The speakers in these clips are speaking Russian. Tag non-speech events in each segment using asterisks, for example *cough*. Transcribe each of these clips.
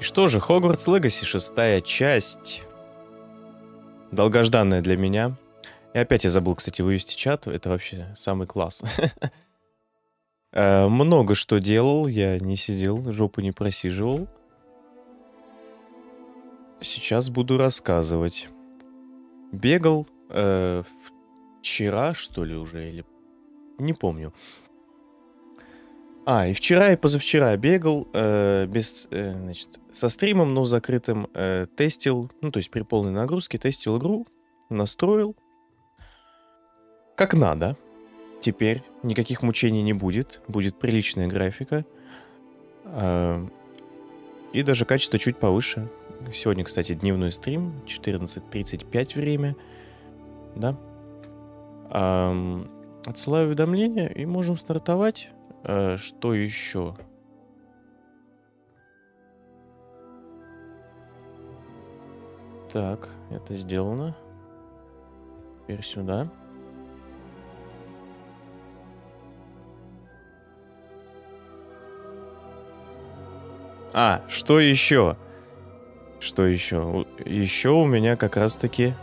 И что же, Хогвартс Легаси, шестая часть. Долгожданная для меня. И опять я забыл, кстати, вывести чат. Это вообще самый класс. *laughs* Э, много что делал. Я не сидел, жопу не просиживал. Сейчас буду рассказывать. Бегал э, вчера, что ли, уже, или... Не помню. А, и вчера, и позавчера бегал э, без, э, значит, со стримом, но закрытым, э, тестил, ну, то есть при полной нагрузке тестил игру, настроил. Как надо. Теперь никаких мучений не будет, будет приличная графика. Э, и даже качество чуть повыше. Сегодня, кстати, дневной стрим, 14.35 время. Да. Э, отсылаю уведомления и можем стартовать. Э, что еще? Так, это сделано. Теперь сюда. А, что еще? Что еще? Еще у меня как раз-таки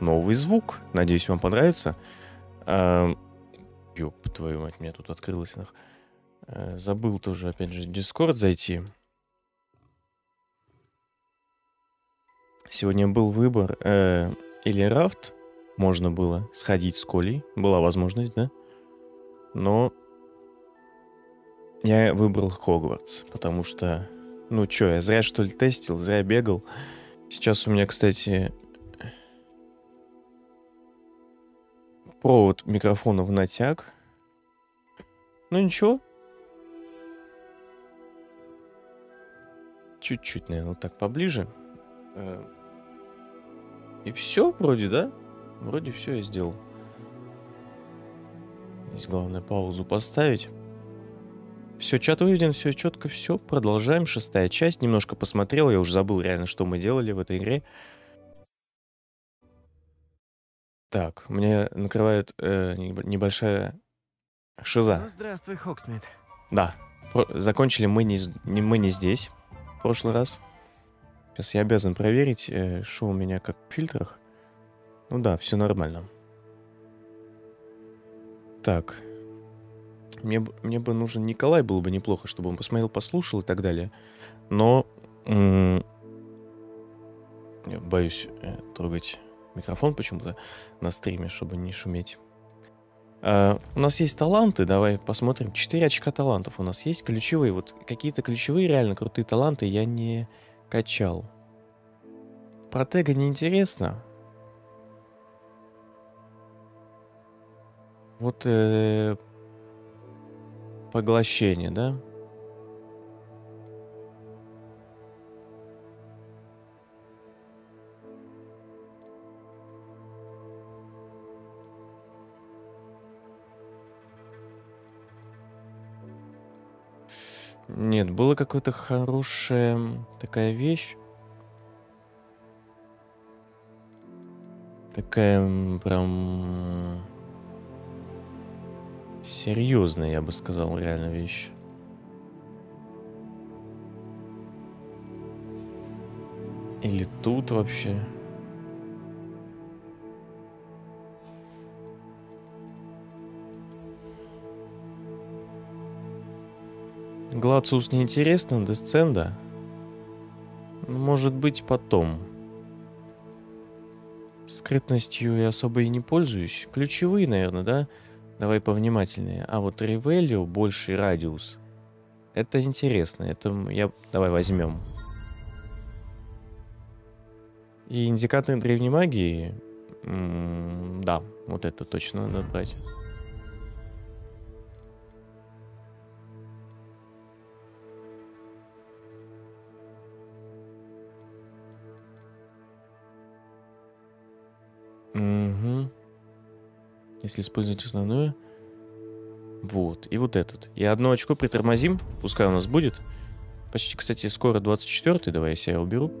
новый звук. Надеюсь, вам понравится. Эм, Ёб твою мать, меня тут открылось. Нах. Э, забыл тоже, опять же, Discord зайти. Сегодня был выбор э, или рафт. Можно было сходить с Колей. Была возможность, да? Но я выбрал Хогвартс, потому что, ну чё, я зря что ли тестил, зря бегал. Сейчас у меня, кстати, провод микрофона в натяг. Ну ничего. Чуть-чуть, наверное, вот так поближе. Э, и все вроде, да? Вроде все я сделал. Здесь главное паузу поставить. Все, чат выведен, все четко, все. Продолжаем. Шестая часть. Немножко посмотрел, я уже забыл реально, что мы делали в этой игре. Так, мне накрывает э, небольшая шиза. Ну, здравствуй, Хоксмит. Да, про- закончили мы не, не, мы не здесь в прошлый раз. Сейчас я обязан проверить, э, что у меня как в фильтрах. Ну да, все нормально. Так. Мне, мне бы нужен Николай, было бы неплохо, чтобы он посмотрел, послушал и так далее. Но м- я боюсь э, трогать микрофон почему-то на стриме, чтобы не шуметь. Uh, у нас есть таланты, давай посмотрим. Четыре очка талантов у нас есть, ключевые. Вот какие-то ключевые реально крутые таланты я не качал. Про тега неинтересно. Вот э, поглощение, да? Нет, была какая-то хорошая такая вещь. Такая прям серьезная, я бы сказал, реально вещь. Или тут вообще. Глациус неинтересно, Десценда? Может быть, потом. Скрытностью я особо и не пользуюсь. Ключевые, наверное, да? Давай повнимательнее. А вот Ревелио, больший радиус. Это интересно. Это я... Давай возьмем. И индикатор древней магии... М -м да, вот это точно надо брать. Если использовать основное. Вот. И вот этот. И одно очко притормозим. Пускай у нас будет. Почти, кстати, скоро 24-й. Давай я себя уберу.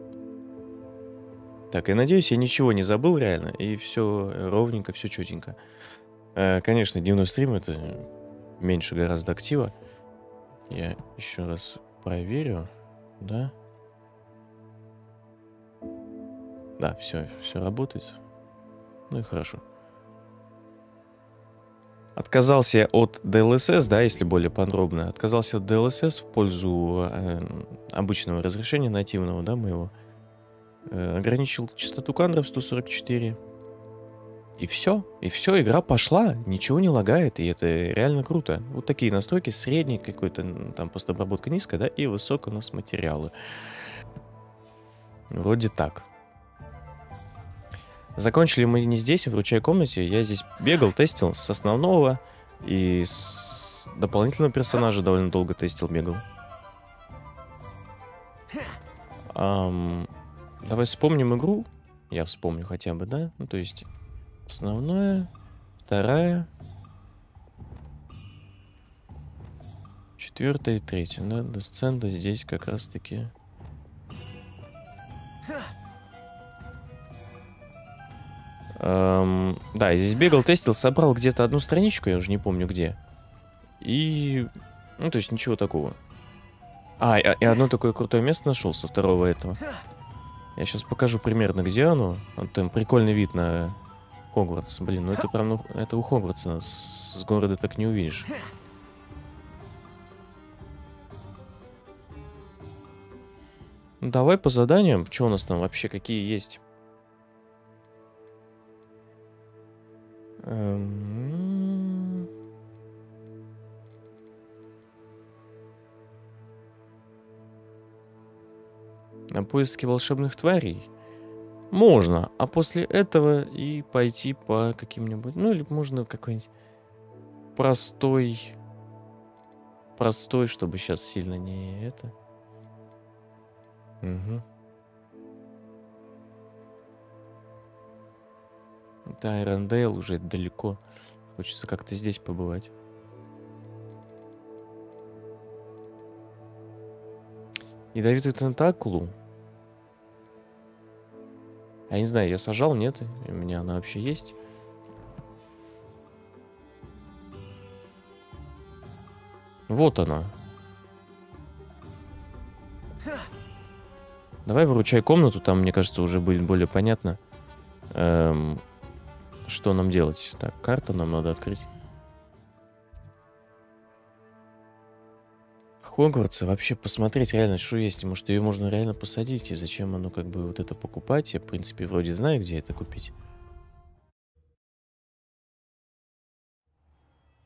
Так, я надеюсь, я ничего не забыл реально. И все ровненько, все четенько. Э, конечно, дневной стрим это меньше гораздо актива. Я еще раз проверю. Да? Да, все, все работает. Ну и хорошо. Отказался от DLSS, да, если более подробно. Отказался от DLSS в пользу э, обычного разрешения нативного, да, моего. Э, ограничил частоту кадров 144. И все, и все, игра пошла, ничего не лагает, и это реально круто. Вот такие настройки, средний какой-то, там постобработка низкая, да, и высокая у нас материалы. Вроде так. Закончили мы не здесь, в ручай комнате. Я здесь бегал, тестил с основного и с дополнительного персонажа довольно долго тестил, бегал. Um, давай вспомним игру. Я вспомню хотя бы, да? Ну, то есть основное, вторая, четвертая и третья. Да, Десценда здесь как раз-таки Эм, да, я здесь бегал, тестил, собрал где-то одну страничку, я уже не помню где. И... Ну, то есть ничего такого. А, и одно такое крутое место нашел со второго этого. Я сейчас покажу примерно, где оно. Вот там прикольный вид на Хогвартс. Блин, ну это прям, ну, это у Хогвартса. С, с города так не увидишь. Ну, давай по заданиям. Что у нас там вообще, какие есть? Эм... На поиски волшебных тварей? Можно, а после этого и пойти по каким-нибудь... Ну, или можно какой-нибудь простой... Простой, чтобы сейчас сильно не это... Угу. Да, Эрендейл уже далеко. Хочется как-то здесь побывать. Ядовитый тентакулу. Я не знаю, я сажал, нет? У меня она вообще есть. Вот она. Давай выручай комнату, там, мне кажется, уже будет более понятно. Эм, что нам делать? Так, карта нам надо открыть. Хогвартс, вообще посмотреть реально, что есть. Может, ее можно реально посадить, и зачем оно как бы вот это покупать. Я, в принципе, вроде знаю, где это купить.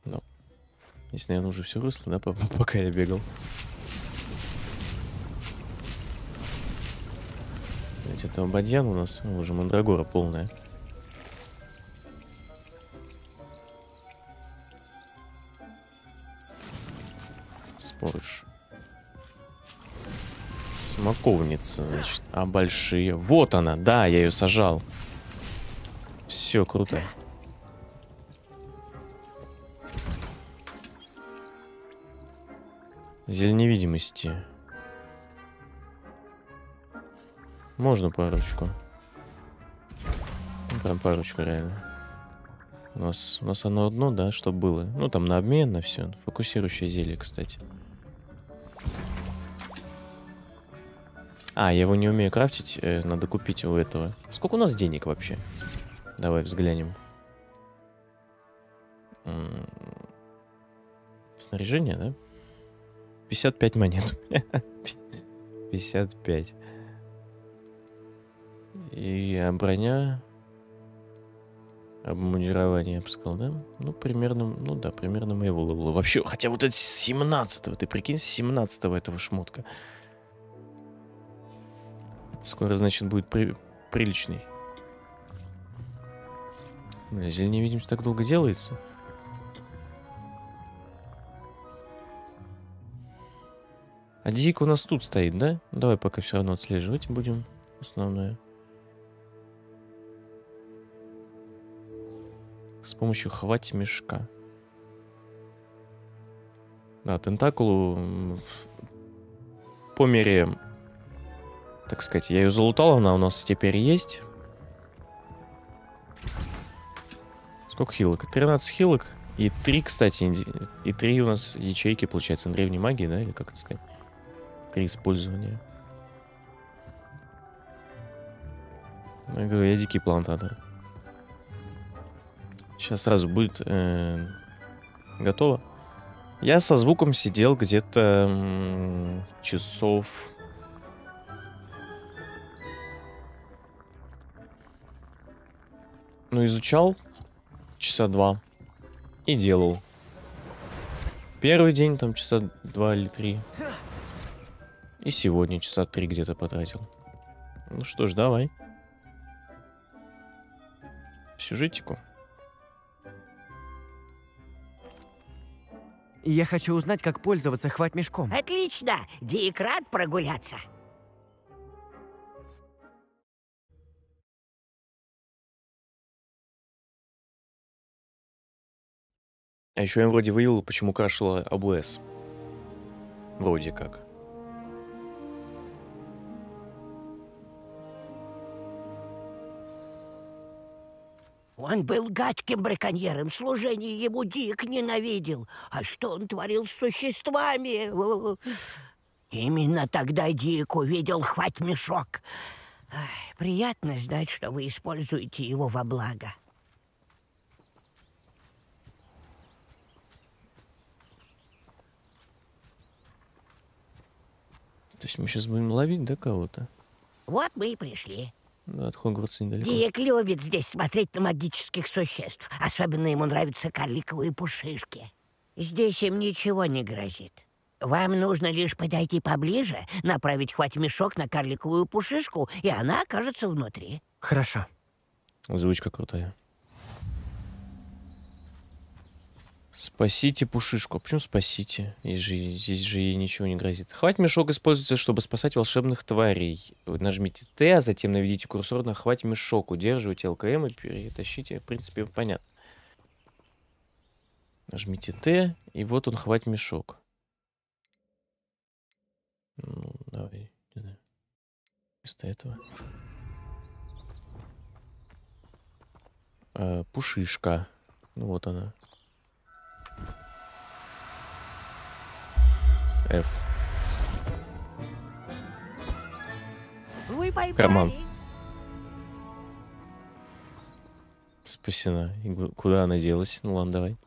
Но. Здесь, наверное, уже все выросло, да, *laughs* пока я бегал. Это бадьян у нас, уже мандрагора полная. Спорыш. Смоковница, значит. А большие. Вот она, да, я ее сажал. Все, круто. Зелень невидимости. Можно парочку. Прям парочку, реально. У нас, у нас оно одно, да, что было. Ну, там на обмен, на все. Фокусирующее зелье, кстати. А, я его не умею крафтить. Э, надо купить у этого. Сколько у нас денег вообще? Давай взглянем. Снаряжение, да? 55 монет. *laughs* 55. И броня Обмундирование, я бы сказал, да? Ну, примерно, ну да, примерно моего левела. Вообще, хотя вот это 17-го, ты прикинь, 17-го этого шмотка. Скоро, значит, будет при... приличный. Зелень невидимость так долго делается. А дик у нас тут стоит, да? Давай пока все равно отслеживать будем основное. с помощью хвать мешка. Да, тентакулу по мере, так сказать, я ее залутал, она у нас теперь есть. Сколько хилок? 13 хилок. И 3, кстати, и 3 у нас ячейки, получается, на древней магии, да, или как это сказать? 3 использования. Я говорю, я дикий плантатор. Сейчас сразу будет э, готово. Я со звуком сидел где-то часов Ну, изучал часа два и делал. Первый день там часа два или три. И сегодня часа три где-то потратил. Ну что ж, давай. Сюжетику. Я хочу узнать, как пользоваться хват-мешком. Отлично! Дик рад прогуляться. А еще я вроде выявил, почему кашляла АБС. Вроде как. Он был гадким браконьером, служение ему Дик ненавидел. А что он творил с существами? Именно тогда Дик увидел хвать-мешок. Ай, Приятно знать, что вы используете его во благо. То есть мы сейчас будем ловить, да, кого-то? Вот мы и пришли. Да, от Хогвартса недалеко. Дик любит здесь смотреть на магических существ. Особенно ему нравятся карликовые пушишки. Здесь им ничего не грозит. Вам нужно лишь подойти поближе, направить хвать-мешок на карликовую пушишку, и она окажется внутри. Хорошо. Озвучка крутая. Спасите пушишку. А почему спасите? Здесь же, здесь же ей ничего не грозит. Хвать мешок используется, чтобы спасать волшебных тварей. Нажмите Т, а затем наведите курсор на хвать мешок. Удерживайте ЛКМ и перетащите. В принципе, понятно. Нажмите Т, и вот он хвать мешок. Ну, давай, не знаю. Вместо этого. Э, пушишка. Ну вот она. F. Вы поймали. Карман. Спасена. И куда она делась? Ну ладно, давай.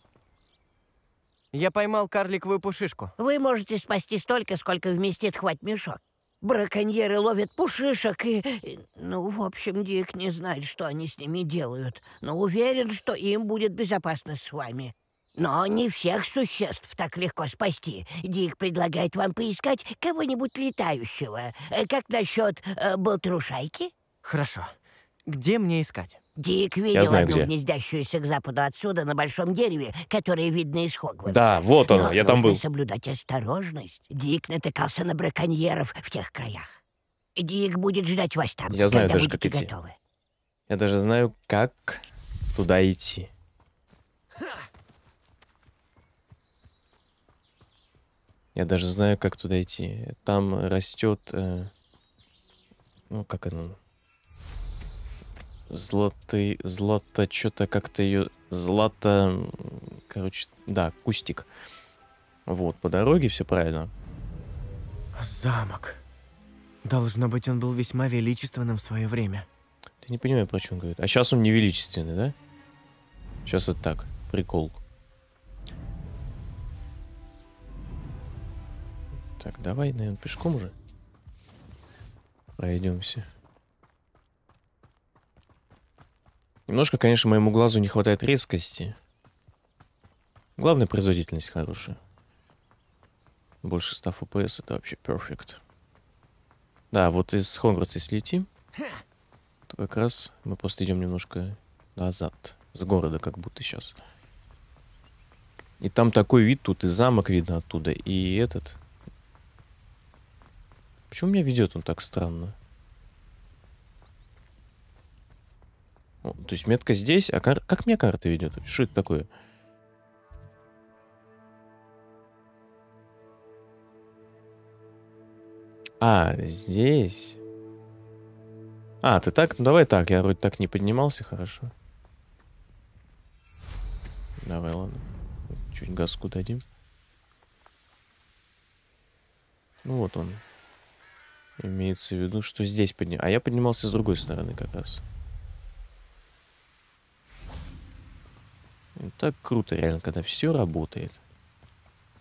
Я поймал карликовую пушишку. Вы можете спасти столько, сколько вместит хвать-мешок. Браконьеры ловят пушишек и... и- Ну, в общем, Дик не знает, что они с ними делают, но уверен, что им будет безопасно с вами. Но не всех существ так легко спасти. Дик предлагает вам поискать кого-нибудь летающего. Э, Как насчет э, болтрушайки? Хорошо. Где мне искать? Дик видел знаю, одну где. гнездящуюся к западу отсюда на большом дереве, которое видно из Хогвартса. Да, вот оно, Но я там нужно был. соблюдать осторожность. Дик натыкался на браконьеров в тех краях. Дик будет ждать вас там, Я знаю когда даже, как будете идти. готовы. Я даже знаю, как туда идти. Я даже знаю, как туда идти. Там растет... э, ну, как оно? Златый... Злато... Что-то как-то ее... Злато... Короче, да, кустик. Вот, по дороге все правильно. Замок. Должно быть, он был весьма величественным в свое время. Ты не понимаю, про он говорит. А сейчас он невеличественный, да? Сейчас это так, прикол. Так, давай, наверное, пешком уже. Пройдемся. Немножко, конечно, моему глазу не хватает резкости. Главное, производительность хорошая. Больше 100 FPS это вообще перфект. Да, вот из Хогвартса если идти, то как раз мы просто идем немножко назад, с города как будто сейчас. И там такой вид, тут и замок видно оттуда, и этот. Почему меня ведет он так странно? О, то есть метка здесь, а кар- как меня карта ведет? Что это такое? А, здесь. А, ты так? Ну давай так, я вроде так не поднимался, хорошо. Давай, ладно. Чуть газку дадим. Ну вот он. Имеется в виду, что здесь подним... А я поднимался с другой стороны как раз. И так круто реально, когда все работает.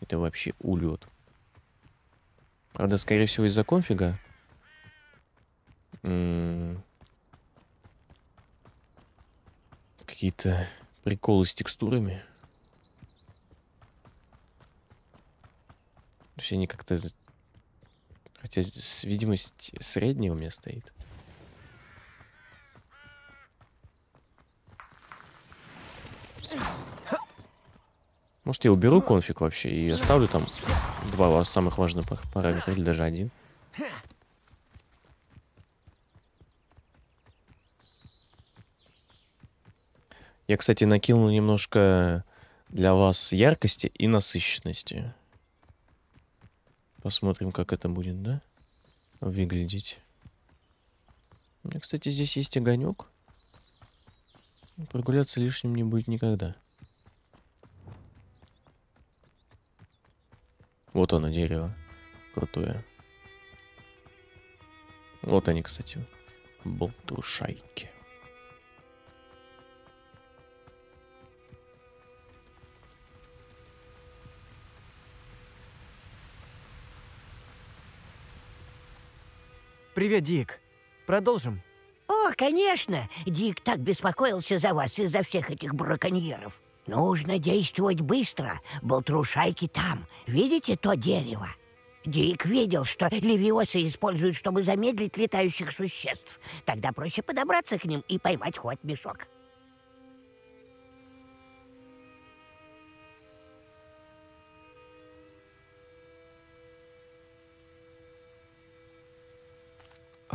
Это вообще улет. Правда, скорее всего, из-за конфига. м, Какие-то приколы с текстурами. То есть они как-то... Хотя видимость средняя у меня стоит. Может, я уберу конфиг вообще и оставлю там два ва- самых важных пар- параметра или даже один. Я, кстати, накинул немножко для вас яркости и насыщенности. Посмотрим, как это будет, да? Выглядеть. У меня, кстати, здесь есть огонек. Прогуляться лишним не будет никогда. Вот оно, дерево. Крутое. Вот они, кстати. Болтушайки. Привет, Дик. Продолжим. О, конечно! Дик так беспокоился за вас из-за всех этих браконьеров. Нужно действовать быстро. Болтрушайки там. Видите то дерево? Дик видел, что левиосы используют, чтобы замедлить летающих существ. Тогда проще подобраться к ним и поймать хоть мешок.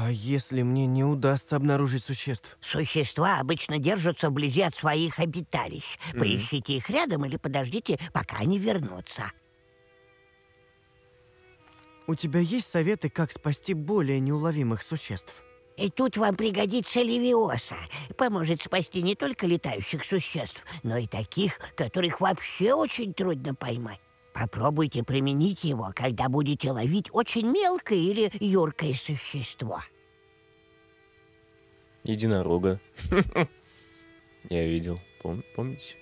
А если мне не удастся обнаружить существ? Существа обычно держатся вблизи от своих обиталищ. Поищите их рядом или подождите, пока они вернутся. У тебя есть советы, как спасти более неуловимых существ? И тут вам пригодится левиоса. Поможет спасти не только летающих существ, но и таких, которых вообще очень трудно поймать. Попробуйте применить его, когда будете ловить очень мелкое или юркое существо. Единорога. *laughs* Я видел. Пом- помните?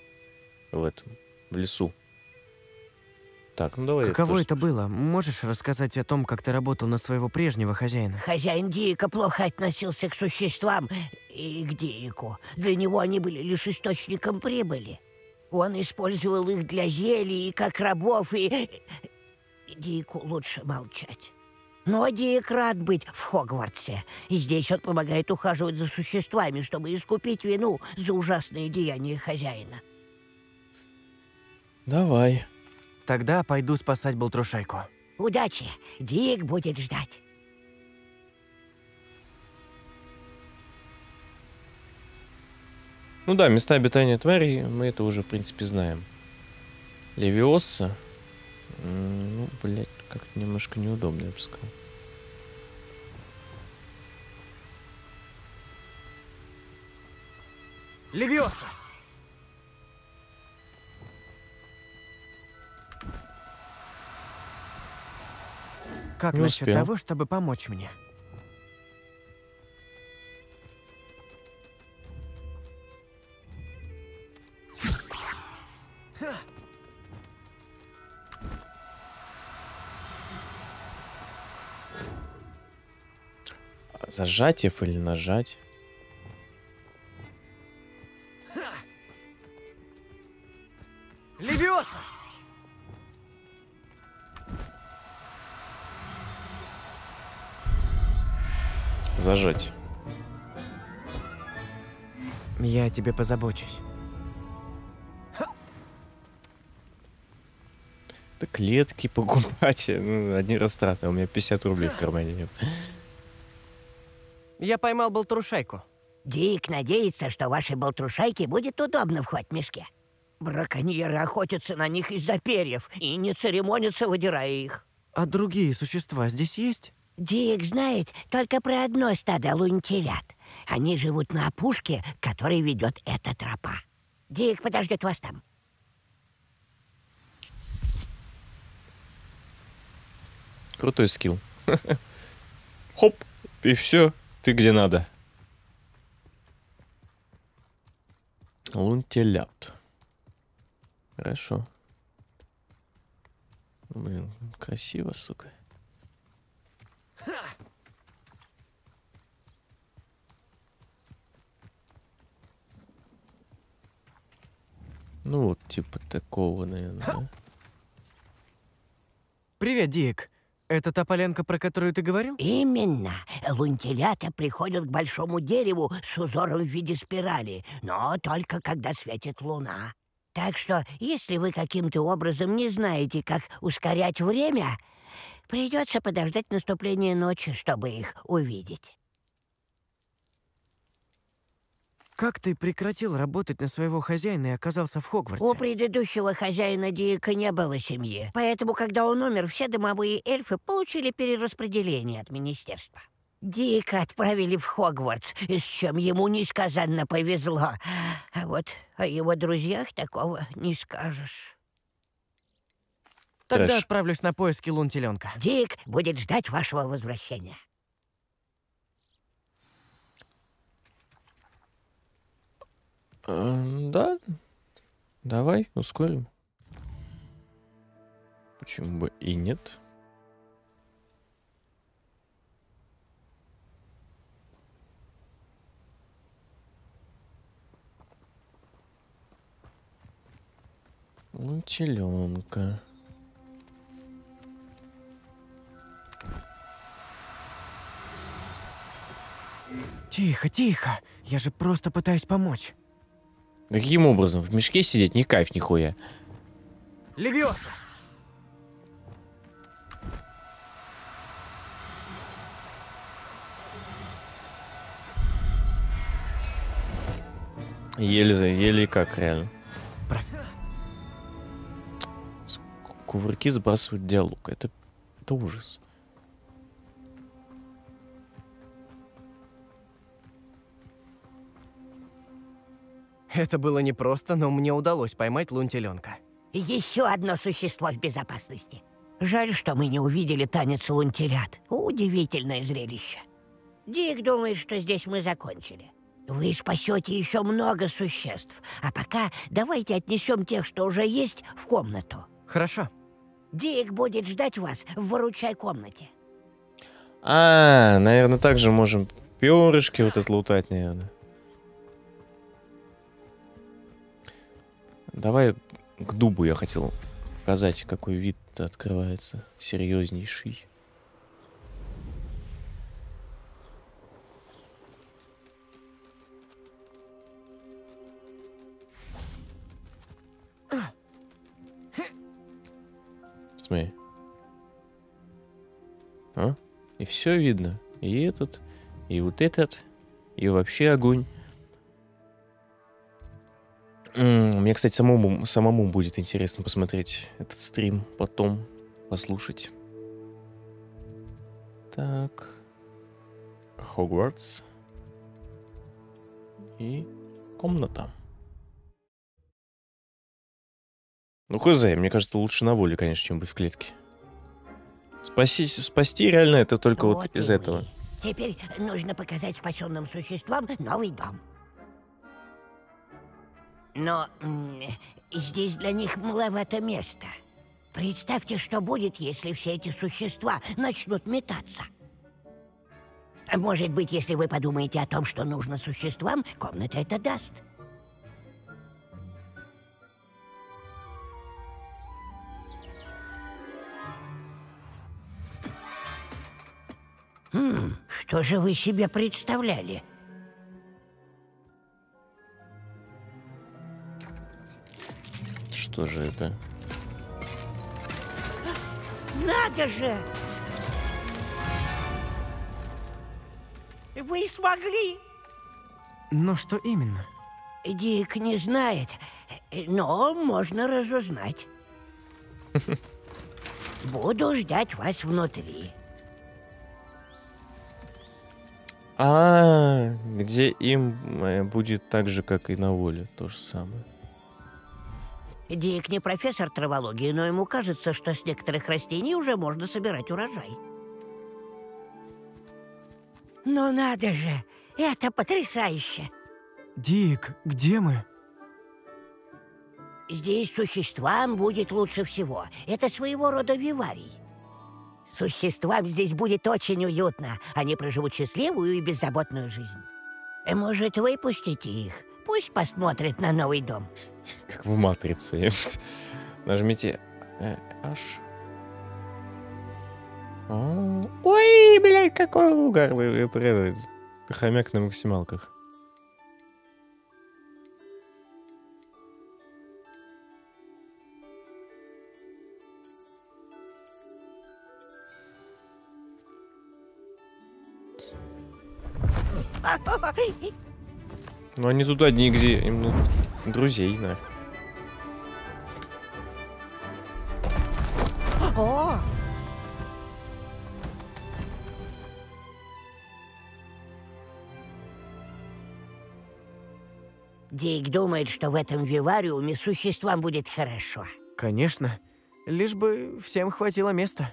В этом. В лесу. Так, ну давай. Каково это было? Можешь рассказать о том, как ты работал на своего прежнего хозяина? Хозяин Дика плохо относился к существам и к Дику. Для него они были лишь источником прибыли. Он использовал их для зелий и как рабов, и... Дику лучше молчать. Но Дик рад быть в Хогвартсе. И здесь он помогает ухаживать за существами, чтобы искупить вину за ужасные деяния хозяина. Давай. Тогда пойду спасать Болтрушайку. Удачи! Дик будет ждать. Ну да, места обитания тварей, мы это уже, в принципе, знаем. Левиоса. Ну, блядь, как-то немножко неудобно, я бы сказал. Левиоса! Как Не насчет успел. того, чтобы помочь мне? Зажать F или нажать? Левиоса! Зажать. Я о тебе позабочусь. Да клетки покупать. *laughs* Ну, одни растраты. а У меня 50 рублей в кармане нет. Я поймал Болтрушайку. Дик надеется, что вашей болтрушайке будет удобно в хват-мешке. Браконьеры охотятся на них из-за перьев и не церемонятся, выдирая их. А другие существа здесь есть? Дик знает только про одно стадо лунтелят. Они живут на опушке, к которой ведет эта тропа. Дик подождет вас там. Крутой скилл. *laughs* Хоп, и все, ты где надо. Лунтелят. Хорошо. Блин, красиво, сука. Ну вот, типа такого, наверное, да? Привет, Дик. Это та поленка, про которую ты говорил? Именно. Лунтелята приходят к большому дереву с узором в виде спирали, но только когда светит луна. Так что, если вы каким-то образом не знаете, как ускорять время, придется подождать наступления ночи, чтобы их увидеть. Как ты прекратил работать на своего хозяина и оказался в Хогвартсе? У предыдущего хозяина Дика не было семьи, поэтому, когда он умер, все домовые эльфы получили перераспределение от министерства. Дика отправили в Хогвартс, с чем ему несказанно повезло. А вот о его друзьях такого не скажешь. Тогда Трэш. отправлюсь на поиски лунтеленка. Дик будет ждать вашего возвращения. Эм, да. Давай, ускорим. Почему бы и нет? Лунтеленка. Тихо, тихо. Я же просто пытаюсь помочь. Да каким образом? В мешке сидеть не кайф нихуя. Левиоса! Еле, за- еле как, реально. Кувырки сбрасывают диалог. Это, это ужас. Это было непросто, но мне удалось поймать лунтеленка. Еще одно существо в безопасности. Жаль, что мы не увидели танец лунтелят. Удивительное зрелище. Дик думает, что здесь мы закончили. Вы спасете еще много существ. А пока давайте отнесем тех, что уже есть, в комнату. Хорошо. Дик будет ждать вас в выручай комнате. А, наверное, также можем перышки вот это лутать, наверное. Давай к дубу я хотел показать, какой вид открывается. Серьезнейший. Смотри. А? И все видно. И этот, и вот этот, и вообще огонь. Мне, кстати, самому, самому будет интересно посмотреть этот стрим потом, послушать. Так. Хогвартс. И комната. Ну, хз, мне кажется, лучше на воле, конечно, чем быть в клетке. Спаси, спасти реально это только вот, Вот из вы. этого. Теперь нужно показать спасенным существам новый дом. Но здесь для них маловато места. Представьте, что будет, если все эти существа начнут метаться. Может быть, если вы подумаете о том, что нужно существам, комната это даст. Хм, что же вы себе представляли? Что же это? Надо же! Вы смогли! Но что именно? Дик не знает, но можно разузнать. *laughs* Буду ждать вас внутри. А, где им э, будет так же, как и на воле, то же самое. Дик не профессор травологии, но ему кажется, что с некоторых растений уже можно собирать урожай. Ну надо же, это потрясающе. Дик, где мы? Здесь существам будет лучше всего. Это своего рода виварий. Существам здесь будет очень уютно. Они проживут счастливую и беззаботную жизнь. Может, выпустите их? Пусть посмотрят на новый дом. Как в матрице. *laughs* Нажмите э, H. А, Ой, блядь, какой угарный. Это хомяк на максималках. *laughs* Ну они тут одни где? Им ну, друзей, на. О! Дик думает, что в этом вивариуме существам будет хорошо. Конечно. Лишь бы всем хватило места.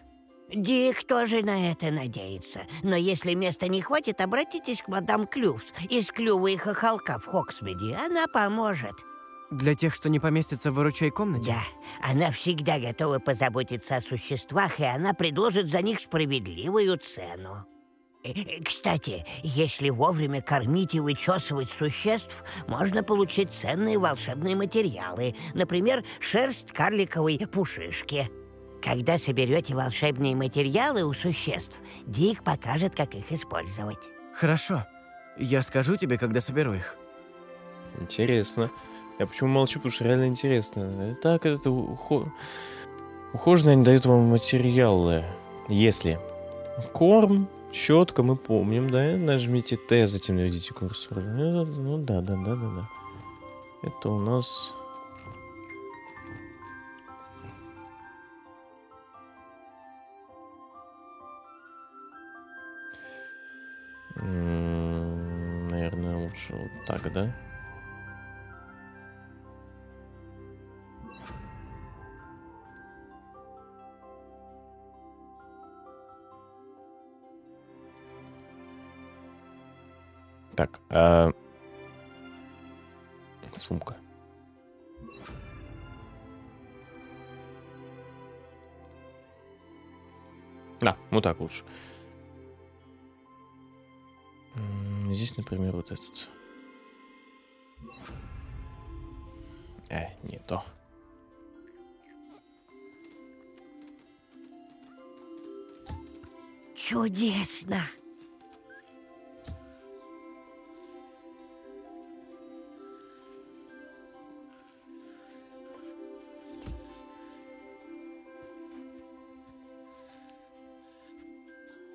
Дик тоже на это надеется. Но если места не хватит, обратитесь к мадам Клювс из Клюва и Хохолка в Хоксмеде. Она поможет. Для тех, что не поместится в выручай комнате? Да, она всегда готова позаботиться о существах, и она предложит за них справедливую цену. Э, э, Кстати, если вовремя кормить и вычесывать существ, можно получить ценные волшебные материалы, например, шерсть карликовой пушишки. Когда соберете волшебные материалы у существ, Дик покажет, как их использовать. Хорошо. Я скажу тебе, когда соберу их. Интересно. Я почему молчу, потому что реально интересно. Так, это ухо... ухоженно они дают вам материалы. Если корм, щетка, мы помним, да? Нажмите Т, затем наведите курсор. Ну ну да, да, да, да, да. Это у нас... Наверное, лучше вот так, да? Так, а... сумка. Да, вот так лучше. Здесь, например, вот этот. Э, не то. Чудесно!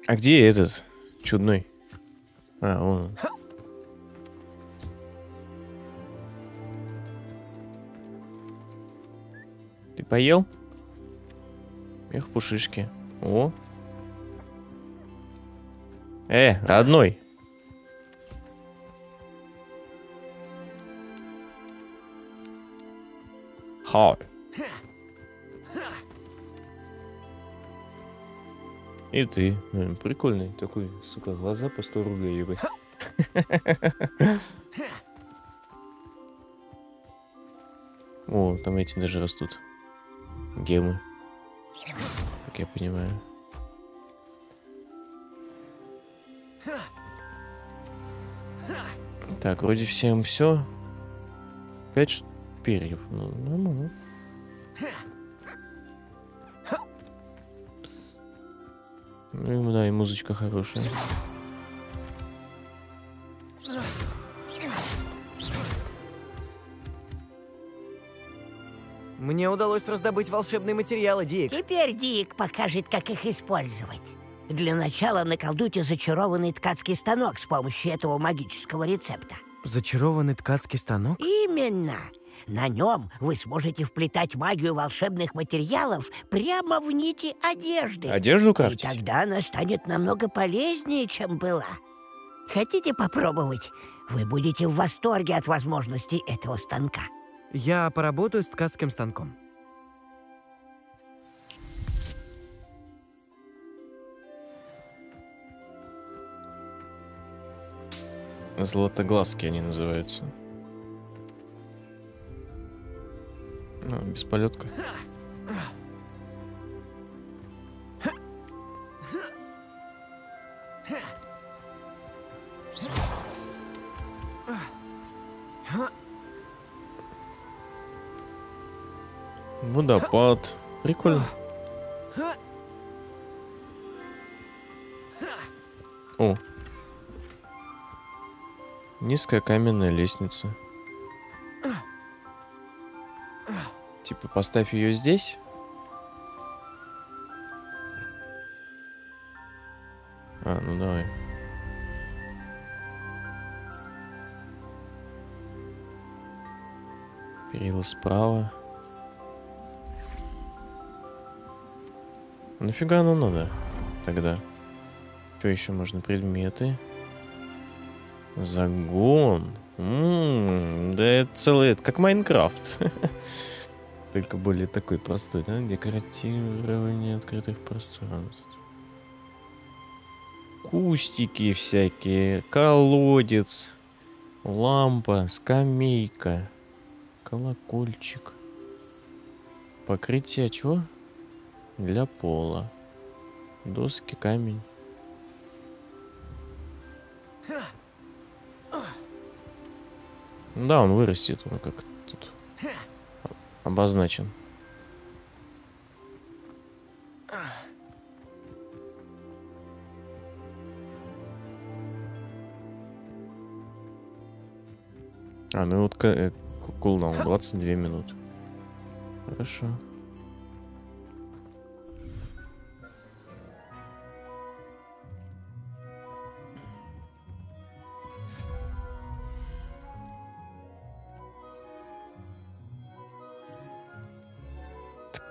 А где этот чудной? А, он. Ты поел? Эх, пушишки. О. Э, родной. Хай. И ты. Блин, Прикольный такой, сука, глаза по 100 рублей, ебать. *laughs* О, там эти даже растут. Гемы. Как я понимаю. Так, вроде всем все. Пять перьев. Ну, нормально. Ну, и, да, и музычка хорошая. Мне удалось раздобыть волшебные материалы, Дик. Теперь Дик покажет, как их использовать. Для начала наколдуйте зачарованный ткацкий станок с помощью этого магического рецепта. Зачарованный ткацкий станок? Именно! На нем вы сможете вплетать магию волшебных материалов прямо в нити одежды. Одежду И крафтить? тогда она станет намного полезнее, чем была. Хотите попробовать? Вы будете в восторге от возможностей этого станка. Я поработаю с ткацким станком. Златоглазки они называются. Ну, бесполетка. Водопад. Прикольно. О. Низкая каменная лестница. Типа поставь ее здесь. А, ну давай. Перила справа. Нафига оно надо тогда? Что еще можно? Предметы. Загон. М-м, да это целый... Это как Майнкрафт. *laughs* Только более такой простой, да? Декоратирование открытых пространств. Кустики всякие. Колодец. Лампа. Скамейка. Колокольчик. Покрытие чего? Для пола. Доски, камень. Да, он вырастет, он как тут обозначен. А, ну и вот э, кулдаун *laughs* 22 минуты. Хорошо.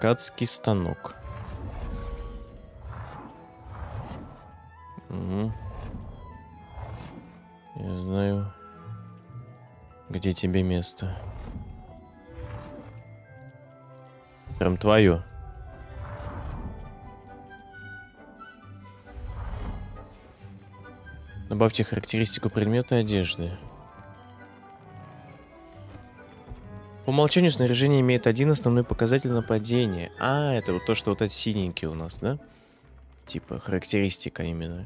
Ткацкий станок. Угу. Я знаю, где тебе место. Прям твое. Добавьте характеристику предмета одежды. По умолчанию снаряжение имеет один основной показатель нападения. А, это вот то, что вот эти синенькие у нас, да? Типа характеристика именно.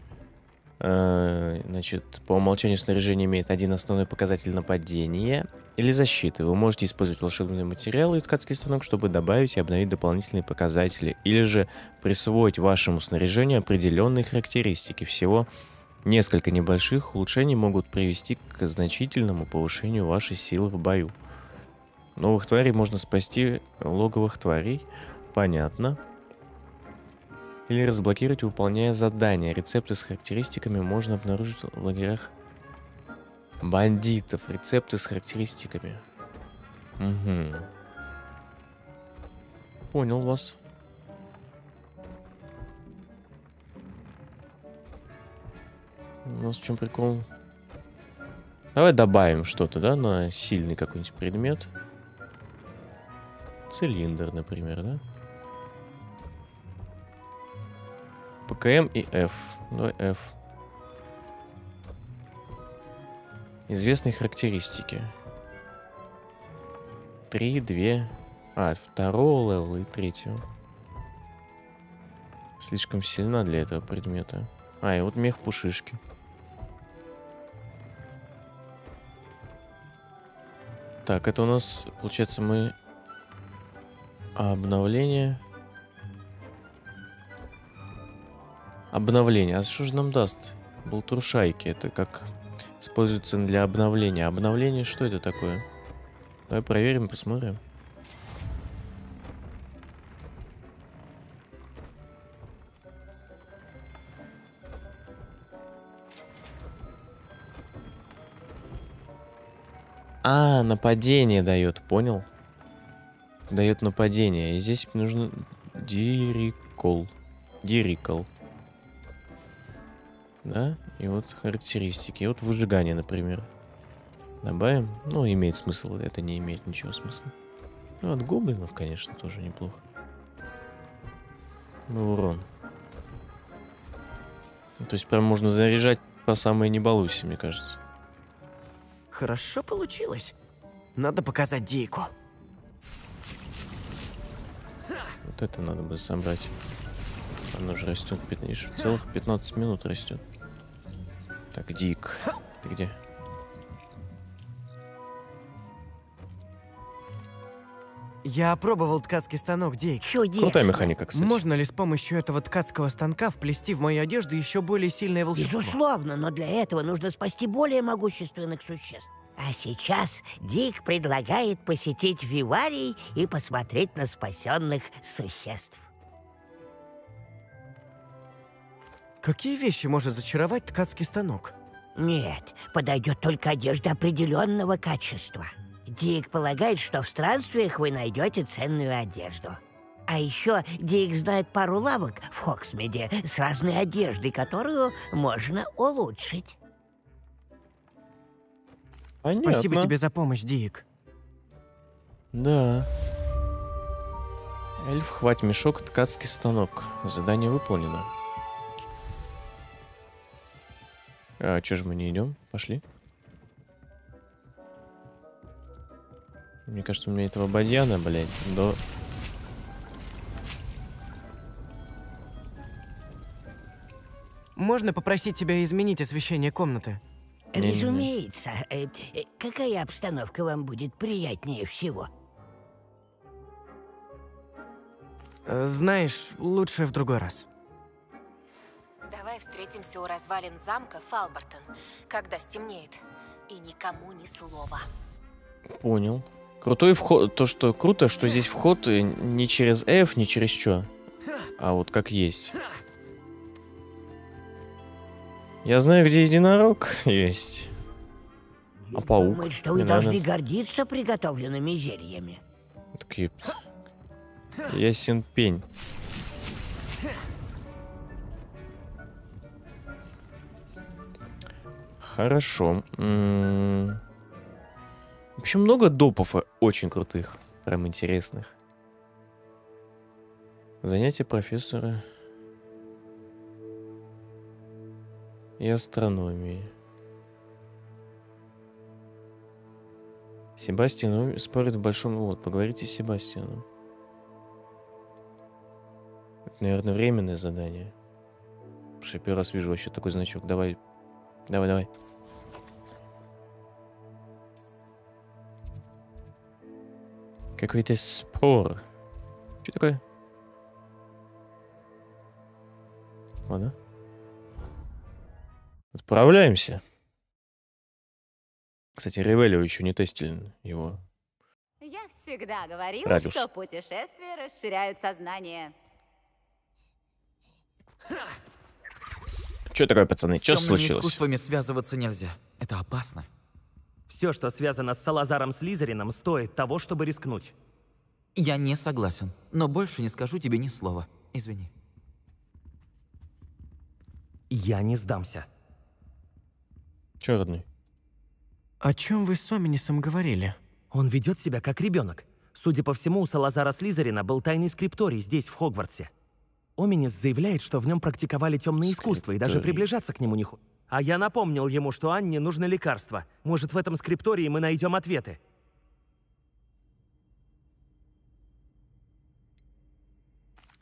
А, значит, по умолчанию снаряжение имеет один основной показатель нападения или защиты. Вы можете использовать волшебные материалы и ткацкий станок, чтобы добавить и обновить дополнительные показатели. Или же присвоить вашему снаряжению определенные характеристики. Всего несколько небольших улучшений могут привести к значительному повышению вашей силы в бою. Новых тварей можно спасти логовых тварей. Понятно. Или разблокировать, выполняя задания. Рецепты с характеристиками можно обнаружить в лагерях бандитов. Рецепты с характеристиками. Угу. Понял вас. У нас в чем прикол? Давай добавим что-то, да, на сильный какой-нибудь предмет. Цилиндр, например, да? ПКМ и F. Давай F. Известные характеристики. Три, две. А, второго левела и третьего. Слишком сильна для этого предмета. А, и вот мех пушишки. Так, это у нас, получается, мы обновление... Обновление. А что же нам даст? Болтрушайки. Это как используется для обновления. Обновление что это такое? Давай проверим, посмотрим. А, нападение дает, понял? Дает нападение. И здесь нужно дирикол. Дирикол. Да? И вот характеристики. И вот выжигание, например. Добавим. Ну, имеет смысл. Это не имеет ничего смысла. Ну, от гоблинов, конечно, тоже неплохо. Ну, урон. То есть прям можно заряжать по самой не мне кажется. Хорошо получилось. Надо показать Дику. Вот это надо бы собрать. Оно же растет целых 15 минут растет. Так, Дик. Ты где? Я пробовал ткацкий станок, Дик. Чудесно. Крутая механика, кстати. Можно ли с помощью этого ткацкого станка вплести в мою одежду еще более сильное волшебство? Безусловно, но для этого нужно спасти более могущественных существ. А сейчас Дик предлагает посетить Виварий и посмотреть на спасенных существ. Какие вещи может зачаровать ткацкий станок? Нет, подойдет только одежда определенного качества. Дик полагает, что в странствиях вы найдете ценную одежду. А еще Дик знает пару лавок в Хоксмеде с разной одеждой, которую можно улучшить. Понятно. Спасибо тебе за помощь, Дик. Да. Эльф, хвать мешок, ткацкий станок. Задание выполнено. А чё же мы не идем? Пошли. Мне кажется, у меня этого бадьяна, блядь, до... Можно попросить тебя изменить освещение комнаты? Разумеется. Э, э, Какая обстановка вам будет приятнее всего? Э, Знаешь, лучше в другой раз. Давай встретимся у развалин замка Фалбертон, когда стемнеет. И никому ни слова. Понял. Крутой вход... То, что круто, что здесь вход не через F, не через что, а вот как есть. Я знаю, где единорог есть. А паук? Думает, что вы должны надо. гордиться приготовленными зельями. Так ёпт. Ясен пень. Хорошо. М, В общем, много допов очень крутых, прям интересных. Занятия профессора и астрономии. Себастьян спорит в большом... Вот, поговорите с Себастьяном. Это, наверное, временное задание. Потому что я первый раз вижу вообще такой значок. Давай, давай, давай. Какой-то спор. Что такое? Ладно. Отправляемся. Кстати, Ревелио еще не тестили его. Я всегда говорила, Радиус. что путешествия расширяют сознание. Что такое, пацаны? С Что случилось? искусствами связываться нельзя. Это опасно. Все, что связано с Салазаром Слизерином, стоит того, чтобы рискнуть. Я не согласен, но больше не скажу тебе ни слова. Извини. Я не сдамся. Че, родной? О чем вы с Оминисом говорили? Он ведет себя как ребенок. Судя по всему, у Салазара Слизерина был тайный скрипторий здесь, в Хогвартсе. Оминис заявляет, что в нем практиковали темные искусства и даже приближаться к нему не ху... А я напомнил ему, что Анне нужно лекарство. Может, в этом скриптории мы найдем ответы.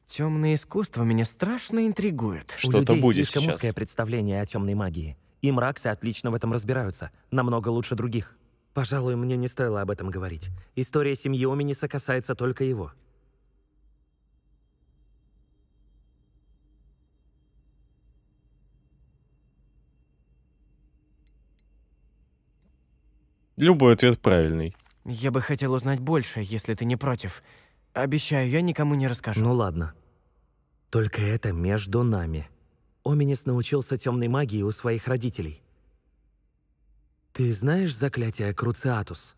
Темное искусство меня страшно интригует. У Что-то будет слишком сейчас. узкое представление о темной магии. И Мраксы отлично в этом разбираются. Намного лучше других. Пожалуй, мне не стоило об этом говорить. История семьи Оминиса касается только его. Любой ответ правильный. Я бы хотел узнать больше, если ты не против. Обещаю, я никому не расскажу. Ну ладно. Только это между нами. Оминис научился темной магии у своих родителей. Ты знаешь заклятие Круциатус?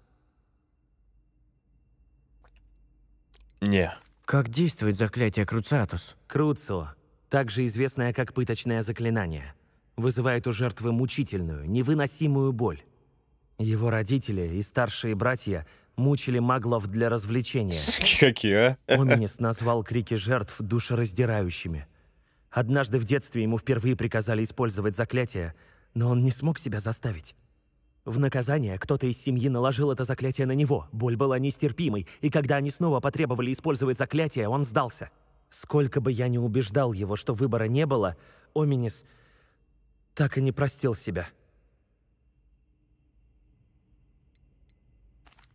Не. Как действует заклятие Круциатус? Круцио, также известное как пыточное заклинание, вызывает у жертвы мучительную, невыносимую боль. Его родители и старшие братья мучили маглов для развлечения. Какие, а? Оминис назвал крики жертв душераздирающими. Однажды в детстве ему впервые приказали использовать заклятие, но он не смог себя заставить. В наказание кто-то из семьи наложил это заклятие на него. Боль была нестерпимой, и когда они снова потребовали использовать заклятие, он сдался. Сколько бы я ни убеждал его, что выбора не было, Оминис так и не простил себя.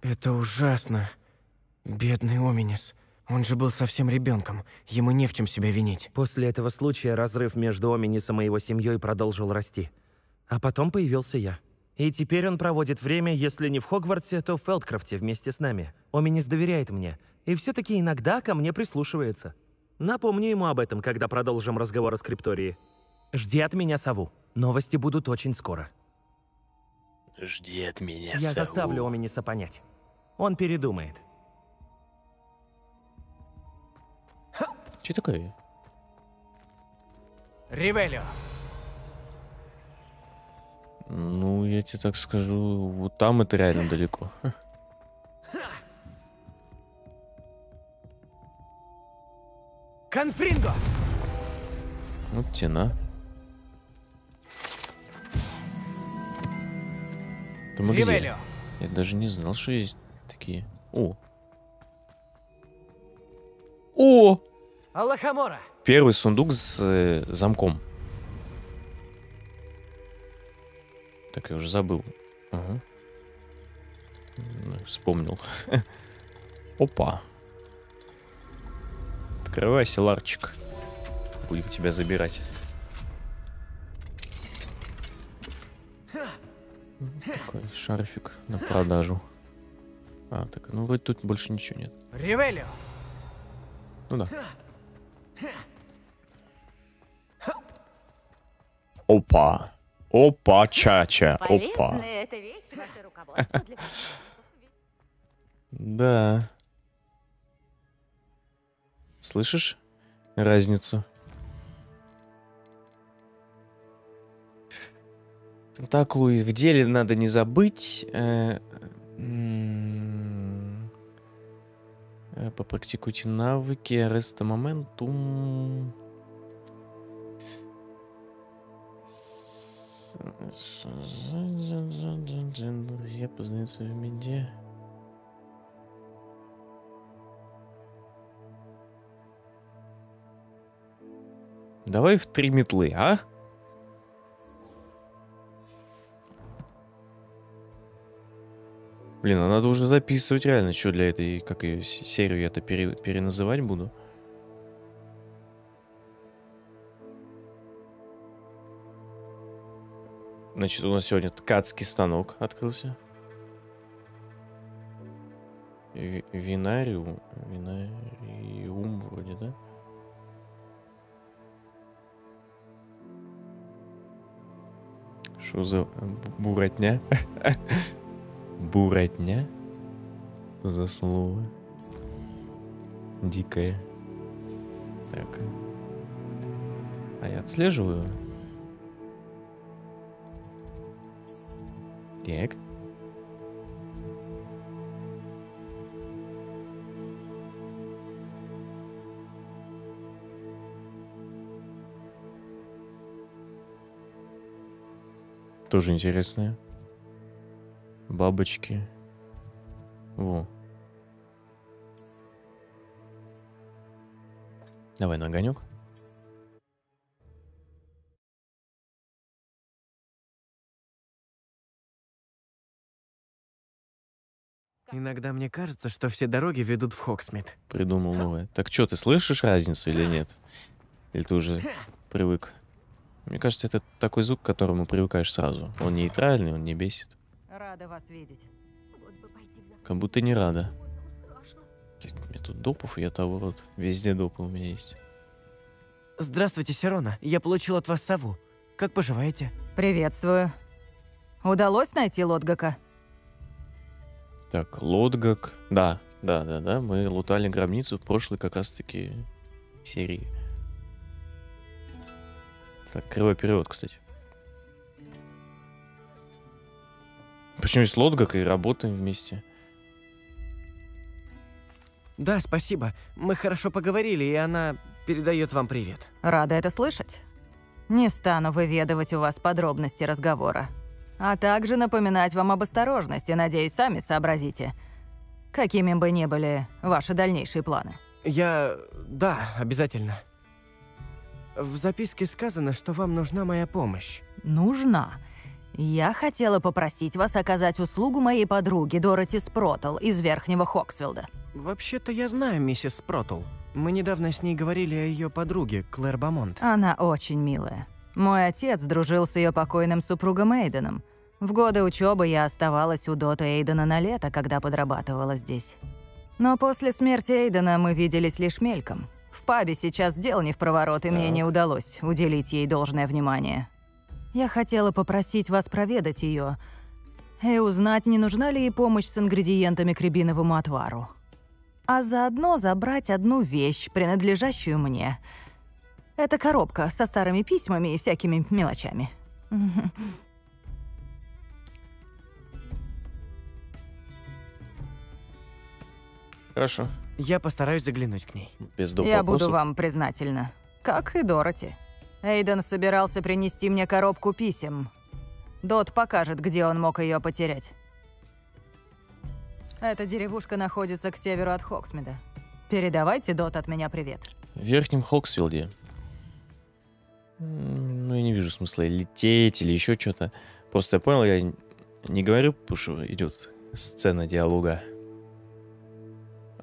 Это ужасно. Бедный Оминис. Он же был совсем ребенком. Ему не в чем себя винить. После этого случая разрыв между Оминисом и его семьей продолжил расти. А потом появился я. И теперь он проводит время, если не в Хогвартсе, то в Фелдкрафте вместе с нами. Оминис доверяет мне. И все-таки иногда ко мне прислушивается. Напомню ему об этом, когда продолжим разговор о скриптории. Жди от меня сову. Новости будут очень скоро. Жди от меня, Я заставлю Оминиса понять. Он передумает. Че такое? Ривелио. Ну, я тебе так скажу, вот там это реально далеко. Конфринго! Вот тена. Это где? Ривелио. Я даже не знал, что есть такие. О! О! Аллахамора. Первый сундук с э, замком. Так, я уже забыл. Ага. Ну, Вспомнил. *laughs* Опа. Открывайся, Ларчик. Будем тебя забирать. Такой шарфик на продажу. А, так, ну вроде тут больше ничего нет. Ривелио. Ну да. Опа. Опа, чача. Опа. Полезная эта вещь, ваше руководство для Да. Слышишь разницу? Тентаклу и в деле надо не забыть. э, Попрактикуйте навыки. Ареста моментум. Друзья познаются в меде. Давай в три метлы, а? Блин, а надо уже записывать реально, что для этой, как ее серию я это пере- переназывать буду. Значит, у нас сегодня ткацкий станок открылся. Ви- Винариум. Винариум вроде, да? Что за бу- буратня? *laughs* Буратня? Что за слово? Дикое. Так. А я отслеживаю. Так. Тоже интересное. Бабочки. Во. Давай на огонек. Иногда мне кажется, что все дороги ведут в Хоксмит. Придумал новое. Так что, ты слышишь разницу или нет? Или ты уже привык? Мне кажется, это такой звук, к которому привыкаешь сразу. Он нейтральный, он не бесит. Рада вас видеть. Как будто не рада. У меня тут допов, я того вот. Везде допы у меня есть. Здравствуйте, Сирона. Я получил от вас сову. Как поживаете? Приветствую. Удалось найти Лотгака? Так, Лодгак. Да, да, да, да. Мы лутали гробницу в прошлой как раз-таки серии. Так, кривой перевод, кстати. Почему есть Лодгак и работаем вместе? Да, спасибо. Мы хорошо поговорили, и она передает вам привет. Рада это слышать. Не стану выведывать у вас подробности разговора. А также напоминать вам об осторожности, надеюсь, сами сообразите. Какими бы ни были ваши дальнейшие планы. Я... да, обязательно. В записке сказано, что вам нужна моя помощь. Нужна. Я хотела попросить вас оказать услугу моей подруге Дороти Спротл из Верхнего Хоксфилда. Вообще-то я знаю миссис Спротл. Мы недавно с ней говорили о ее подруге, Клэр Бамонт. Она очень милая. Мой отец дружил с ее покойным супругом Эйденом. В годы учебы я оставалась у Дота Эйдена на лето, когда подрабатывала здесь. Но после смерти Эйдена мы виделись лишь мельком. В пабе сейчас дел не в проворот, и мне не удалось уделить ей должное внимание. Я хотела попросить вас проведать ее и узнать, не нужна ли ей помощь с ингредиентами к рябиновому отвару. А заодно забрать одну вещь, принадлежащую мне. Это коробка со старыми письмами и всякими мелочами. Хорошо. Я постараюсь заглянуть к ней. Без доп. Я вопросов. буду вам признательна. Как и Дороти. Эйден собирался принести мне коробку писем. Дот покажет, где он мог ее потерять. Эта деревушка находится к северу от Хоксмида. Передавайте Дот от меня привет. В Верхнем Хоксфилде. М, Ну, я не вижу смысла лететь или еще что-то. Просто я понял, я не говорю, потому что идет сцена диалога.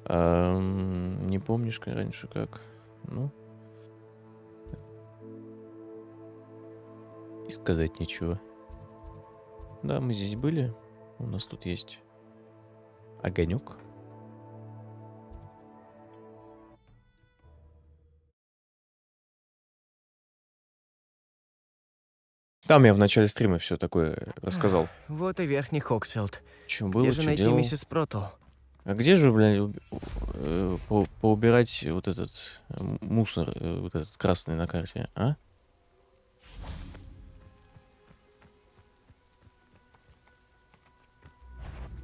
Ам, не помнишь раньше как? Ну. И сказать нечего. Да, мы здесь были. У нас тут есть огонек. Там я в начале стрима все такое рассказал. Вот и Верхний Хоксфилд. Что было, Где же найти делал. миссис Спротл? А где же, уб- э, по- поубирать вот этот э, мусор, э, вот этот красный на карте, а?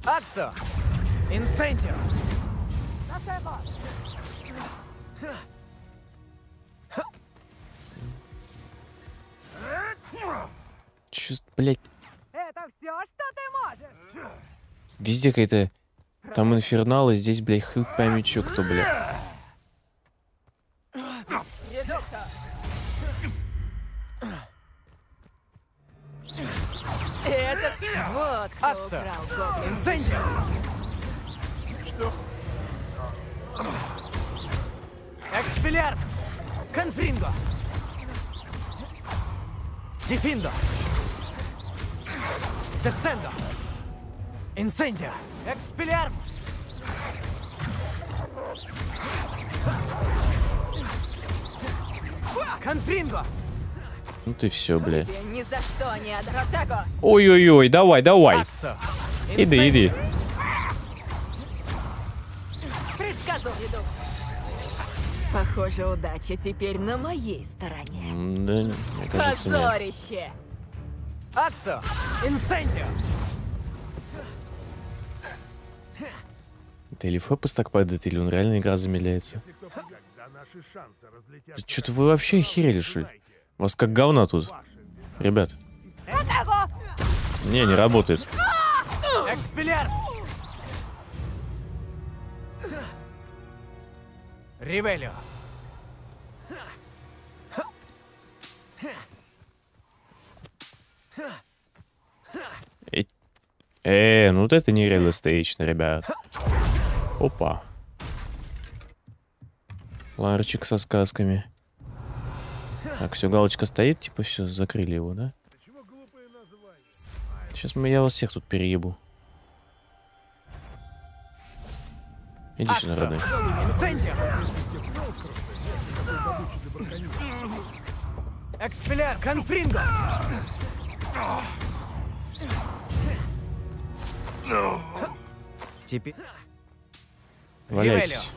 Акцо! Инсентио! Чё, блядь, Это все, что ты можешь? везде какая-то... Там инфернал, и здесь, блядь, хуй пойми чё, кто, блядь. Это вот кто Акция. украл гоблин. Инсентио! Экспеллиармус! Конфринго! Дефиндо! Десцендо! Инсендио! Экспеллиармус! Конфринго! Ну ты все. Атаку! Ой-ой-ой, давай, давай. Иди, иди. Похоже, удача теперь на моей стороне. Да, мне кажется. Позорище! Акцо! Инсендио! Это или фэпос так падает, или он реально игра замедляется. Что-то вы вообще охерели, что ли? Вас как говна тут. Ребят. Не, не работает. Экспеллиармус! Ривелио! Э, ну вот это не реалистично, ребят. Опа. Ларчик со сказками. Так, все, галочка стоит, типа все, закрыли его, да? Сейчас мы, я вас всех тут переебу. Иди сюда, Акция. родной. Экспеллиар! Конфринго! Теперь... Валяйтесь.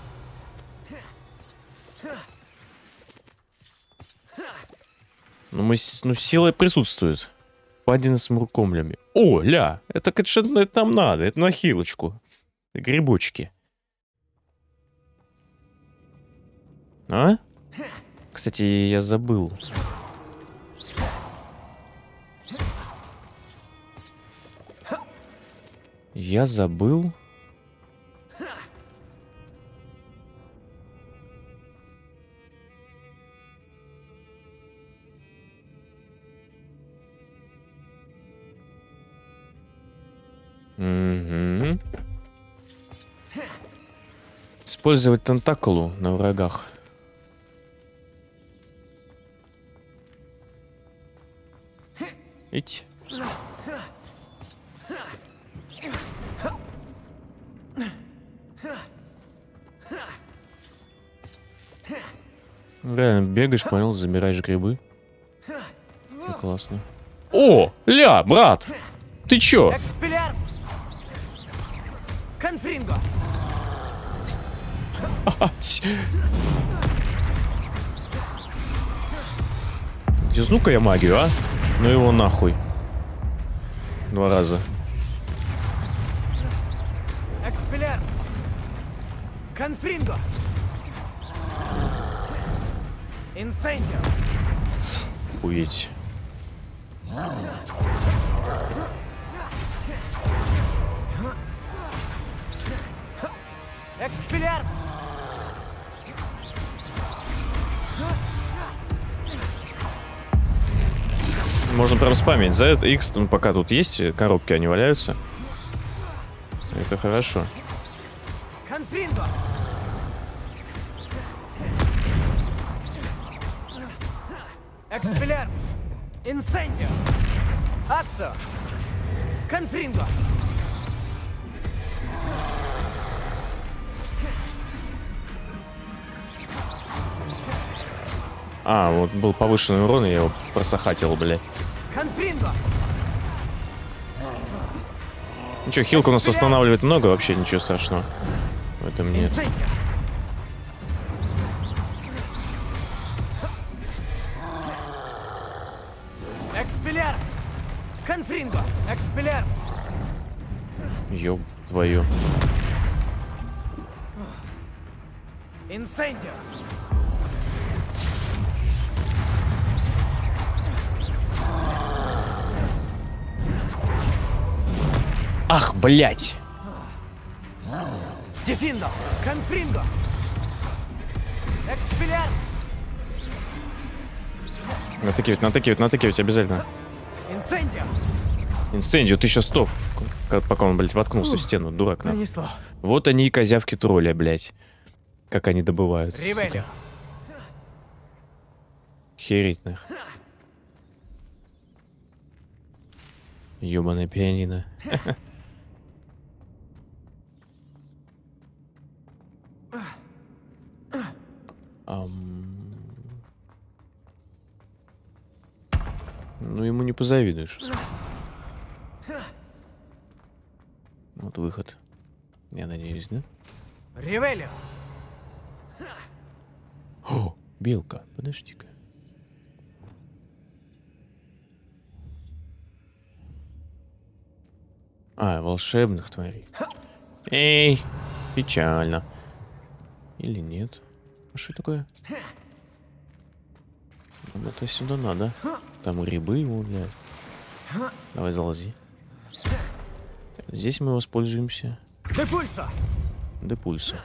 Ну, мы, с- ну, сила присутствует. По одиннадцатым рукомлями. О, ля, это, ж- это нам надо, это на хилочку. Грибочки. А? Кстати, я забыл. Я забыл. Мгм. Использовать тентакулу на врагах. Ить. Реально, бегаешь, понял, забираешь грибы. Ну, классно. О, ля, брат! Ты чё? Экспелярмус! Конфринго! Юзну-ка я магию, а? Ну его нахуй. Два раза. Экспелярмус! Конфринго! Инсендио! Уедь. Экспелярмус! Можно прям спамить. За это X, ну, пока тут есть коробки, они валяются. Это хорошо. Конфринго! Экспелярмус! Инсендио! Акцио! Конфринго! А, вот был повышенный урон, и я его просохатил, блядь. Что, хилку у нас восстанавливает много, вообще ничего страшного. В этом нет. Ах, блядь! Дефиндо! Конфринго! Экспелярмус! Натыкивать, натыкивать, натыкивать обязательно. Инсендио! Инсендию 1100. Как- Пока он, блядь, воткнулся в стену, дурак. Нанесло. Вот они и козявки тролля, блядь. Как они добываются. Ривелио! сука. Херить нах. Ёбаное пианино. *laughs* Ам. Ну, ему не позавидуешь. Вот выход. Я надеюсь, да? Ривелио! О, белка, подожди-ка. А, волшебных тварей. Эй, печально. Или нет? А что такое? Нам это сюда надо. Там грибы его, блядь. Давай залази. Здесь мы воспользуемся Депульсо! депульсом.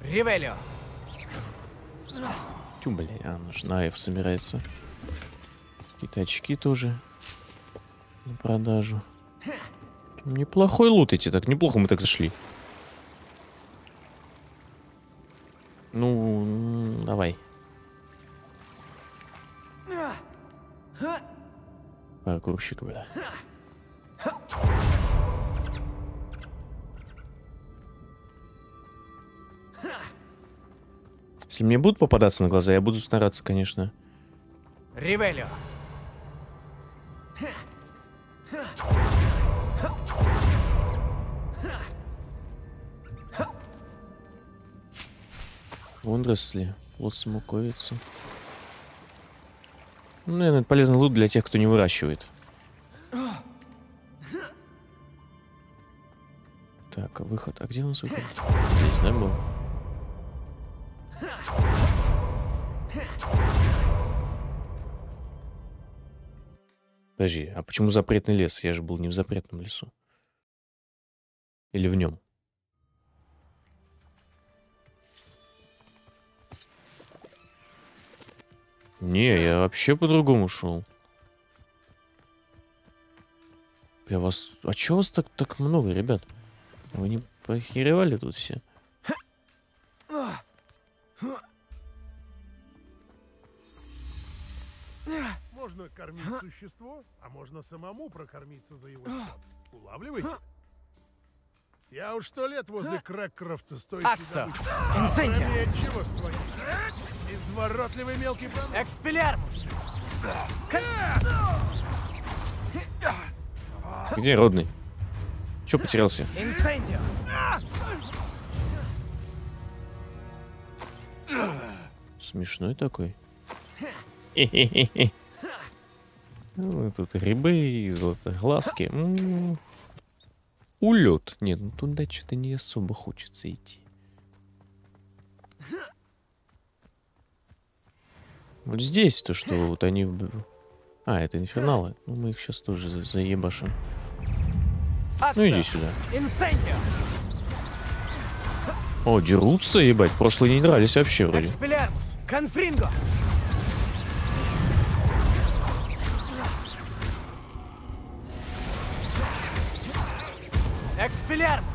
Ривелио! Тю, бля, а, ну ж на F собирается. Какие-то очки тоже на продажу. Неплохой лут эти, так неплохо мы так зашли. Ну, давай. Паркурщик, бля. Если мне будут попадаться на глаза, я буду стараться, конечно. Ривелио! Водоросли, плод смоковицы. Ну, наверное, это полезный лут для тех, кто не выращивает. Так, а выход? А где у нас выход? Здесь, да, был? Подожди, а почему запретный лес? Я же был не в запретном лесу. Или в нем? Не, я вообще по-другому шел. Я вас... А чего вас так, так много, ребят? Вы не похеревали тут все? Можно кормить существо, а можно самому прокормиться за его счет. Улавливаете? Я уж сто лет возле Крэккрофта стоящий Акция! Мне чего с твоим? Изворотливый мелкий пан... Экспелярмус! Где родный? Че потерялся? Инцендио! Смешной такой. Ну, тут грибы, золотоглазки. М. Улет. Нет, ну туда что-то не особо хочется идти. Вот здесь то, что вот они... А, это инферналы. Ну, мы их сейчас тоже за- заебашим. Ну, иди сюда. О, дерутся, ебать. Прошлые не дрались вообще вроде. Конфринго! Экспелярмус!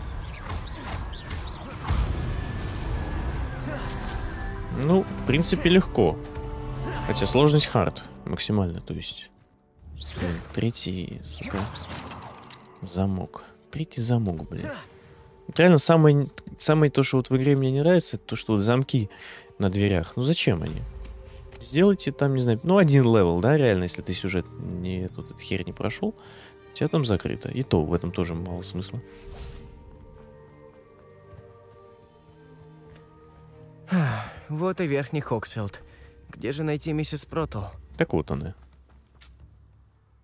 Ну, в принципе, легко. Хотя сложность hard максимально, то есть. Третий, сука, замок. Третий замок, блин. Реально, самое, самое то, что вот в игре мне не нравится, это то, что вот замки на дверях. Ну зачем они? Сделайте там, не знаю, ну один level, да, реально, если ты сюжет не эту, эту херь не прошел, тебя там закрыто. И то в этом тоже мало смысла. Вот и верхний Хоксфилд. Где же найти миссис Протл? Так вот она.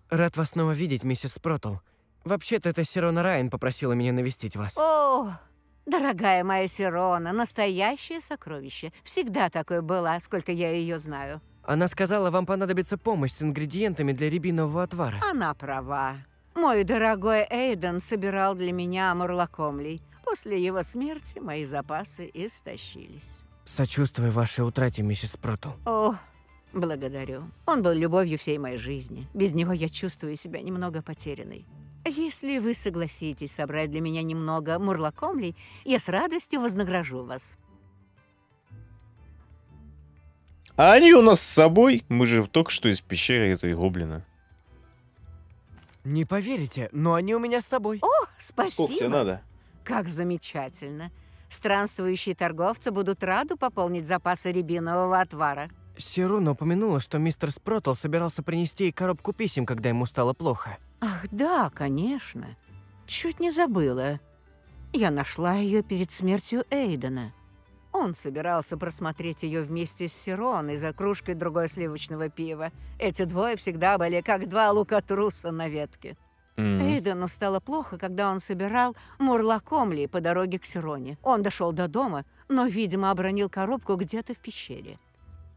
Рад вас снова видеть, миссис Протл. Вообще-то это Сирона Райан попросила меня навестить вас. О, дорогая моя Сирона, настоящее сокровище. Всегда такой была, сколько я ее знаю. Она сказала, вам понадобится помощь с ингредиентами для рябинового отвара. Она права. Мой дорогой Эйден собирал для меня мурлакомлей. После его смерти мои запасы истощились. Сочувствую вашей утрате, миссис Протл. О, благодарю. Он был любовью всей моей жизни. Без него я чувствую себя немного потерянной. Если вы согласитесь собрать для меня немного мурлакомлей, я с радостью вознагражу вас. А они у нас с собой? Мы же только что из пещеры этой гоблина. Не поверите, но они у меня с собой. О, спасибо. Сколько тебе надо? Как замечательно. Странствующие торговцы будут рады пополнить запасы рябинового отвара. Сируна упомянула, что мистер Спротл собирался принести ей коробку писем, когда ему стало плохо. Ах, да, конечно. Чуть не забыла. Я нашла ее перед смертью Эйдена. Он собирался просмотреть ее вместе с Сироной за кружкой другой сливочного пива. Эти двое всегда были как два лука-труса на ветке. М. Эйдену стало плохо, когда он собирал мурлакомли по дороге к Сироне. Он дошел до дома, но, видимо, обронил коробку где-то в пещере.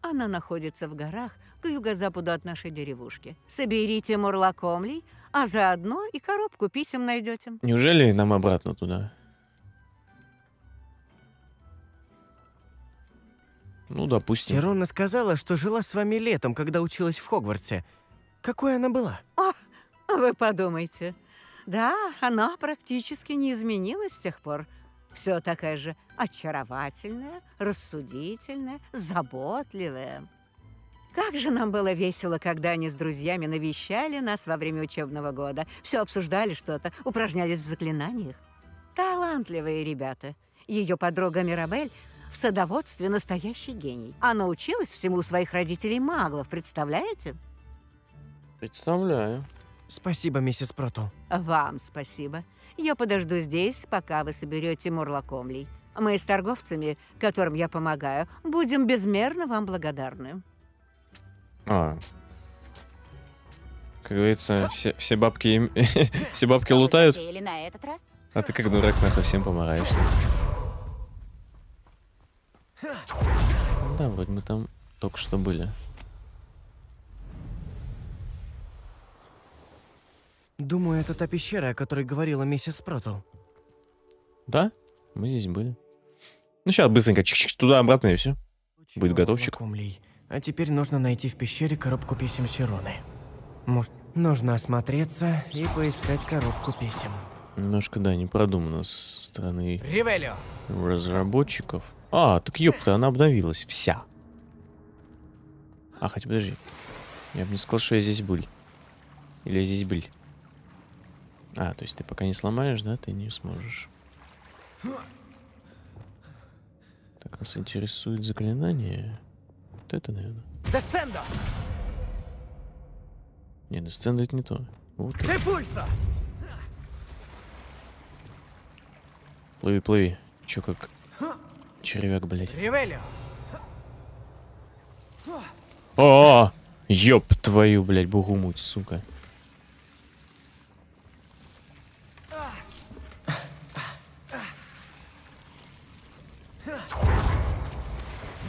Она находится в горах к юго-западу от нашей деревушки. Соберите мурлакомлей, а заодно и коробку писем найдете. Неужели нам обратно туда? Ну, допустим. Сируна сказала, что жила с вами летом, когда училась в Хогвартсе. Какой она была? Вы подумайте. Да, она практически не изменилась с тех пор. Все такая же очаровательная, рассудительная, заботливая. Как же нам было весело, когда они с друзьями навещали нас во время учебного года. Все обсуждали что-то, упражнялись в заклинаниях. Талантливые ребята. Ее подруга Мирабель в садоводстве настоящий гений. Она училась всему у своих родителей-маглов, представляете? Представляю. Спасибо, миссис Протл. Вам спасибо. Я подожду здесь, пока вы соберете мурлакомлей. Мы с торговцами, которым я помогаю, будем безмерно вам благодарны. А. Как говорится, все, все бабки, им- *laughs* все бабки лутают, Или на этот раз? а ты как дурак нахуй всем помогаешь. Да, вроде мы там только что были. Думаю, это та пещера, о которой говорила миссис Спротл. Да, мы здесь были. Ну, сейчас быстренько туда-обратно и все. Будет готовчик. Лакомлей. А теперь нужно найти в пещере коробку писем Сироны. Может, нужно осмотреться и поискать коробку писем. Немножко, да, не продумано со стороны Ривелио! разработчиков. А, так ёпта, она обновилась. Вся. А, хотя подожди. Я бы не сказал, что я здесь был. Или я здесь был. А, то есть ты пока не сломаешь, да, ты не сможешь. Так, нас интересует заклинание. Вот это, наверное. Десцендо! Не, Десцендо это не то. Вот это. Плыви, плыви. Чё как червяк, блядь. О, ёб твою, блядь, бугумуть, сука.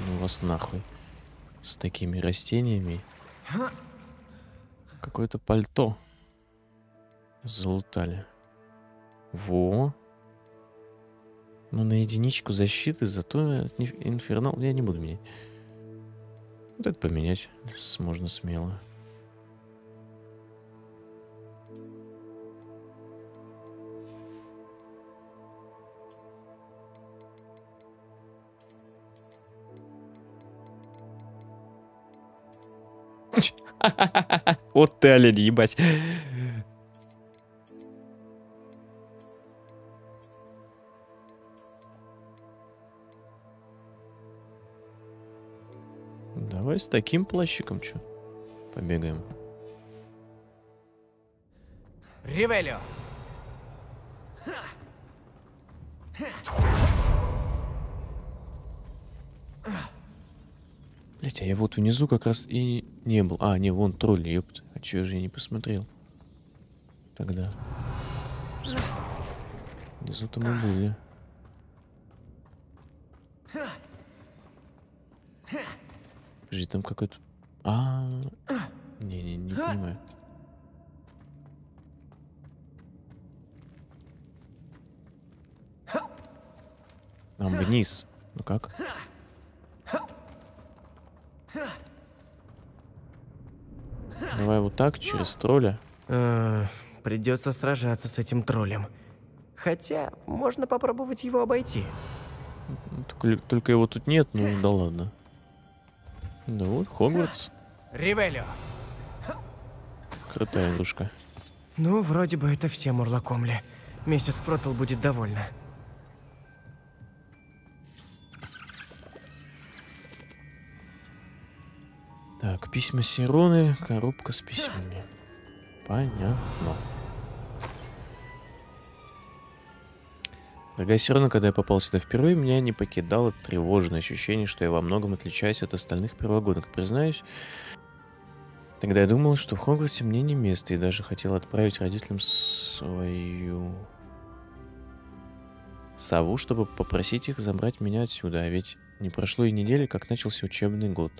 Ну вас нахуй. С такими растениями. Какое-то пальто. Залутали. Во. Ну, на единичку защиты, зато инфернал я не буду менять. Вот это поменять можно смело. *laughs* Вот ты олень, ебать. Давай с таким плащиком, чё? Побегаем. Ривелио! Блять, а я вот внизу как раз и не был. А, не, вон тролли, ёпт. А чё же я не посмотрел? Тогда. Внизу-то мы были. Подожди, там какой-то... А, не-не, не понимаю. Нам вниз. Ну как? Давай вот так, через тролля. Э, Придется сражаться с этим троллем. Хотя, можно попробовать его обойти. Только, только его тут нет, ну да ладно. Ну вот, Хогвартс. Ривелио! Крутая игрушка. Ну, вроде бы это все, Мурлакомли. Миссис Протл будет довольна. Так, письма Сироны, коробка с письмами. Понятно. Дорогая Сирона, когда я попал сюда впервые, меня не покидало тревожное ощущение, что я во многом отличаюсь от остальных первогодок. Признаюсь, тогда я думал, что в Хогвартсе мне не место, и даже хотел отправить родителям свою сову, чтобы попросить их забрать меня отсюда, а ведь не прошло и недели, как начался учебный год.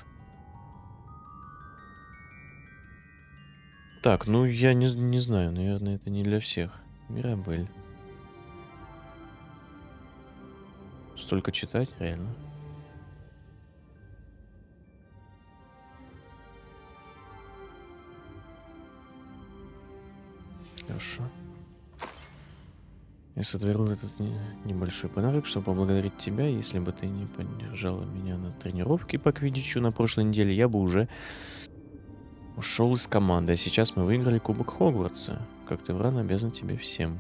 Так, ну я не, не знаю, наверное, это не для всех. Мирабель. Столько читать, реально. Хорошо. Я сотворил этот не- небольшой подарок, чтобы поблагодарить тебя. Если бы ты не поддержала меня на тренировке по квиддичу на прошлой неделе, я бы уже ушел из команды. А сейчас мы выиграли Кубок Хогвартса. Как ты рано обязан тебе всем.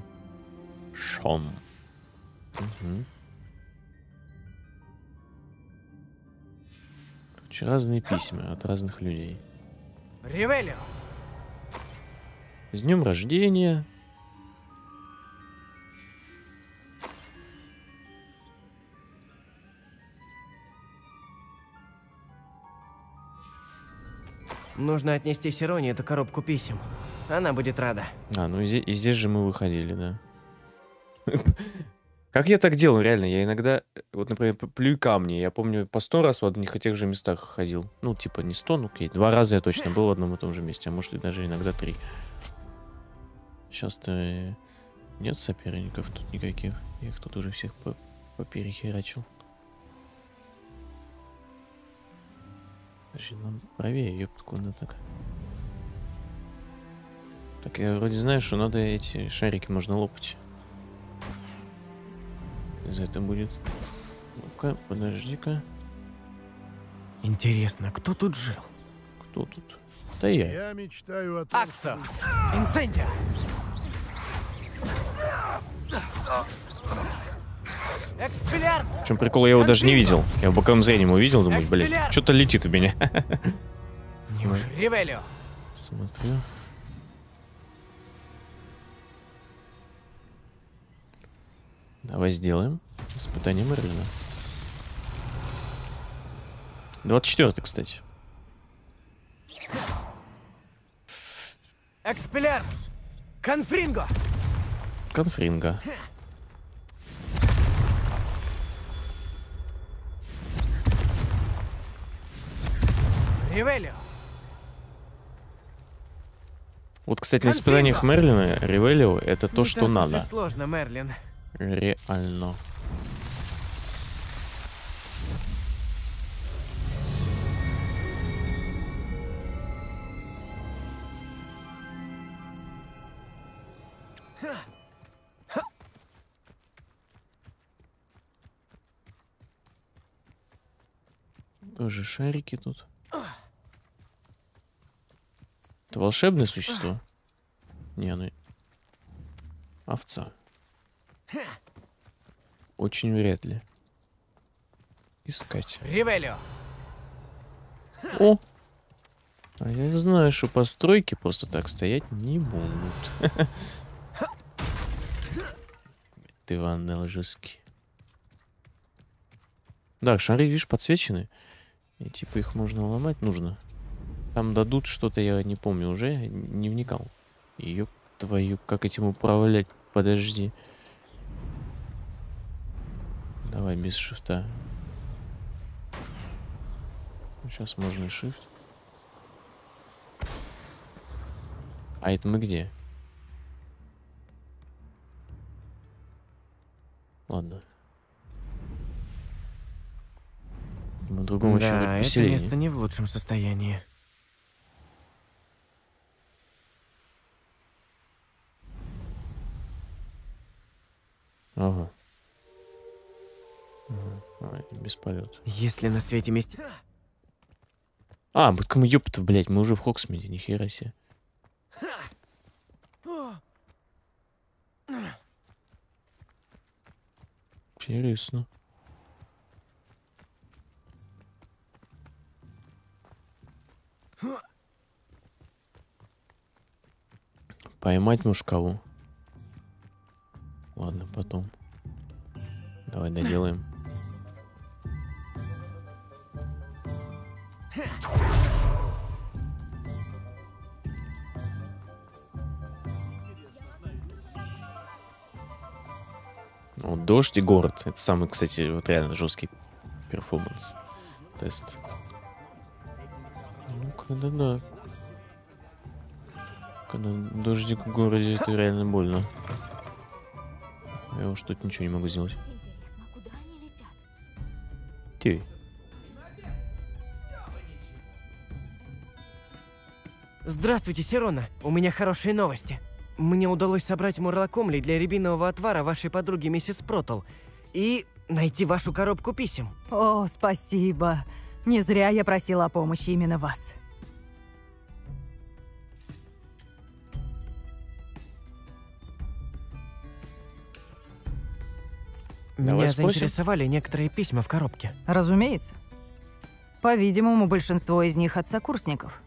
Шон. Мгм. Разные письма от разных людей. Ривелио! С днем рождения. Нужно отнести Сироне эту коробку писем. Она будет рада. А, ну и здесь, и здесь же мы выходили, да. Как я так делаю, реально? Я иногда, э, вот, например, плюю камни. Я помню, по сто раз в одних и тех же местах ходил. Ну, типа, не сто, ну, окей. Два раза я точно был в одном и том же месте, а может, и даже иногда три. Сейчас-то нет соперников тут никаких. Я их тут уже всех по поперехерачил. Подожди, нам правее, ёпт, куда так? Так, я вроде знаю, что надо эти шарики можно лопать. За это будет... Ну-ка, подожди-ка. Интересно, кто тут жил? Кто тут? Да я. Я мечтаю о том, Акция! Инцендия! Экспеллиар! В чем прикол, я его даже не видел. Я в боковом зрением увидел, думаю, Экспеллиар! что-то летит в меня. *laughs* Неужели? Ревелио! Смотрю. Давай сделаем испытание Мерлина. 24 кстати. Экспеллиармус! Конфринго! Конфринга. Ревелио! Вот, кстати, на испытаниях Мерлина Ревелио это то, Не что надо. сложно, Мерлин. Реально. Тоже шарики тут. Это волшебное существо? Не, ну... Овца. Очень вряд ли. Искать. Ревелио! О! А я знаю, что постройки просто так стоять не будут. *laughs* Ты вандал жесткий. Да, шары, видишь, подсвечены. И типа их можно ломать нужно. Там дадут что-то, я не помню уже, не вникал. Ее твою, как этим управлять? Подожди. Давай без шифта. Сейчас можно и shift. А это мы где? Ладно. Мы другом еще Да, быть это поселение. место не в лучшем состоянии. Ага. А, без полета. Если на свете месте... А, вот кому ёпта, блядь, мы уже в Хоксмиде, нихера себе. Интересно. Поймать мушкаву. Ладно, потом. Давай доделаем. Вот дождь и город. Это самый, кстати, вот реально жесткий перформанс. Тест. Ну-ка, да-да. Когда дождик в городе, это реально больно. Я уж тут ничего не могу сделать. Ты. Здравствуйте, Сирона. У меня хорошие новости. Мне удалось собрать мурлокомли для рябинового отвара вашей подруги миссис Протл и найти вашу коробку писем. О, спасибо. Не зря я просила о помощи именно вас. Меня Давай спросим. заинтересовали некоторые письма в коробке. Разумеется. По-видимому, большинство из них от сокурсников.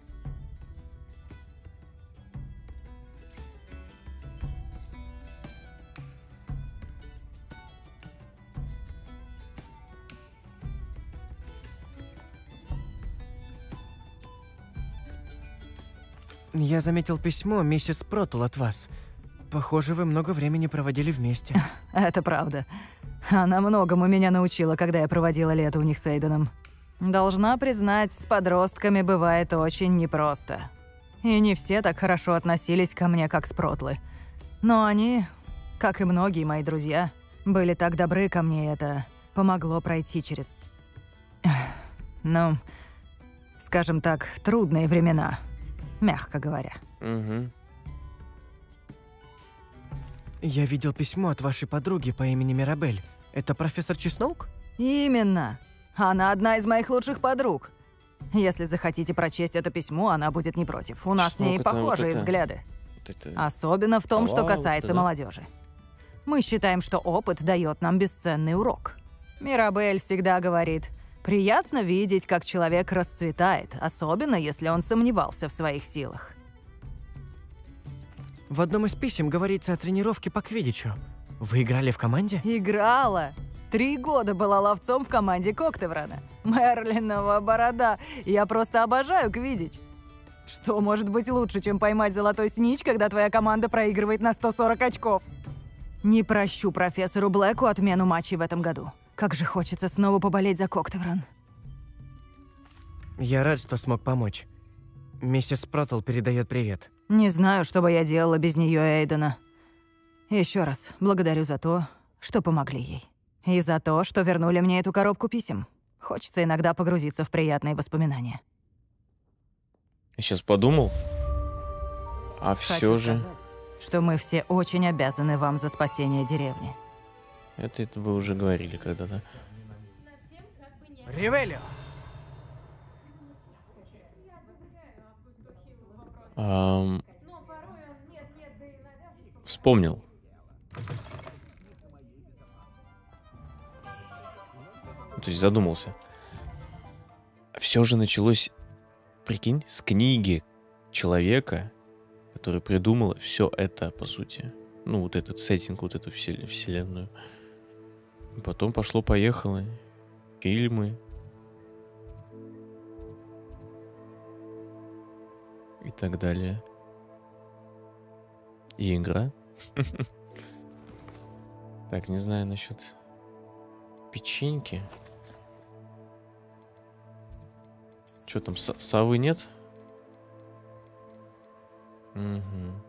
Я заметил письмо миссис Протл от вас. Похоже, вы много времени проводили вместе. *laughs* Это правда. Она многому меня научила, когда я проводила лето у них с Эйденом. Должна признать, с подростками бывает очень непросто. И не все так хорошо относились ко мне, как с Протлы. Но они, как и многие мои друзья, были так добры ко мне, и это помогло пройти через... *sighs* Ну, скажем так, трудные времена, мягко говоря. Угу. Я видел письмо от вашей подруги по имени Мирабель. Это профессор Чесноук? Именно. Она одна из моих лучших подруг. Если захотите прочесть это письмо, она будет не против. У нас с ней Чеснок это вот похожие это- взгляды. Вот это- Особенно в том, что Вау, касается да. молодежи. Мы считаем, что опыт дает нам бесценный урок. Мирабель всегда говорит, приятно видеть, как человек расцветает, особенно если он сомневался в своих силах. В одном из писем говорится о тренировке по квиддичу. Вы играли в команде? Играла. Три года была ловцом в команде Коктеврана. Мерлинова борода. Я просто обожаю квиддич. Что может быть лучше, чем поймать золотой снич, когда твоя команда проигрывает на 140 очков? Не прощу профессору Блэку отмену матчей в этом году. Как же хочется снова поболеть за Коктевран. Я рад, что смог помочь. Миссис Протл передает привет. Не знаю, что бы я делала без нее Эйдена. Еще раз благодарю за то, что помогли ей. И за то, что вернули мне эту коробку писем. Хочется иногда погрузиться в приятные воспоминания. Я сейчас подумал. А все же... сказать, что мы все очень обязаны вам за спасение деревни. Это, это вы уже говорили когда-то. Ревелио! Ам, Вспомнил. То есть задумался. Все же началось, прикинь, с книги человека, который придумал все это, по сути. Ну, вот этот сеттинг, вот эту всел- вселенную. Потом пошло-поехало. Фильмы. И так далее. И игра. *laughs* Так, не знаю насчет печеньки. Что там, со- совы нет? Мгм.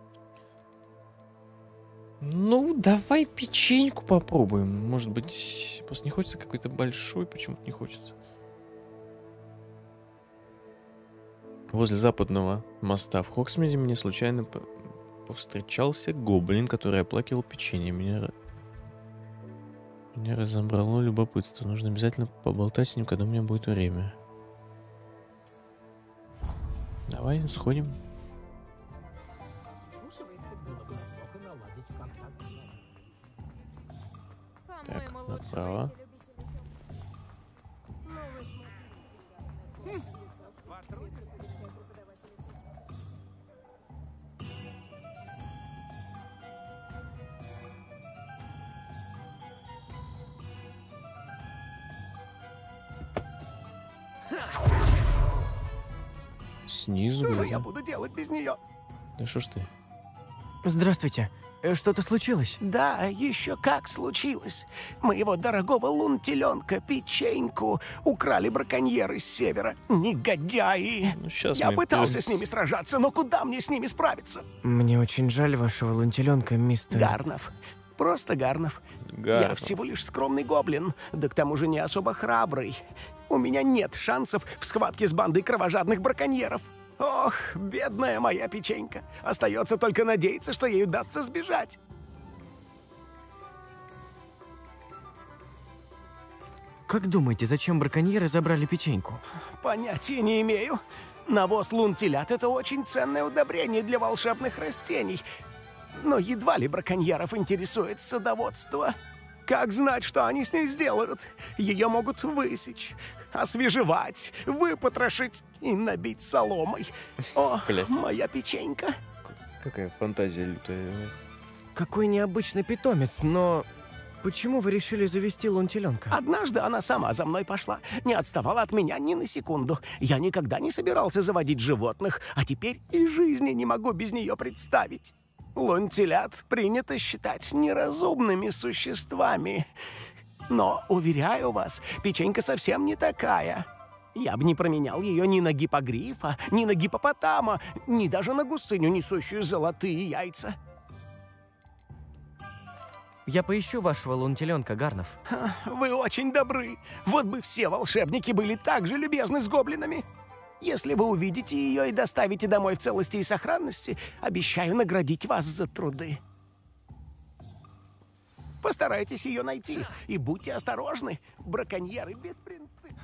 Ну, давай печеньку попробуем. Может быть, просто не хочется какой-то большой, почему-то не хочется. Возле западного моста в Хоксмиде мне случайно по- повстречался гоблин, который оплакивал печенье. Меня, меня разобрало любопытство. Нужно обязательно поболтать с ним, когда у меня будет время. Давай, сходим. Направо. Снизу? Что я буду делать без нее? Да что ж ты? Здравствуйте. Э, Что-то случилось? Да, еще как случилось. Моего дорогого лунтеленка, печеньку, украли браконьеры с севера. Негодяи! Ну, щас я пытался пиз- с ними сражаться, но куда мне с ними справиться? Мне очень жаль вашего лунтеленка, мистер... Гарнов. Просто Гарнов. Я Гарнов. всего лишь скромный гоблин, да к тому же не особо храбрый. У меня нет шансов в схватке с бандой кровожадных браконьеров. Ох, бедная моя печенька. Остается только надеяться, что ей удастся сбежать. Как думаете, зачем браконьеры забрали печеньку? Понятия не имею. Навоз лунтилят — это очень ценное удобрение для волшебных растений. Но едва ли браконьеров интересует садоводство. Как знать, что они с ней сделают? Ее могут высечь, освежевать, выпотрошить и набить соломой. О, моя печенька. Какая фантазия лютая. Какой необычный питомец, но... Почему вы решили завести лунтеленка? Однажды она сама за мной пошла, не отставала от меня ни на секунду. Я никогда не собирался заводить животных, а теперь и жизни не могу без нее представить. Лунтилят принято считать неразумными существами. Но, уверяю вас, печенька совсем не такая. Я бы не променял ее ни на гипогрифа, ни на гипопотама, ни даже на гусыню, несущую золотые яйца. Я поищу вашего лунтеленка, Гарнов. Вы очень добры. Вот бы все волшебники были так же любезны с гоблинами. Если вы увидите ее и доставите домой в целости и сохранности, обещаю наградить вас за труды. Постарайтесь ее найти и будьте осторожны. Браконьеры беспринципные.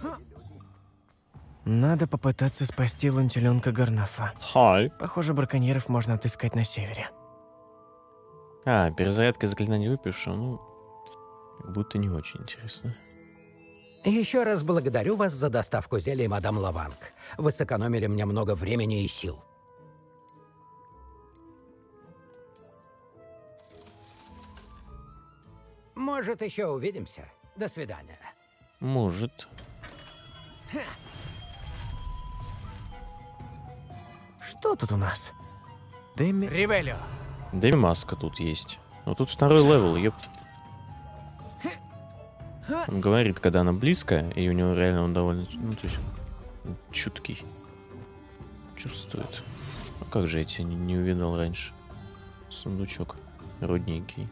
Надо попытаться спасти лунтеленка Гарнафа. Хай. Похоже, браконьеров можно отыскать на севере. А, перезарядка заклинаний выпившего, ну, как будто не очень интересно. Еще раз благодарю вас за доставку зелий, мадам Лаванг. Вы сэкономили мне много времени и сил. Может, еще увидимся. До свидания. Может. Что тут у нас? Деми... Ривелио. Дэми маска тут есть. Ну тут второй level, ёп. Он говорит, когда она близко, и у него реально он довольно, ну, то есть, чуткий. Чувствует. А как же я тебя не, не увидел раньше? Сундучок. Родненький.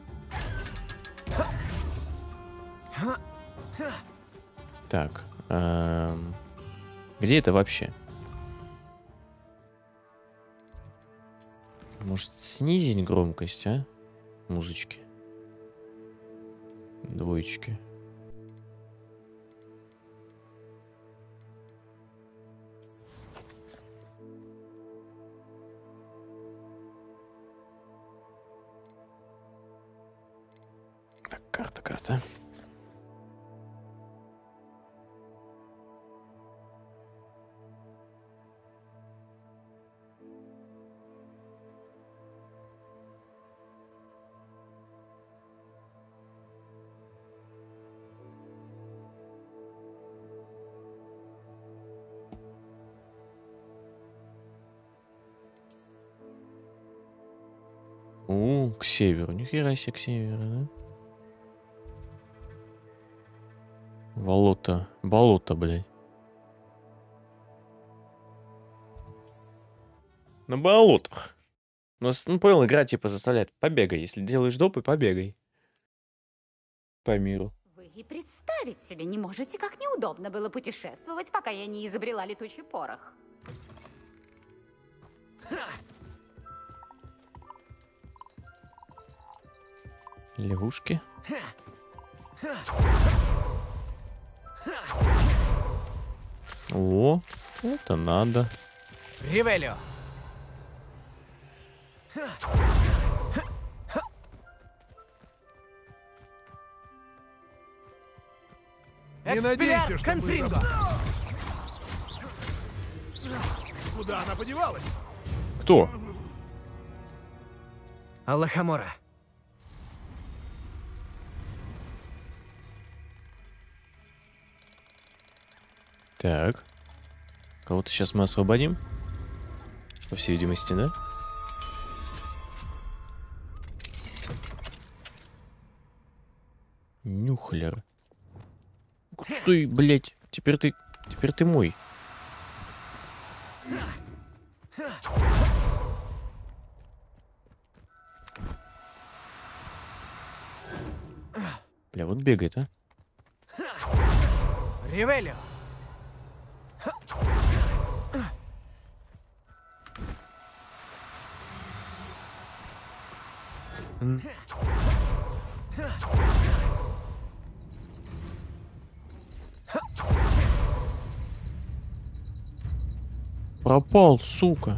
Так. эм, Где это вообще? Может, снизить громкость, а? Музычки. Двоечки. Карта, карта. У, к северу. Нихера себе к северу, да? Болото. Болото, блядь. На болотах. Ну, ну, понял, игра типа заставляет. Побегай. Если делаешь допы, побегай. По миру. Вы и представить себе не можете, как неудобно было путешествовать, пока я не изобрела летучий порох. Лягушки. О, это надо. Ривелио. Не надейся, что Конфринго. Куда она подевалась? Кто? Аллахамора. Так. Кого-то сейчас мы освободим? По всей видимости, да? Нюхлер. Стой, блядь. Теперь ты... Теперь ты мой. Бля, вот бегает, а? Ривелио. Пропал, сука.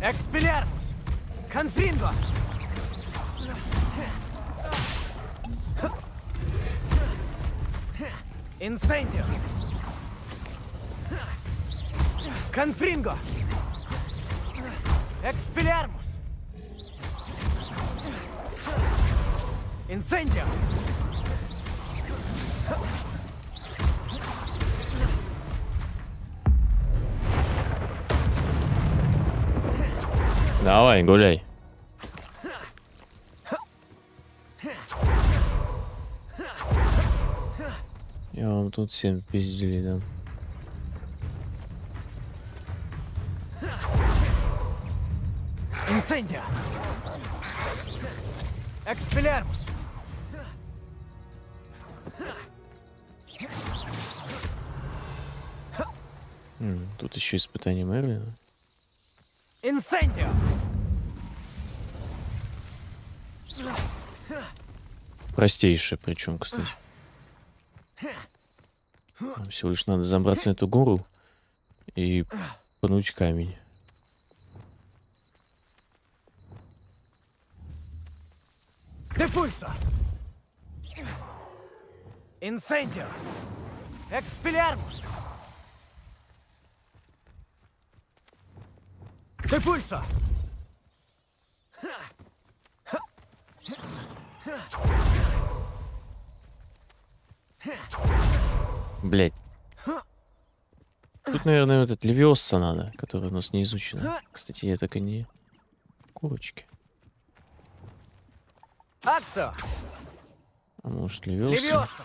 Экспелярмус. Конфринго. Инсендио. Конфринго. Экспелярмус. Инсендио. Давай, гуляй. минут 7 пиздили, да. Инцендия! Экспилярмус! Тут еще испытание Мерлина. Инцендио! Простейшее причем, кстати. Нам Всего лишь надо забраться на эту гору и пнуть камень. Депульсо! Инсендио! Экспелярмус! Депульсо! Блять. Тут, наверное, вот этот Левиосса надо, который у нас не изучен. Кстати, я так и не... Курочки. Акцио! А может, Левиосса? Левиоса!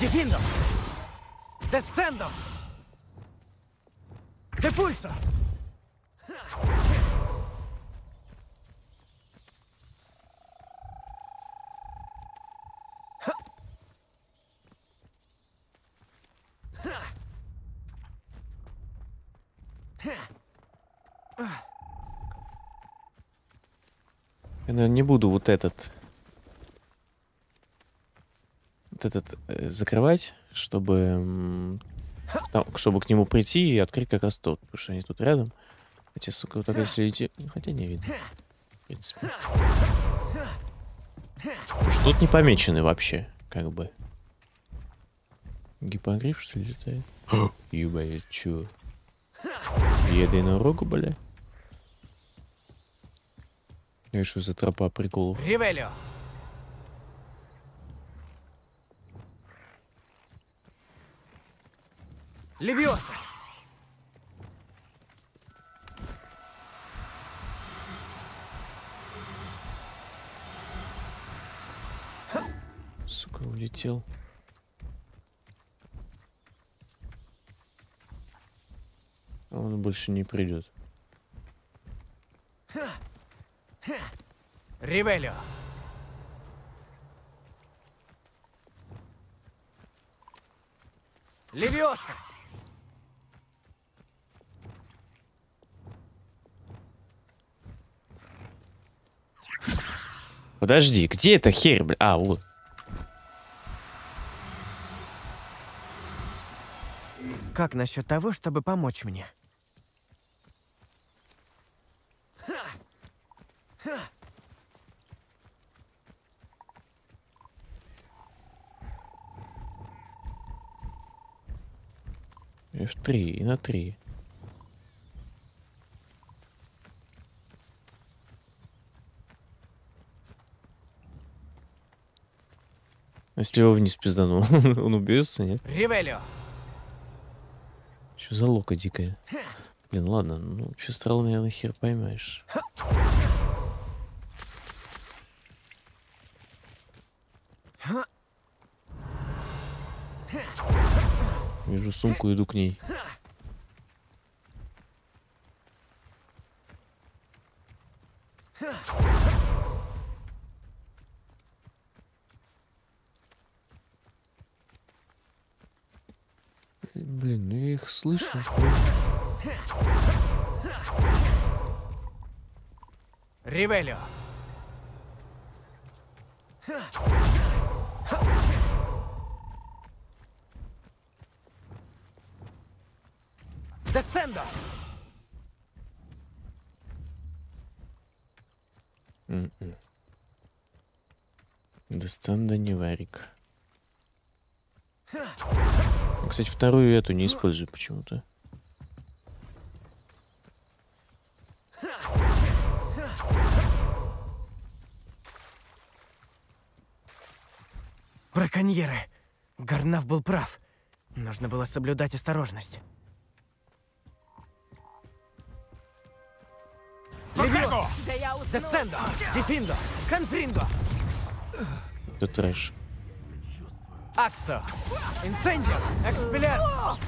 Дефиндо! Десцендо! Депульсо! Я, наверное, не буду вот этот... Вот этот э, закрывать, чтобы... там, чтобы к нему прийти и открыть как раз тот. Потому что они тут рядом. Хотя, сука, вот так если идти... Хотя не видно. В принципе. Потому что тут не помечены вообще, как бы. Гиппогриф, что ли, летает? *gasps* Ебать, чё? Единорогу, бля? Я что за тропа приколов? Ривелио! Левиоса! Сука, улетел. Он больше не придет. Ривелио! Левиоса! Подожди, где эта херь, бля? А, вот. Как насчет того, чтобы помочь мне? F3 и на 3. Если его вниз пизданул, *laughs* он убьется, нет? Ривелио! Что за лока дикая? Блин, ладно, ну, что стало, наверное, хер поймаешь. Вижу сумку, иду к ней. Блин, ну я их слышу. Ривелио! Десцендо! М-м. Десценда не варик. Кстати, вторую эту не использую почему-то. Браконьеры! Гарнав был прав. Нужно было соблюдать осторожность. Усну. Десцендо! Дефиндо! Конфриндо! Это трэш. Акцио! Инсендио! Экспелярмус!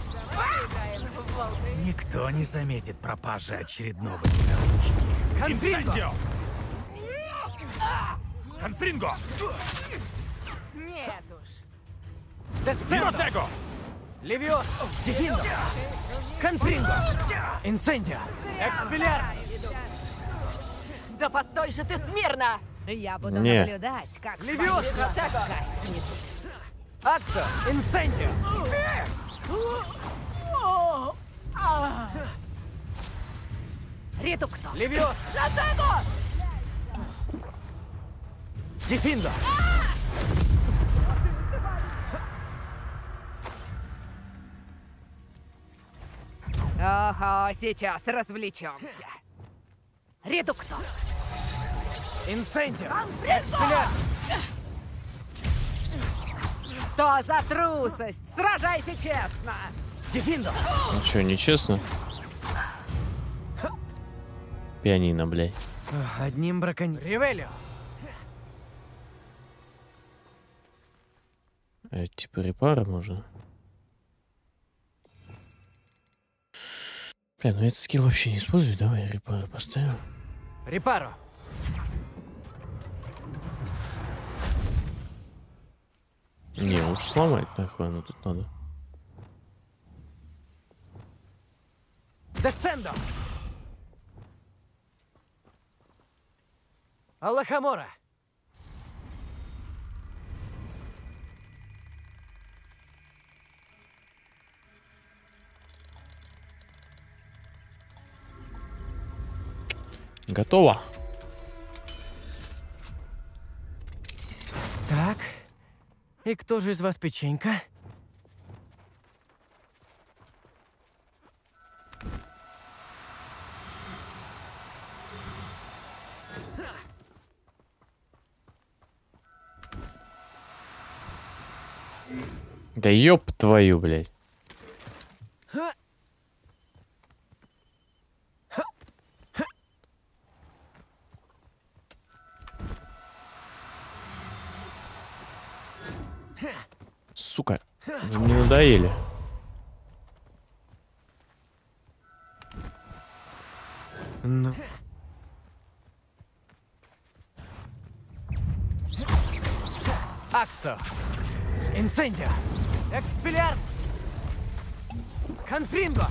Никто не заметит пропажи очередного. Конфринго! Конфринго! Нет уж. Дестего! Левиос! Дефиндо! Конфринго! Инсендио! Экспеллер! Да постой же ты смирно! Я буду Не. наблюдать, как Левиос! гаснет. Акция! Инсендио! Редукто! Левиос! Дефиндо! Ого, сейчас развлечемся. Редукто! Инсендио! Экспеллер! Что за трусость? Сражайся честно! Дефиндо! Ну что, нечестно? Пианино, блядь. Одним браконь... Ревелио! А, типа репара можно? Бля, ну этот скилл вообще не используй. Давай репара поставим. Репаро! Не, лучше сломать нахуй, оно тут надо. Десцендо! Аллахамора! Готово. Так. И кто же из вас печенька? Да ёб твою, блядь. Надоели. Ну. Акцио! Инсендио! Экспеллярмус! Конфринго!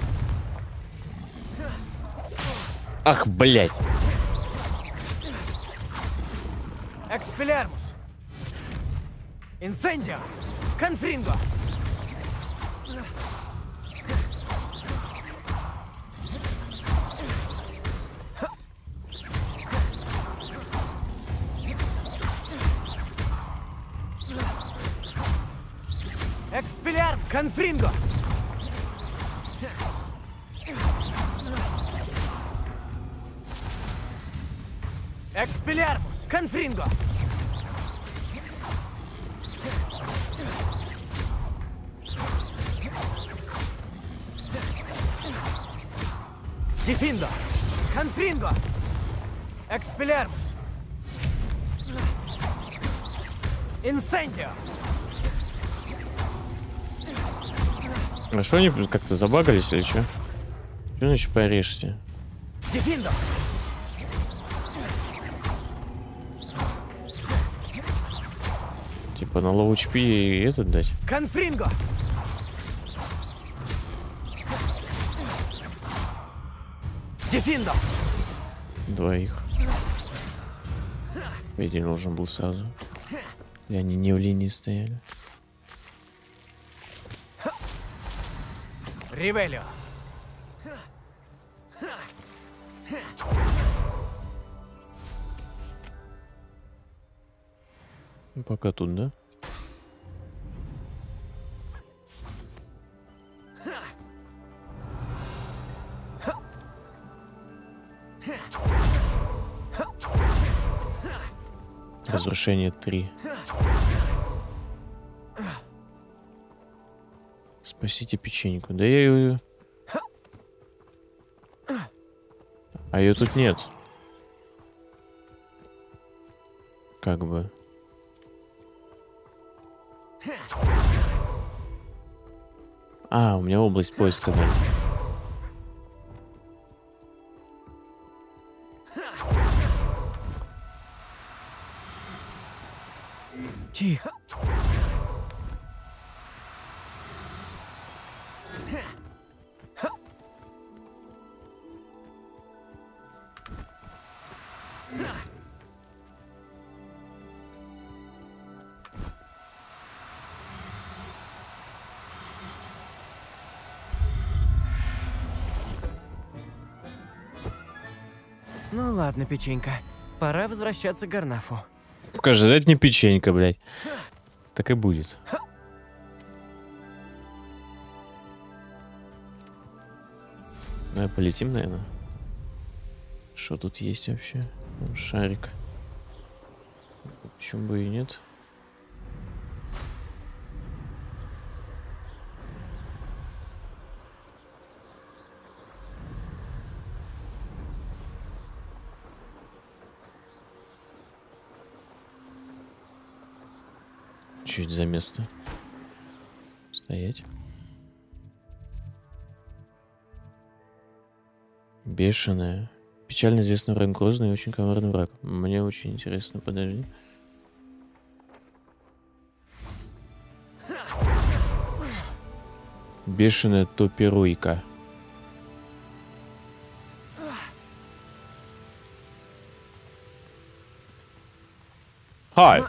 Ах, блядь. Экспеллярмус! Инсендио! Конфринго! Конфринго! Экспеллярмус! Конфринго! Дефиндо! Конфринго! Экспеллярмус! А что они как-то забагались или что? Что значит порежьте? Типа на low HP и этот дать? Конфринго! Дефиндо! Двоих. Идее, должен был сразу. И они не в линии стояли. Ривелио! Ну, пока тут, да? Разрушение 3. Спасите печеньку. Да я ее... А ее тут нет. Как бы. А, у меня область поиска, да. Печенька. Пора возвращаться к Гарнафу. Покажи, это не печенька, блядь. Так и будет. Давай полетим, наверное. Что тут есть вообще? Шарик. Почему бы и нет? Это за место? Стоять. Бешеная. Печально известный враг грозный и очень коварный враг. Мне очень интересно, подожди. Бешеная топируйка. Hi.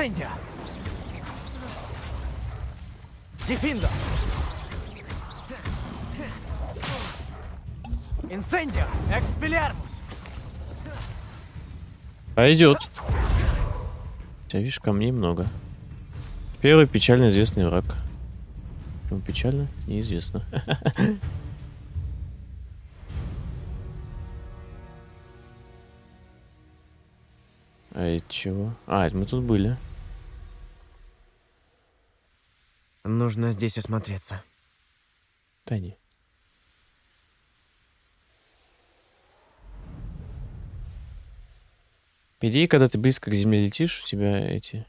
Инсендио! Дефиндо! Инсендио! Экспелярмус! Пойдет. У тебя, видишь, камней много. Первый печально известный враг. Почему печально? Неизвестно. *laughs* А это чего? А, это мы тут были. Нужно здесь осмотреться. Не. По идее, когда ты близко к земле летишь, у тебя эти...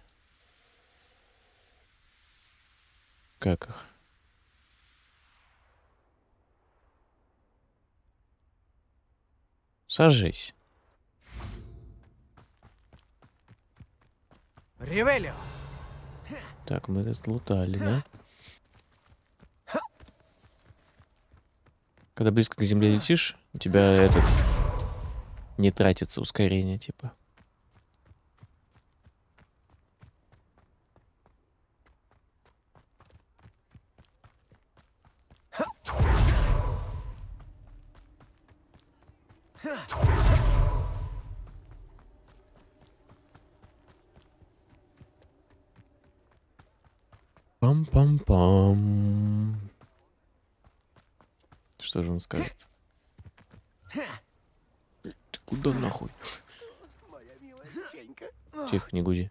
Как их? Сажись. Ревелио! Так, мы этот лутали, да? Когда близко к земле летишь, у тебя этот... Не тратится ускорение, типа. Пам-пам-пам. Что же он скажет? Ты куда нахуй? Тихо, не гуди.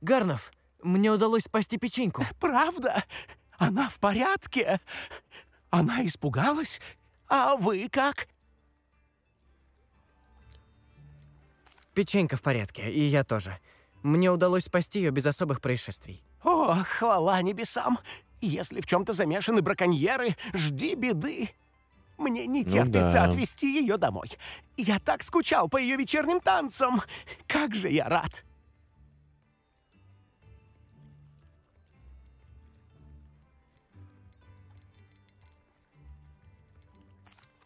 Гарнов, мне удалось спасти печеньку. Правда? Она в порядке? Она испугалась? А вы как? Печенька в порядке, и я тоже. Мне удалось спасти ее без особых происшествий. О, хвала небесам! Если в чем-то замешаны браконьеры, жди беды. Мне не Ну терпится да. отвезти ее домой. Я так скучал по ее вечерним танцам. Как же я рад.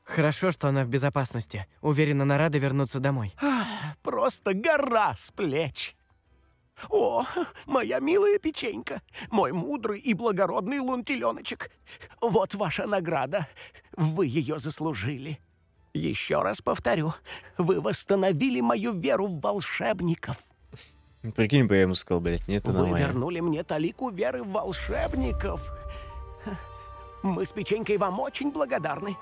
Хорошо, что она в безопасности. Уверена, она рада вернуться домой. Просто гора с плеч. О, моя милая печенька, мой мудрый и благородный лунтеленочек. Вот ваша награда. Вы ее заслужили. Еще раз повторю, вы восстановили мою веру в волшебников. Прикинь бы, я ему сказал, блядь, нет, Вы моя. вернули мне талику веры в волшебников. Мы с печенькой вам очень благодарны.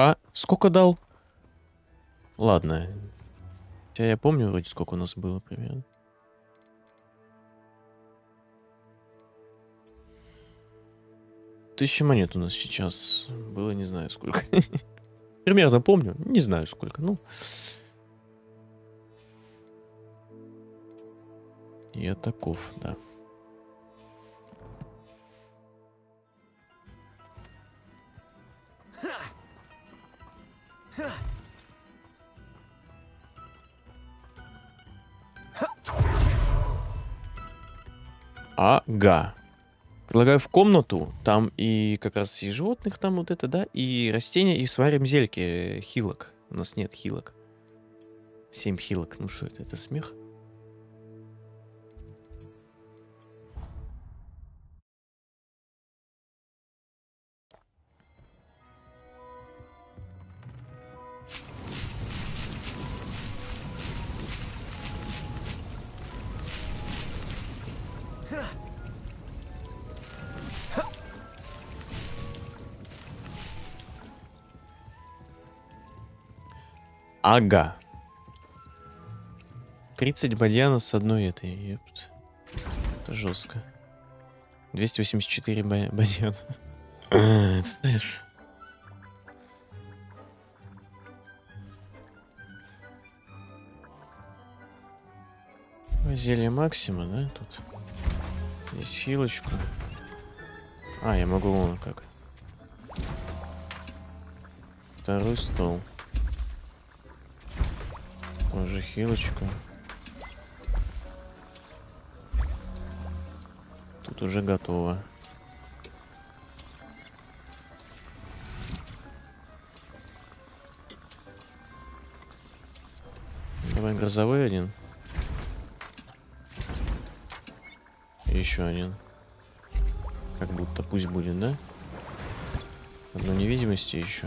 А, сколько дал? Ладно. Хотя я помню вроде сколько у нас было примерно. Тысяча монет у нас сейчас было, не знаю сколько. *laughs* Примерно помню, не знаю сколько. Ну, я таков, да. Ага. Предлагаю в комнату, там и как раз и животных, там вот это, да, и растения, и сварим зельки э, хилок. У нас нет хилок. Семь хилок. Ну что это, это смех? Ага. 30 бадьяна с одной этой, ёпт. Это жестко. 284 ба- бадьяна. А, ты знаешь. Ну, Зелье максима, да, тут? Здесь хилочку. А, я могу вон как. Второй стол. Тоже хилочку. Тут уже готово. Давай грозовой один. И еще один. Как будто пусть будет, да? Одно невидимости еще.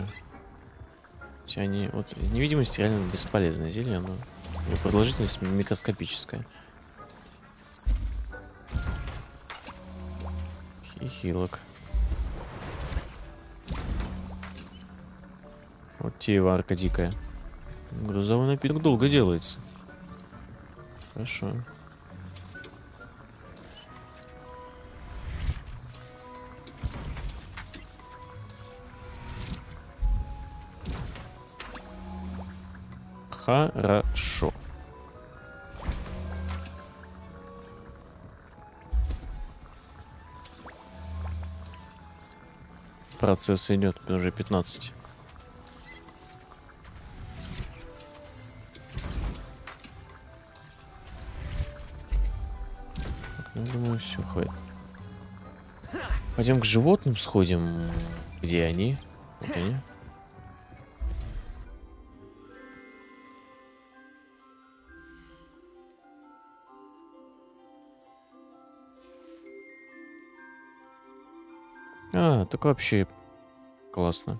Хотя они... Вот из невидимости реально бесполезное зелье, его продолжительность микроскопическая. И хилок. Вот те варка дикая. Грузовой напиток долго делается. Хорошо. Хорошо. Процесс идет уже 15. Так, ну, думаю, все, хватит. Пойдем к животным сходим. Где они? Вот они. Так вообще классно.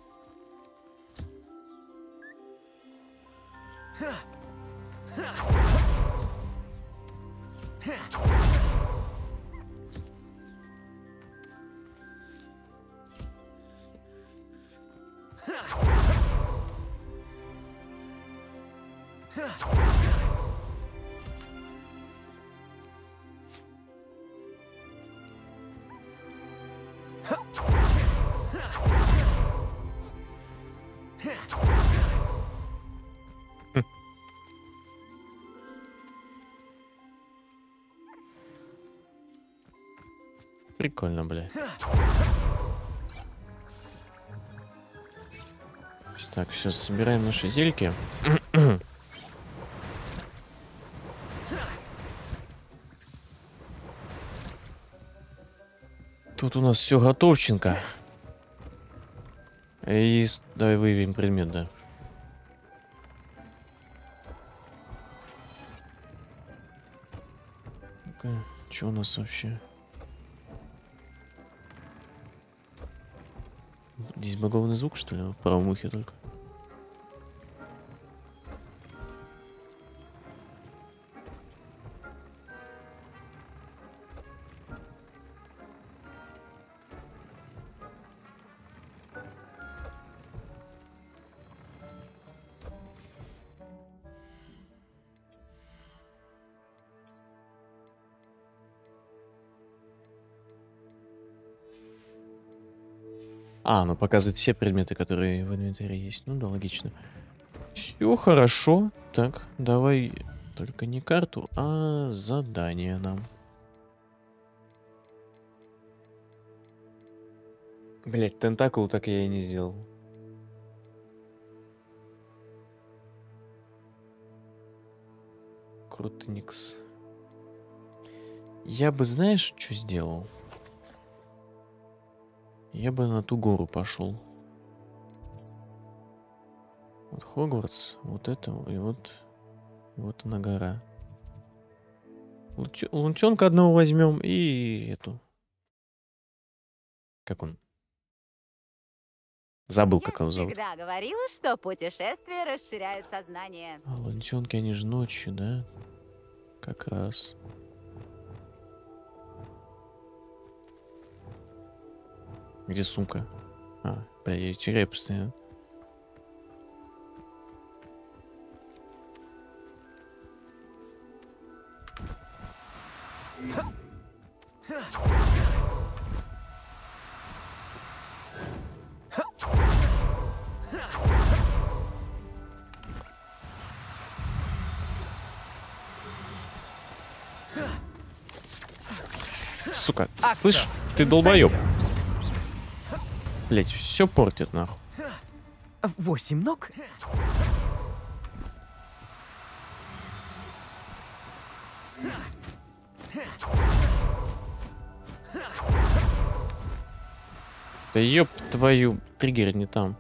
Все, собираем наши зельки. Тут у нас все готовченко. И давай выявим предмет, да. Что у нас вообще? Здесь багованный звук, что ли? В правом ухе только. Показывает все предметы, которые в инвентаре есть. Ну да, логично. Все хорошо. Так, давай только не карту, а задание нам. Блять, тентакул так я и не сделал. Крутникс. Я бы, знаешь, что сделал? Я бы на ту гору пошел. Вот Хогвартс, вот это, и вот, и вот она гора. Лунтенка одного возьмем и эту. Как он? Забыл, как его зовут. Всегда говорила, что путешествия расширяют сознание. А лунтенки, они же ночью, да? Как раз. Где сумка? А, бля, я ее теряю постоянно. Сука, слышь, ты долбоеб. Блять, все портит нахуй. Восемь ног? Да ёб твою, триггер не там.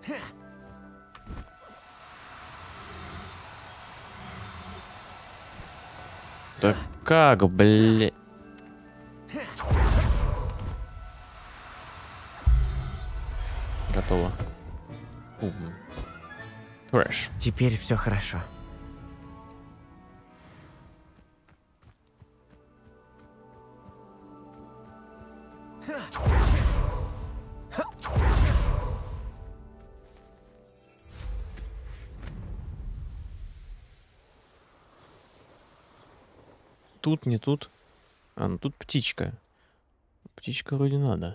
Да как, бля... Готово. Ум. Трэш. Теперь все хорошо. Тут, не тут. А, ну тут птичка. Птичка вроде надо.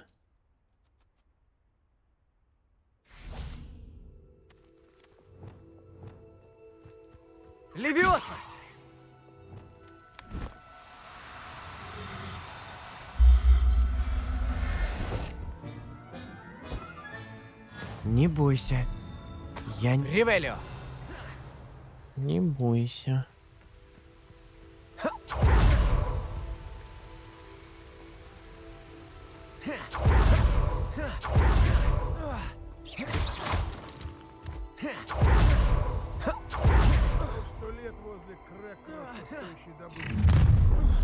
Бойся. Я не... Ривелио! Не бойся.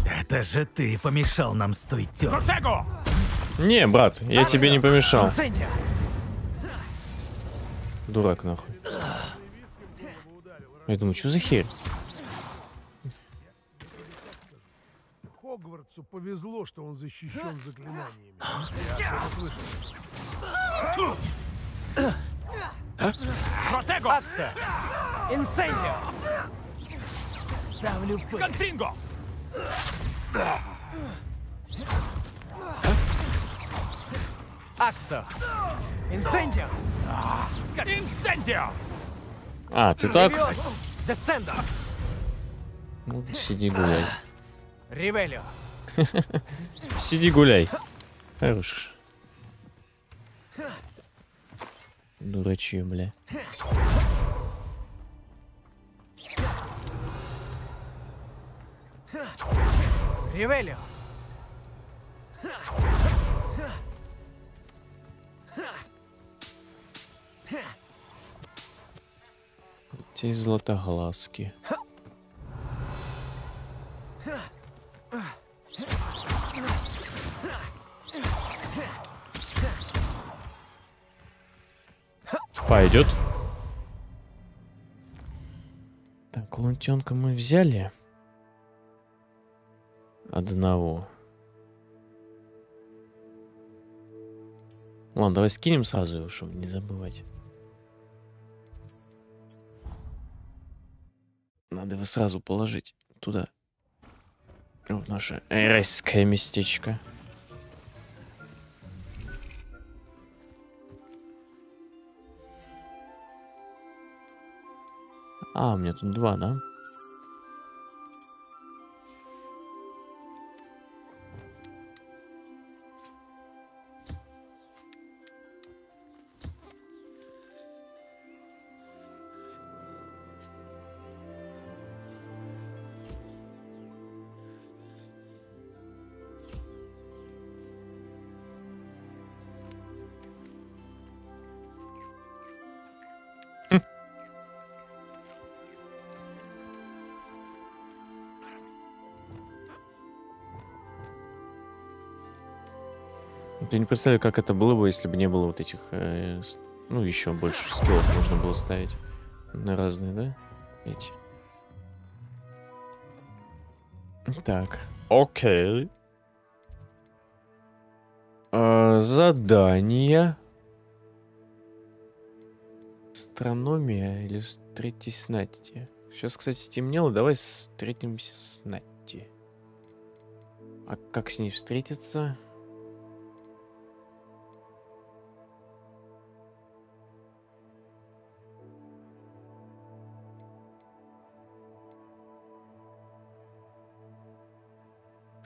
Это же ты помешал нам с той тёркой. Кортего! Не, брат, я тебе не помешал. Дурак нахуй. Я думаю, что за херь? Хогвартсу повезло, что он защищен заклинаниями. Я что-то слышал. Протего! Акция! Инцендио! Ставлю пыль. Контринго! Акция! Инцендио! Инсендио! А, ты так? Десцендо! Ну, сиди гуляй. Ривелио! Сиди гуляй. Хорош. Дурачье, бля. Ривелио! Из Златоглазки. Пойдет. Так, лунтенка мы взяли. Одного. Ладно, давай скинем сразу его, чтобы не забывать. Надо его сразу положить туда. В наше райское местечко. А, у меня тут два, да? Представляю, как это было бы, если бы не было вот этих, э, ну, еще больше скиллов можно было ставить на разные, да, эти. Так, окей. А, задание. Астрономия или встретись с Натти. Сейчас, кстати, стемнело, давай встретимся с Натти. А как с ней встретиться?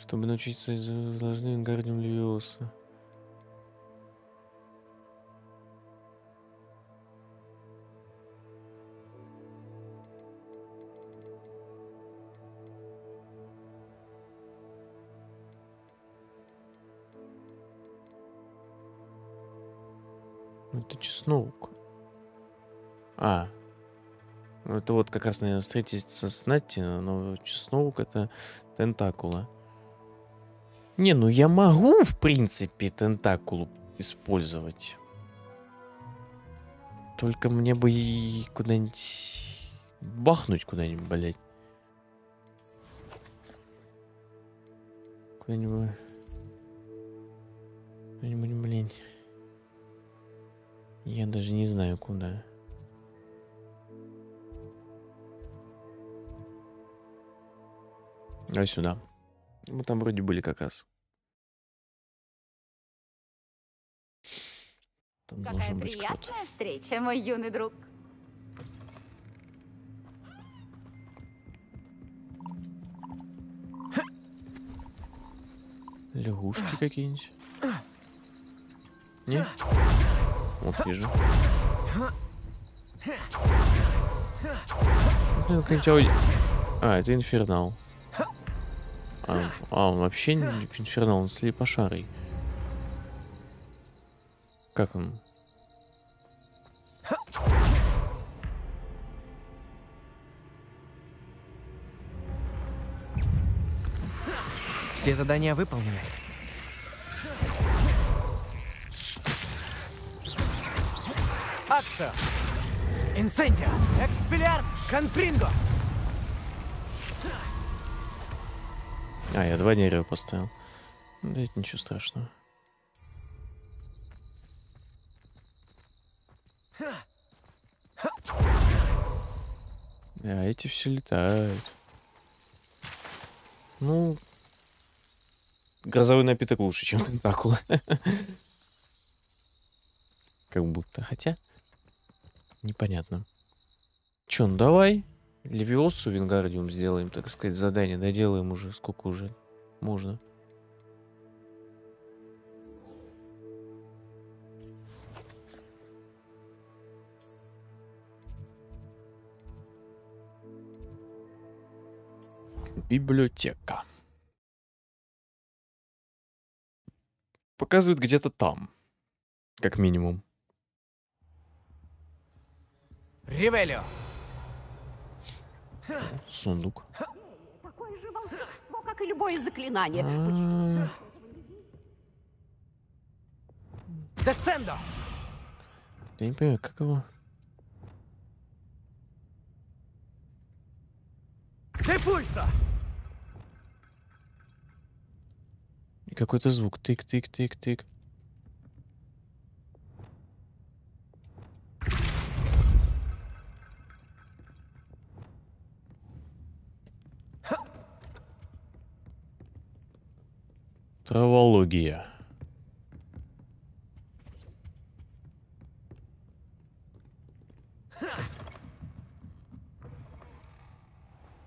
Чтобы научиться из должны Гардиум Левиоса. Ну, Это чеснок. А. Это вот как раз, наверное, встретиться с Натти, но чеснок это тентакула. Не, ну я могу, в принципе, тентакулу использовать. Только мне бы куда-нибудь бахнуть куда-нибудь, блядь. Куда-нибудь... Куда-нибудь, блин. Я даже не знаю, куда. А сюда. Мы там вроде были как раз. Там Какая приятная встреча, мой юный друг. Лягушки какие-нибудь? Не? Вот вижу. Ну, какая-нибудь ауди- А, это инфернал. А, а, он вообще не инфернал, он слепошарый. Как он? Все задания выполнены. Акция! Инсендио! Экспеллиар! Конфринго! А, я два дерева поставил. Да это ничего страшного. А эти все летают. Ну, грозовой напиток лучше, чем тентакула. Как будто. Хотя, непонятно. Че, ну давай. Левиосу Вингардиум сделаем, так сказать, задание. Доделаем уже. Сколько уже можно. Библиотека. Показывает где-то там. Как минимум. Ривелио! Сундук. Такое же волшебство, как и любое заклинание. А, Десцендо! Я не понимаю, как его... Де пульсо! И какой-то звук. Тык-тык-тык-тык. Травология.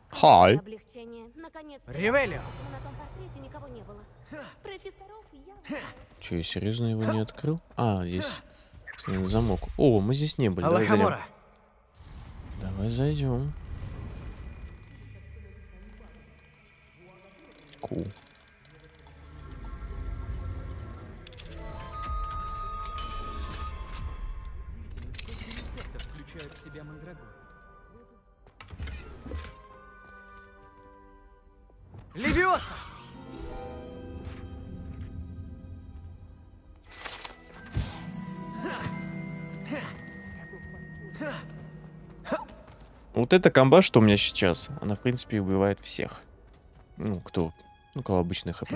Хай. Облегчение. Наконец. Ревелио. На том портрете никого не было. Профессоров я... Че, я серьезно его не открыл? А, здесь кстати, замок. О, мы здесь не были. Давай зайдем. Давай зайдем. Ку. Себя мандрагор. Левиоса! Вот эта комба, что у меня сейчас, она, в принципе, убивает всех. Ну, кто, ну, кого обычный хп.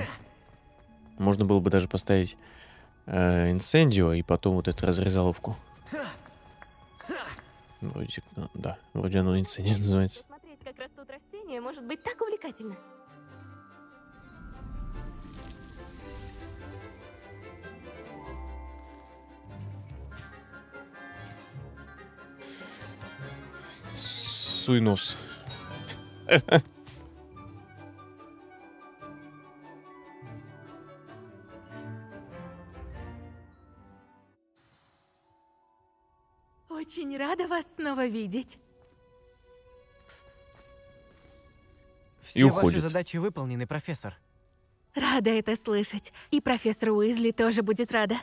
Можно было бы даже поставить э, инсендио и потом вот эту разрезаловку. Вроде, ну, да, вроде оно инсендио называется. Смотреть, как растут растения, может быть так увлекательно. Суй нос. *laughs* Очень рада вас снова видеть. Все ваши уходит. задачи выполнены, профессор. Рада это слышать. И профессор Уизли тоже будет рада.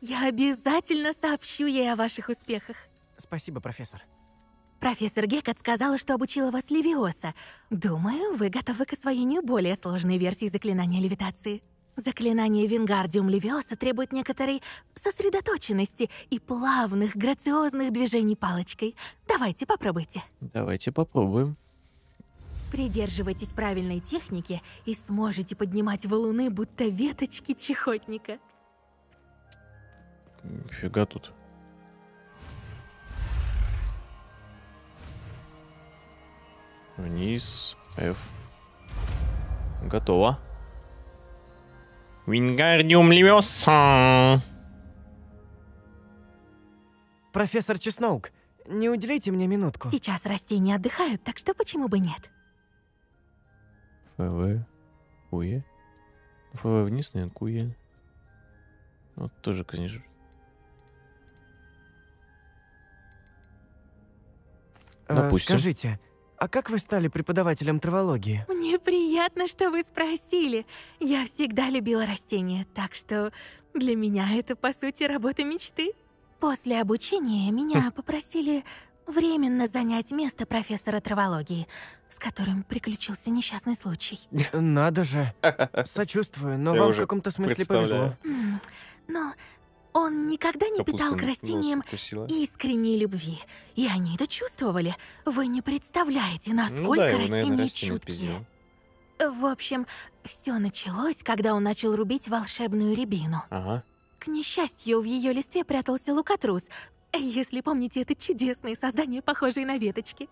Я обязательно сообщу ей о ваших успехах. Спасибо, профессор. Профессор Гекат сказала, что обучила вас Левиоса. Думаю, вы готовы к освоению более сложной версии заклинания левитации. Заклинание Вингардиум Левиоса требует некоторой сосредоточенности и плавных, грациозных движений палочкой. Давайте попробуйте. Давайте попробуем. Придерживайтесь правильной техники и сможете поднимать валуны, будто веточки чехотника. Нифига тут. Вниз. F. Готово. Вингардиум левиоса. Профессор Чесноук, не уделите мне минутку. Сейчас растения отдыхают, так что почему бы нет? ФВ. Куе. ФВ вниз, наверное, куе. Вот тоже, конечно. Э, Допустим. Скажите, а как вы стали преподавателем травологии? Мне приятно, что вы спросили. Я всегда любила растения, так что для меня это, по сути, работа мечты. После обучения меня попросили временно занять место профессора травологии, с которым приключился несчастный случай. Надо же. *laughs* Сочувствую, но Я вам в каком-то смысле повезло. Но он никогда не питал к растениям искренней любви. И они это чувствовали. Вы не представляете, Ну насколько да, его, наверное, растения растение чуткие. В общем, все началось, когда он начал рубить волшебную рябину. Ага. К несчастью, в ее листве прятался лукатрус. Если помните, это чудесные создания, похожие на веточки.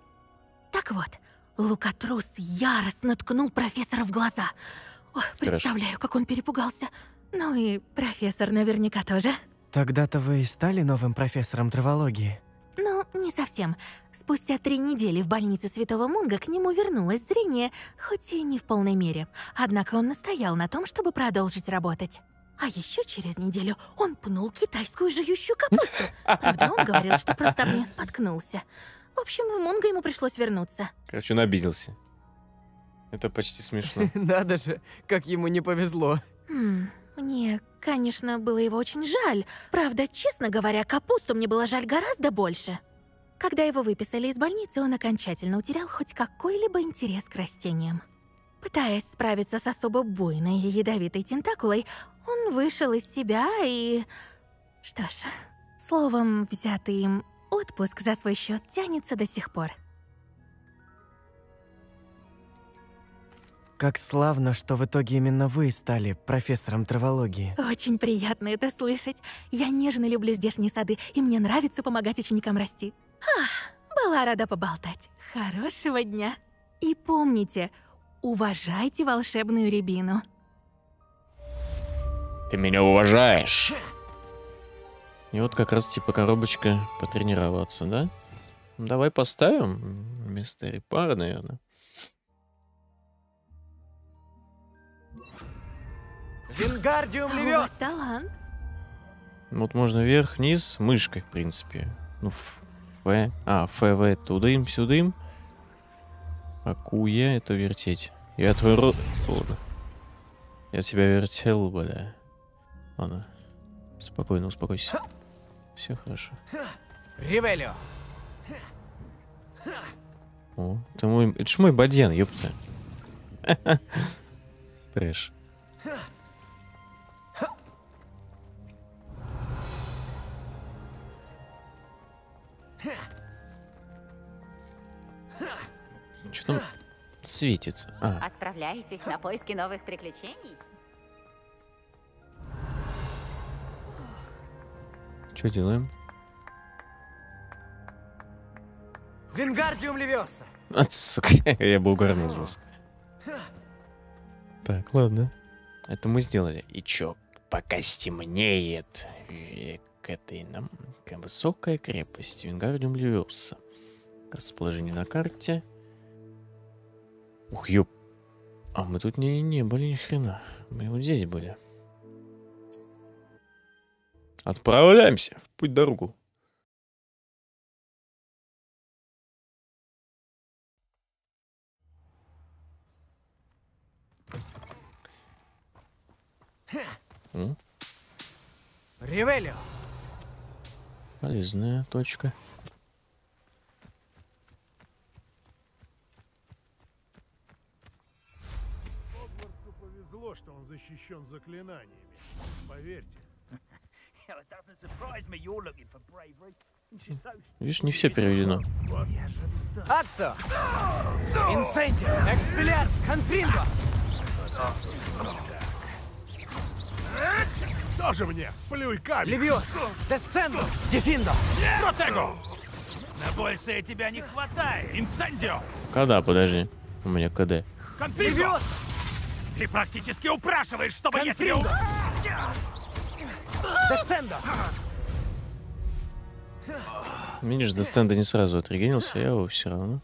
Так вот, лукатрус яростно ткнул профессора в глаза. Ох, представляю, как он перепугался. Ну и профессор наверняка тоже. Тогда-то вы и стали новым профессором травологии. Ну, не совсем. Спустя три недели в больнице Святого Мунга к нему вернулось зрение, хоть и не в полной мере. Однако он настоял на том, чтобы продолжить работать. А еще через неделю он пнул китайскую жующую капусту. Правда, он говорил, что просто об нее споткнулся. В общем, в Мунга ему пришлось вернуться. Короче, он обиделся. Это почти смешно. *laughs* Надо же, как ему не повезло. Хм, мне, конечно, было его очень жаль. Правда, честно говоря, капусту мне было жаль гораздо больше. Когда его выписали из больницы, он окончательно утерял хоть какой-либо интерес к растениям. Пытаясь справиться с особо буйной и ядовитой тентакулой, он вышел из себя и... Что ж, словом, взятый им отпуск за свой счет тянется до сих пор. Как славно, что в итоге именно вы стали профессором травологии. Очень приятно это слышать. Я нежно люблю здешние сады, и мне нравится помогать ученикам расти. Ах, была рада поболтать. Хорошего дня. И помните, уважайте волшебную рябину. Ты меня уважаешь. И вот как раз типа коробочка потренироваться, да? Давай поставим вместо репара, наверное. Вингардиум Левиос! талант. Вот можно вверх-вниз мышкой, в принципе. Ну, Ф, В. А, ФВ тудым, сюдым. А Куя это вертеть. Я твой рот... Ладно. Я тебя вертел, бля. Ладно. Спокойно, успокойся. Все хорошо. Ривелио! О, ты мой... Это ж мой бадьян, ёпта. *laughs* Трэш. Что там светится? А, Отправляетесь на поиски новых приключений? что делаем? Вингардиум Левиоса! От, сука, *laughs* я бы угорнул жестко. Так, ладно. Это мы сделали. И чё, пока стемнеет, э, к этой нам высокая крепость Вингардиум Левиоса. Расположение на карте. Ух, ёп. А мы тут не, не были ни хрена. Мы вот здесь были. Отправляемся в путь дорогу. М, Ривелио! Полезная точка. Хогвартсу повезло, что он защищен заклинаниями. Поверьте. *laughs* *laughs* Видишь, не все переведено. Акцио! Инсентио! Экспеллер! Конфринго! Тоже мне! Плюй камень! Левиос! Десцендо! Дефиндо! Протего! На большее тебя не хватает! Инсендио! Когда, подожди. У меня КД. Конфринго! Ты практически упрашиваешь, чтобы я тебя... Конфринго! Десцендо! Видишь, до стенда не сразу отрегенился, я его все равно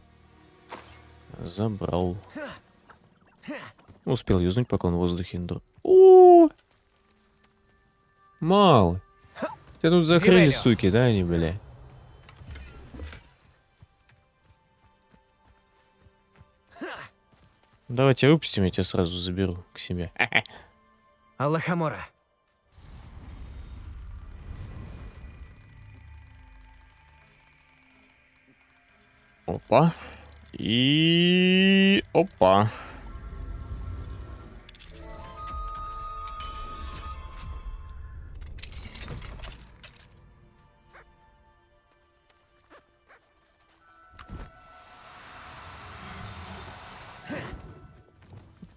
забрал. Успел юзнуть, пока он в воздухе др- О! Мало. Тебя тут закрыли, суки, да, они, бля? Давайте выпустим, я тебя сразу заберу к себе. *laughs* Аллахамора! Опа. И... Опа.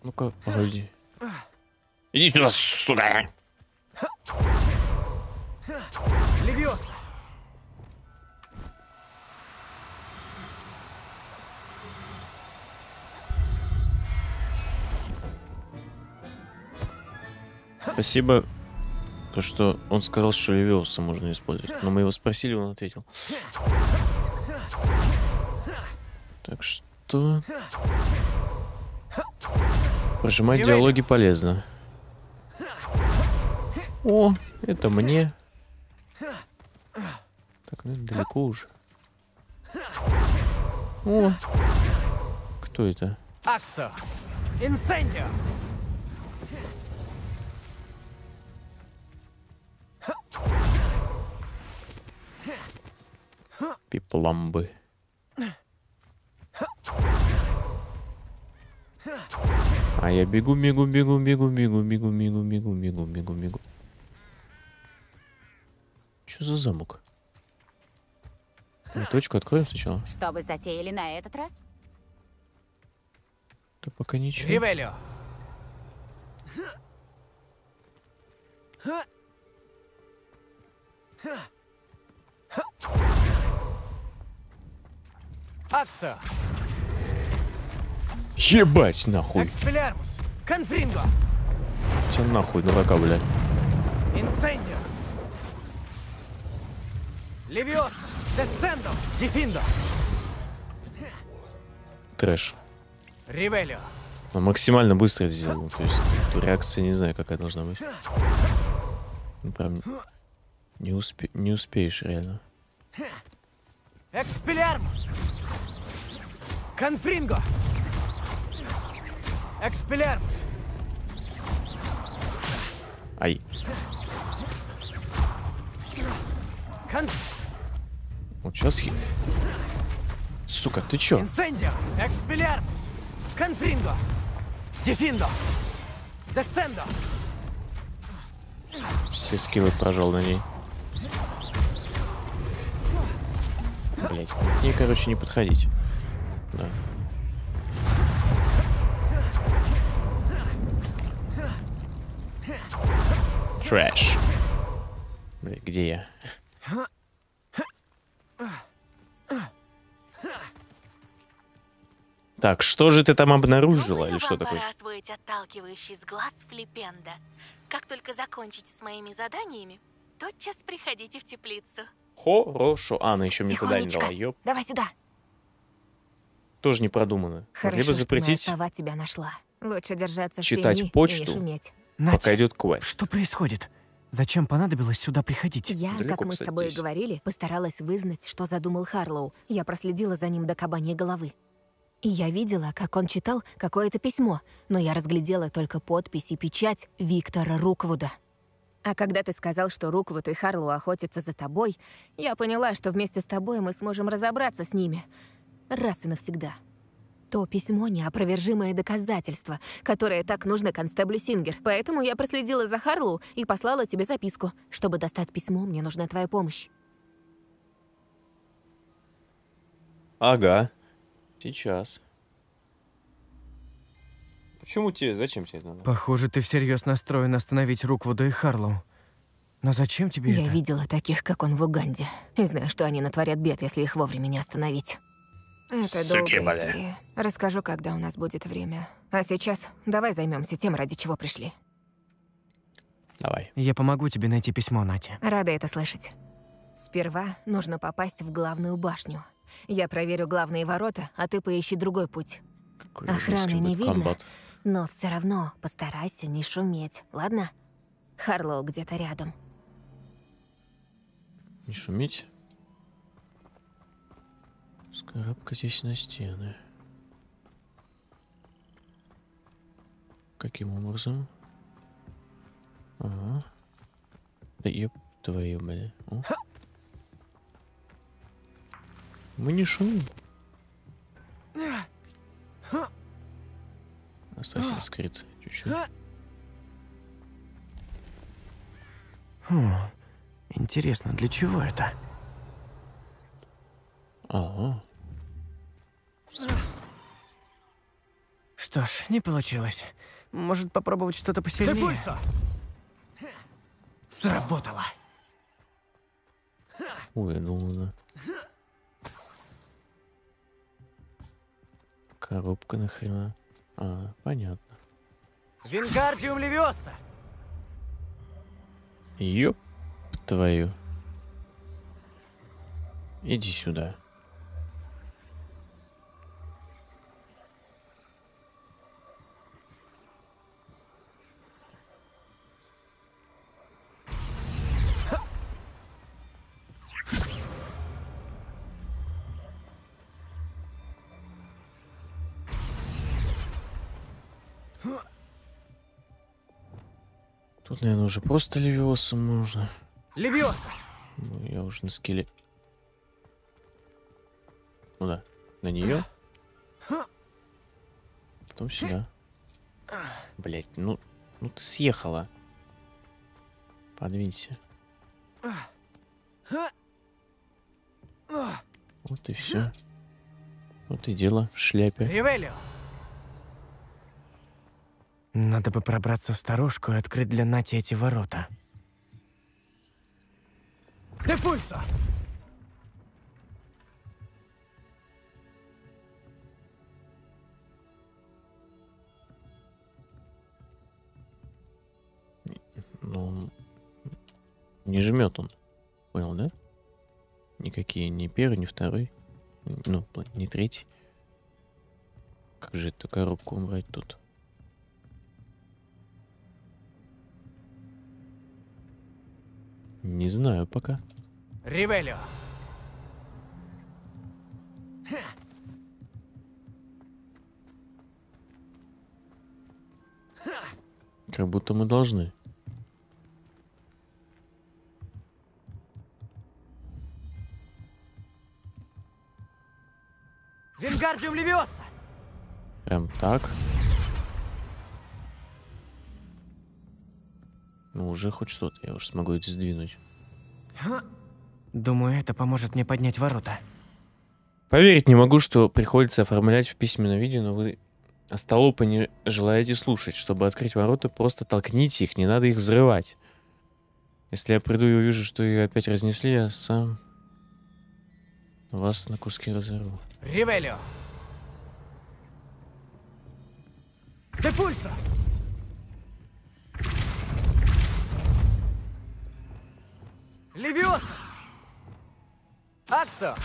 Ну-ка, погоди. Иди сюда, сука! Левиоса! Спасибо, то, что он сказал, что Левиоса можно использовать. Но мы его спросили, он ответил. Так что... Прожимать Ривелио. диалоги полезно. О, это мне. Так, ну это далеко уже. О, кто это? Акцио! Инсендио! Пипламбы. А я бегу, бегу, бегу, бегу, бегу, бегу, бегу, бегу, бегу, бегу, бегу. Что за замок? Мы точку откроем сначала. Что вы затеяли на этот раз? Да пока ничего. Ривелио. Акция. Ебать, нахуй. Экспелярмус. Конфринго. Тебя нахуй, дурака, блядь. Инсендио. Левиоса. Десцендо. Дефиндо. Трэш. Ривелио. Он максимально быстро сделал. То есть тут реакция не знаю, какая должна быть. Ну, прям не, успе... не успеешь реально. Экспелярмус. Конфринго. Экспелярмус. Ай. Вот сейчас... я- Сука, ты чё? Инсендио. Экспелярмус. Конфринго. Дефиндо. Десцендо. Все скиллы прожал на ней. Блять, к ней, короче, не подходить. Да. Трэш. Где я? Так, что же ты там обнаружила или что такое? пора освоить отталкивающий взгляд флипенда. Как только закончите с моими заданиями, тотчас приходите в теплицу. Хорошо. А, она еще мне задание дала. Ёп. Давай сюда. Тоже не продумано. Могли бы Хорошо, что моя запретить тебя нашла. Лучше держаться в читать тени и почту, не шуметь. Пока идет квест. Что происходит? Зачем понадобилось сюда приходить? Я, как мы с тобой и говорили, постаралась вызнать, что задумал Харлоу. Я проследила за ним до кабаньей головы. И я видела, как он читал какое-то письмо, но я разглядела только подпись и печать Виктора Руквуда. А когда ты сказал, что Руквуд и Харлоу охотятся за тобой, я поняла, что вместе с тобой мы сможем разобраться с ними. Раз и навсегда. То письмо — неопровержимое доказательство, которое так нужно констеблю Сингер. Поэтому я проследила за Харлоу и послала тебе записку. Чтобы достать письмо, мне нужна твоя помощь. Ага. Сейчас. Почему тебе? Зачем тебе это надо? Похоже, ты всерьез настроен остановить Руквуда и Харлоу. Но зачем тебе Я это? видела таких, как он в Уганде. И знаю, что они натворят бед, если их вовремя не остановить. Это Суки, долгая бля. история. Расскажу, когда у нас будет время. А сейчас давай займемся тем, ради чего пришли. Давай. Я помогу тебе найти письмо, Натя. Рада это слышать. Сперва нужно попасть в главную башню. Я проверю главные ворота, а ты поищи другой путь. Охраны жесткий не будет видно, комбат. но все равно постарайся не шуметь, ладно? Харлоу где-то рядом. Не шуметь. Скарабкайтесь на стены. Каким образом? Ага. Да ёб твою, бля. О. Мы не шумим. Assassin's Creed. Чуть-чуть. Хм, Интересно, для чего это? Ага. Что ж, не получилось. Может, попробовать что-то посильнее? пульса! Сработало. Ой, я думал, да. Коробка нахрена? А, понятно. Вингардиум Левиоса! Ёп твою. Иди сюда. Наверное, уже просто левиосом можно. Левиоса! Ну, я уже на скилле. Куда? На нее? Потом сюда. Блять, ну, ну ты съехала. Подвинься. Вот и все. Вот и дело в шляпе. Ривелио! Надо бы пробраться в сторожку и открыть для Нати эти ворота. Де пульсо! Ну, не жмет он. Понял, да? Никакие, ни первый, ни второй. Ну, не третий. Как же эту коробку убрать тут? Не знаю пока. Ривелио! Как будто мы должны. Вингардиум Левиоса! Прям так. Ну, уже хоть что-то. Я уже смогу это сдвинуть. Думаю, это поможет мне поднять ворота. Поверить не могу, что приходится оформлять в письменном виде, но вы остолопы не желаете слушать. Чтобы открыть ворота, просто толкните их, не надо их взрывать. Если я приду и увижу, что ее опять разнесли, я сам вас на куски разорву. Ривелио! Де пульсо! Левиоса! Акцио!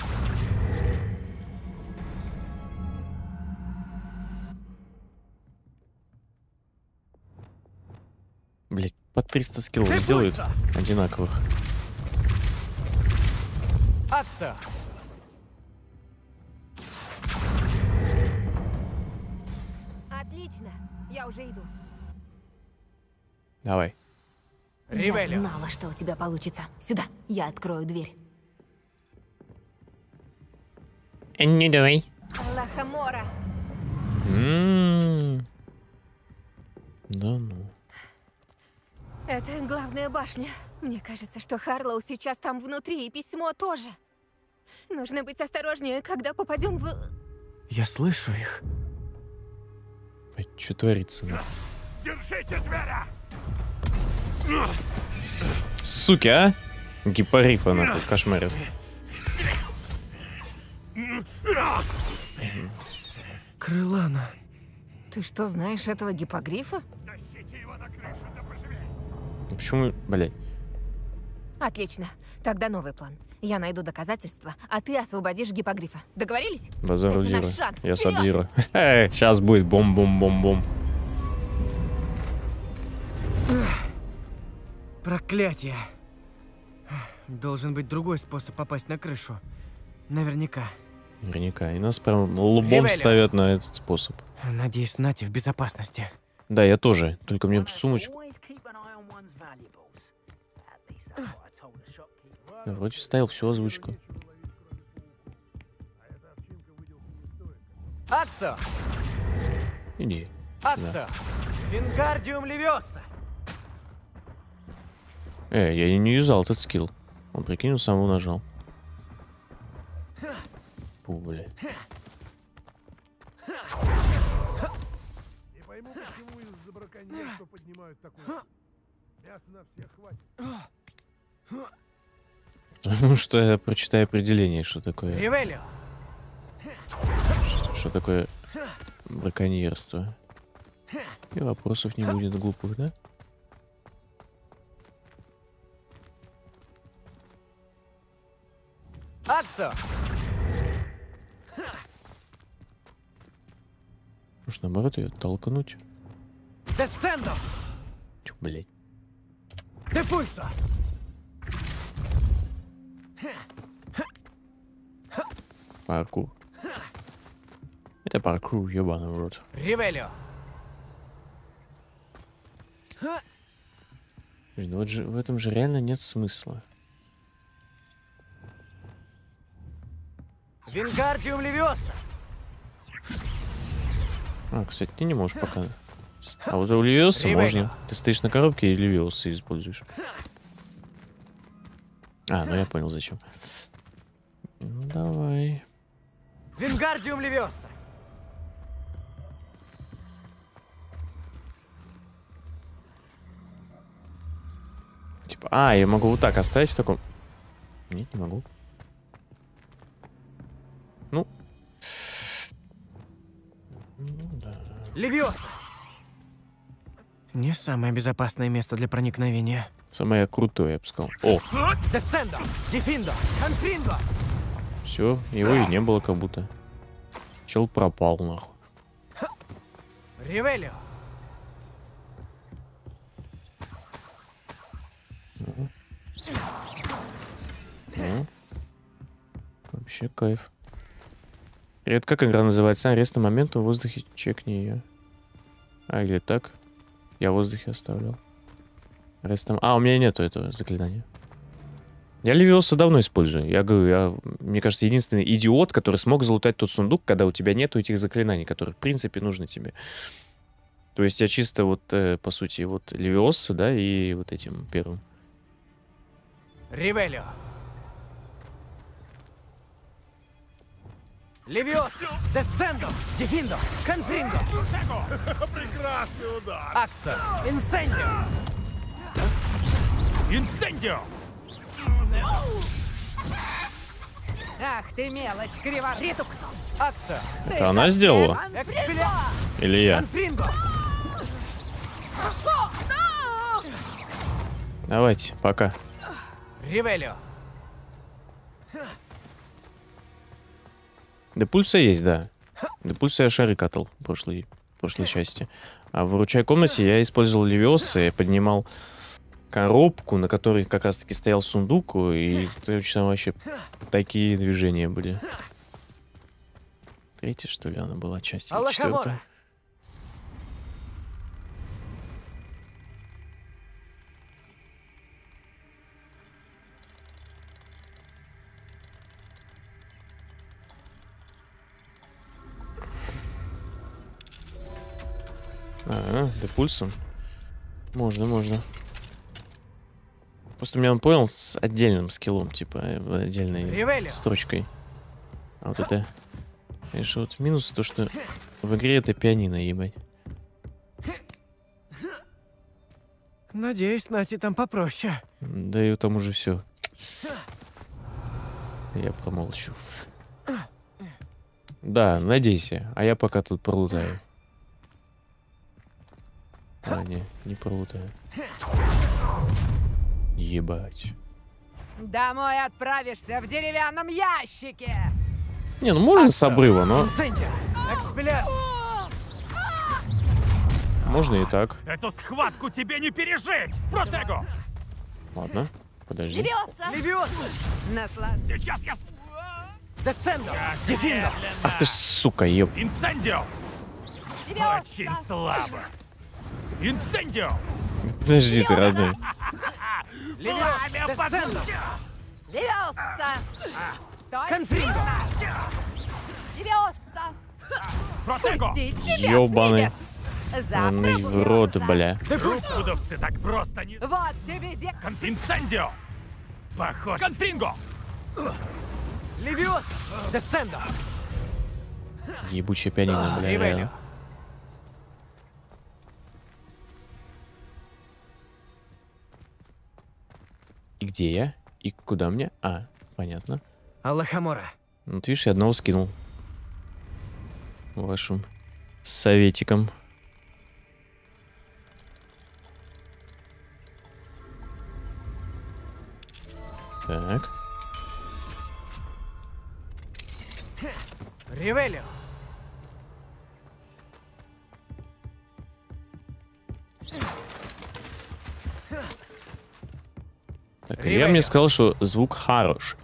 Блять, по 300 скиллов Ты сделают пульса! одинаковых. Акцио! Отлично, я уже иду. Давай. Я Ривелио! знала, что у тебя получится. Сюда, я открою дверь. Не давай. Лахамора! М. Да ну. Это главная башня. Мне кажется, что Харлоу сейчас там внутри, и письмо тоже. Нужно быть осторожнее, когда попадем в... Я слышу их. Что творится? ну? Держите зверя! Суки, а? Гипарифа нахуй кошмарит. Крылана. Ты что, знаешь этого гипогрифа? Почему, блядь? Отлично. Тогда новый план. Я найду доказательства, а ты освободишь гипогрифа. Договорились? Базару Это наш шанс. Я сабзиру. *laughs* Сейчас будет бом-бом-бом-бом. Проклятие. Должен быть другой способ попасть на крышу. Наверняка. Наверняка. И нас прям лбом Ревелио. ставят на этот способ. Надеюсь, Нати в безопасности. Да, я тоже. Только мне сумочку... Я вроде вставил всю озвучку. Акцио! Иди. Акцио! Вингардиум Левиоса! Э, я не юзал этот скилл. Он, прикинь, он сам его нажал. Фу, бля. Не пойму, почему из-за браконьерства поднимают такую... Мяса на всех хватит. Потому что я прочитаю определение, что такое. Ривелио! Что, что такое браконьерство. И вопросов не будет глупых, да? Акцио! Может, наоборот, ее толкнуть? Десцендо! Тьфу, блядь. Де пульсо! Паркур. Это паркур, ебаный в рот. Ривелио! Блин, ну вот же, в этом же реально нет смысла. Вингардиум Левиоса! А, кстати, ты не можешь пока. А вот у Левиоса можно. Ты стоишь на коробке и Левиоса используешь. А, ну я понял, зачем. Ну, давай. Вингардиум Левиоса! Типа, а, я могу вот так оставить в таком... Нет, не могу. Ну. Левиоса! Не самое безопасное место для проникновения. Самое крутое, я бы сказал. О, Десцендо! Дефиндо! Конфриндо! все, его и не было как будто. Чел пропал, нахуй. Ривелио! Ну. Вообще кайф. И это как игра называется? Арест на момент в воздухе, чекни ее. А, или так? Я в воздухе оставлял. Арест на- А, у меня нету этого заклинания. Я Левиоса давно использую. Я говорю, я, мне кажется, единственный идиот, который смог залутать тот сундук, когда у тебя нету этих заклинаний, которые, в принципе, нужны тебе. То есть я чисто вот, э, по сути, вот Левиоса, да, и вот этим первым. Ривелио! Левиоса! Десцендо! Дефиндо! Конфриндо! *laughs* Прекрасный удар. Акция! Инсендио! Инсендио! Ах ты мелочь, кривориту кто! Акция! Это она сделала? Или я? Конфриндо! Давайте, пока. Ривелио! Депульса есть, да. Депульса я шары катал в прошлой, в прошлой части. А в выручай комнате я использовал Левиоса и поднимал коробку, на которой как раз-таки стоял сундук, и точно вообще такие движения были. Третья, что ли, она была часть? четвертая? А, депульсом? Можно, можно. Просто меня он понял с отдельным скиллом, типа, э, отдельной Ревелио. строчкой. А вот это... Конечно, вот минус то, что в игре это пианино, ебать. Надеюсь, Нати там попроще. Да и там уже все. Я промолчу. Да, надейся, а я пока тут пролутаю. А, не, не пролутаю. Ебать. Домой отправишься в деревянном ящике! Не, ну можно с обрыва, но можно и так. Эту схватку тебе не пережить! Протего! Ладно, подожди. Левиоса! Левиоса! Сейчас я... Десцендо! Дефиндо! Ах ты ж, сука, еб. Инсендио! Очень слабо! Инсендио! Подожди ты, родной. Пламя Десцендо! Левиоса! Смирно! Левиоса! Протего! Ёбаный. Завтра в рот, бля. Русудовцы так просто не... Вот тебе де... Кон- Инсендио! Похож... Конфринго! Левиоса! Десцендо! Ебучая пианино, бля. И где я? И куда мне? А, понятно. Аллахамора! Ну, вот видишь, я одного скинул. Вашим советиком. Так. Ривелио! Так, я Ривелио. мне сказал, что звук хороший.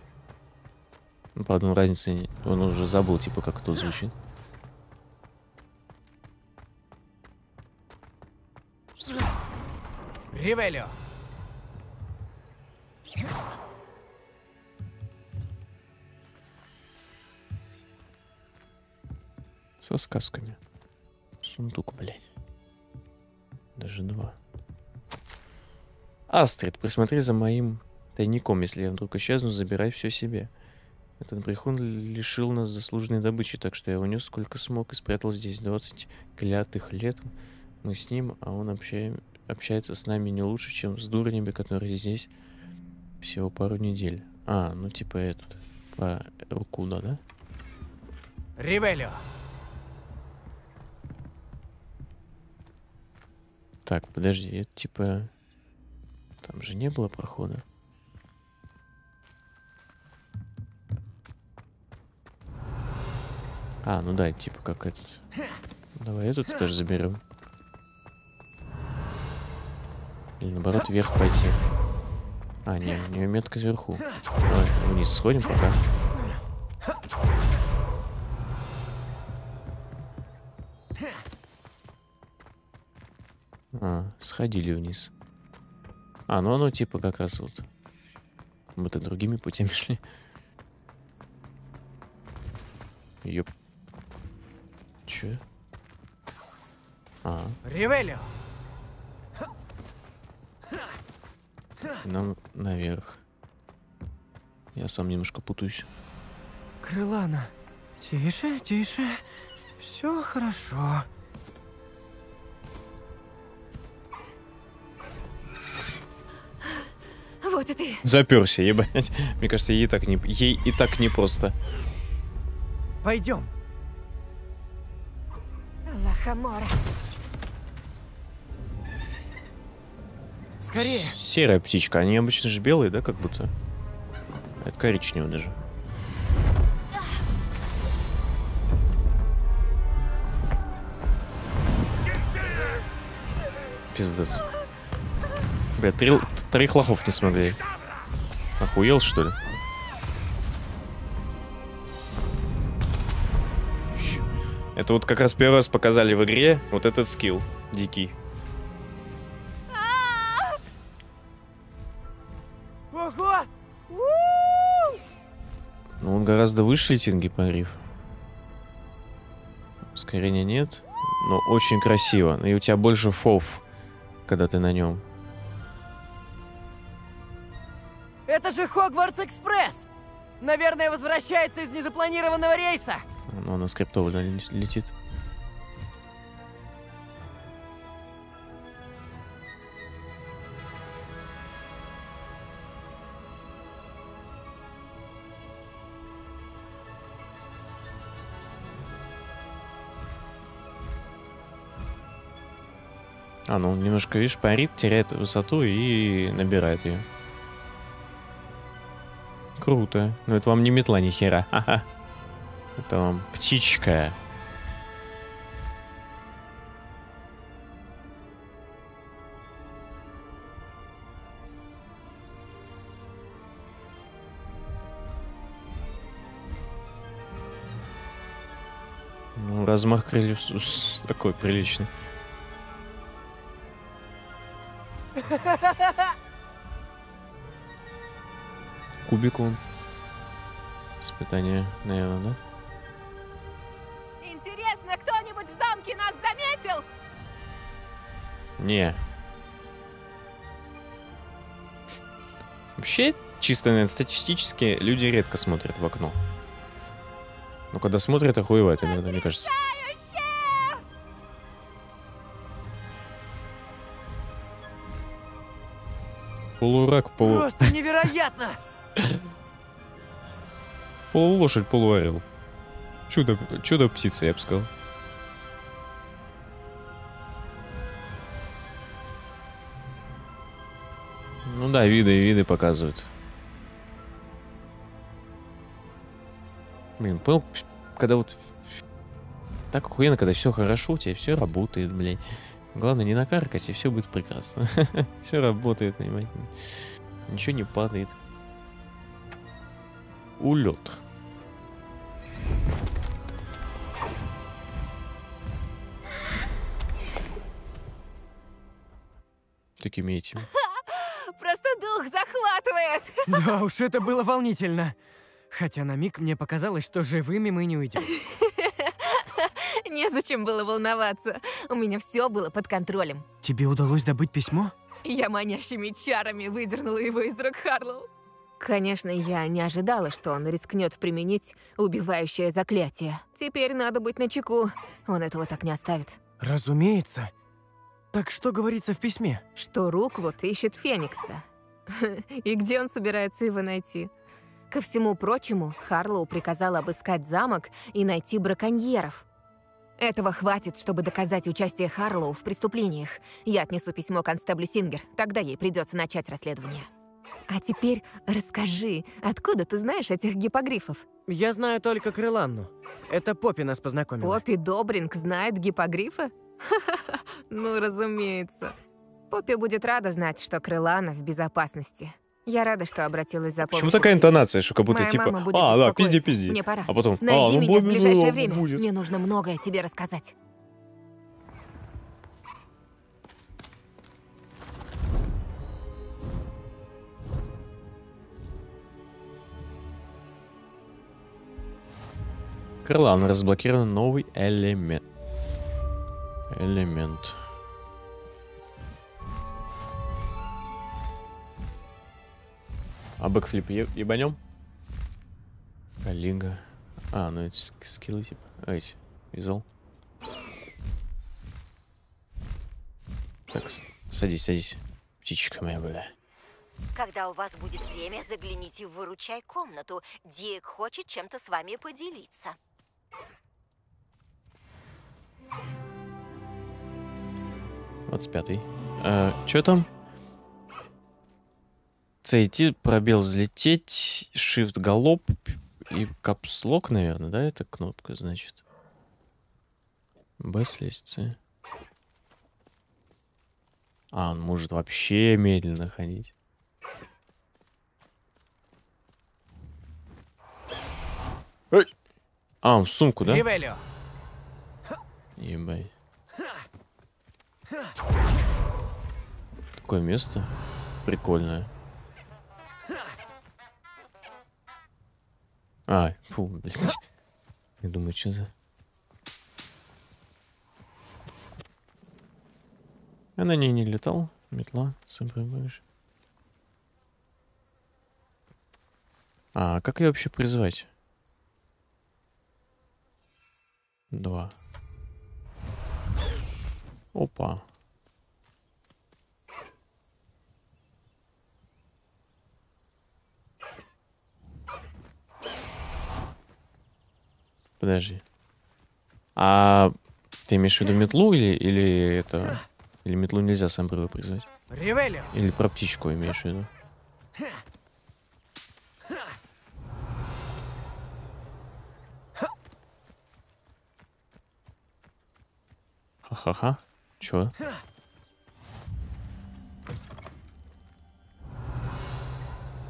Ну, правда, ну, разницы нет. Он уже забыл, типа, как тут звучит. Ривелио! Со сказками. Сундук, блядь. Даже два. Астрид, присмотри за моим тайником. Если я вдруг исчезну, забирай все себе. Этот брехун лишил нас заслуженной добычи, так что я унес сколько смог и спрятал здесь 20 клятых лет. Мы с ним, а он общаем, общается с нами не лучше, чем с дурнями, которые здесь всего пару недель. А, ну типа этот, по Рукуда, да? Ривелио. Так, подожди, это типа... Там же не было прохода. А, ну да, типа как этот. Давай этот тоже заберем. Или наоборот вверх пойти. А, не, у нее метка сверху. Давай вниз сходим пока. А, сходили вниз. А, ну оно типа как раз вот. Мы-то другими путями *laughs* шли. Ёп. Чё? А, Ривелио. нам наверх. Я сам немножко путаюсь. Крылана. Тише, тише. Все хорошо. Вот и ты. Заперся, ебать. Мне кажется, ей и так не, ей и так непросто. Пойдем. Лахамора. Скорее. С- Серая птичка. Они обычно же белые, да, как будто? Это коричневый даже. Пиздец. Бля, троих лохов не смогли. Охуел, что ли? Это вот как раз первый раз показали в игре вот этот скилл дикий. Ого! Ну, он гораздо выше летит гипогриф. Ускорения нет, но очень красиво. И у тебя больше фов, когда ты на нем. Это же Хогвартс Экспресс! Наверное, возвращается из незапланированного рейса. Но она скриптово да, ле- летит. А, ну он немножко, видишь, парит, теряет высоту и набирает ее. Круто. Но это вам не метла ни хера. Это вам птичка. Ну, размах крыльев такой приличный. *laughs* Кубик он. Испытание, наверное, да? Интересно, кто-нибудь в замке нас заметил? Не. Вообще, чисто, наверное, статистически люди редко смотрят в окно. Но когда смотрят, охуевает иногда, мне кажется. Полурак, полу... Просто невероятно! Полулошадь, полуорел. Чудо, чудо птица, я бы сказал. Ну да, виды и виды показывают. Блин, понял, когда вот так охуенно, когда все хорошо, у тебя все работает, блядь. Главное не накаркать, и все будет прекрасно. *laughs* все работает, понимаете. Ничего не падает. Улет. Такими этими. Просто дух захватывает. *laughs* Да уж, это было волнительно. Хотя на миг мне показалось, что живыми мы не уйдем. *laughs* Незачем было волноваться. У меня все было под контролем. Тебе удалось добыть письмо? Я манящими чарами выдернула его из рук Харлоу. Конечно, я не ожидала, что он рискнет применить убивающее заклятие. Теперь надо быть начеку. Он этого так не оставит. Разумеется. Так что говорится в письме? Что Руквуд ищет Феникса. *laughs* И где он собирается его найти? Ко всему прочему, Харлоу приказал обыскать замок и найти браконьеров. Этого хватит, чтобы доказать участие Харлоу в преступлениях. Я отнесу письмо констеблю Сингер, тогда ей придется начать расследование. А теперь расскажи, откуда ты знаешь этих гипогрифов? Я знаю только Крыланну. Это Поппи нас познакомила. Поппи Добринг знает гипогрифы? Ха-ха-ха, *laughs* ну, разумеется. Поппи будет рада знать, что Крылана в безопасности. Я рада, что обратилась за помощью. Почему такая интонация, что как будто Моя типа, а, да, пизди, пизди. Мне пора. А потом, Найди а, ну меня в ближайшее время. будет. Мне нужно многое тебе рассказать. Крылан разблокирован новый элемент. Элемент. А бэкфлип ебанем? Калинга. А, ну это ск- скиллы типа. Эти. Визуал. Так, садись, садись. Птичка моя, бля. Когда у вас будет время, загляните в выручай комнату. Диек хочет чем-то с вами поделиться. Двадцать пятый. А, чё там? Цейти, пробел взлететь, shift галоп и капслок, наверное, да, эта кнопка, значит. Б слезть, С. А, он может вообще медленно ходить. Эй! А, он в сумку, да? Ривелио. Ебай. Такое место прикольное. А, фу, блядь. Я думаю, что за... Я на ней не летал. Метла, собрываешь. А, как ее вообще призвать? Два. Опа. Подожди. А ты имеешь в виду метлу или, или это... Или метлу нельзя с обрыва призвать? Ривелио. Или про птичку имеешь в виду? Ха-ха-ха. Чё?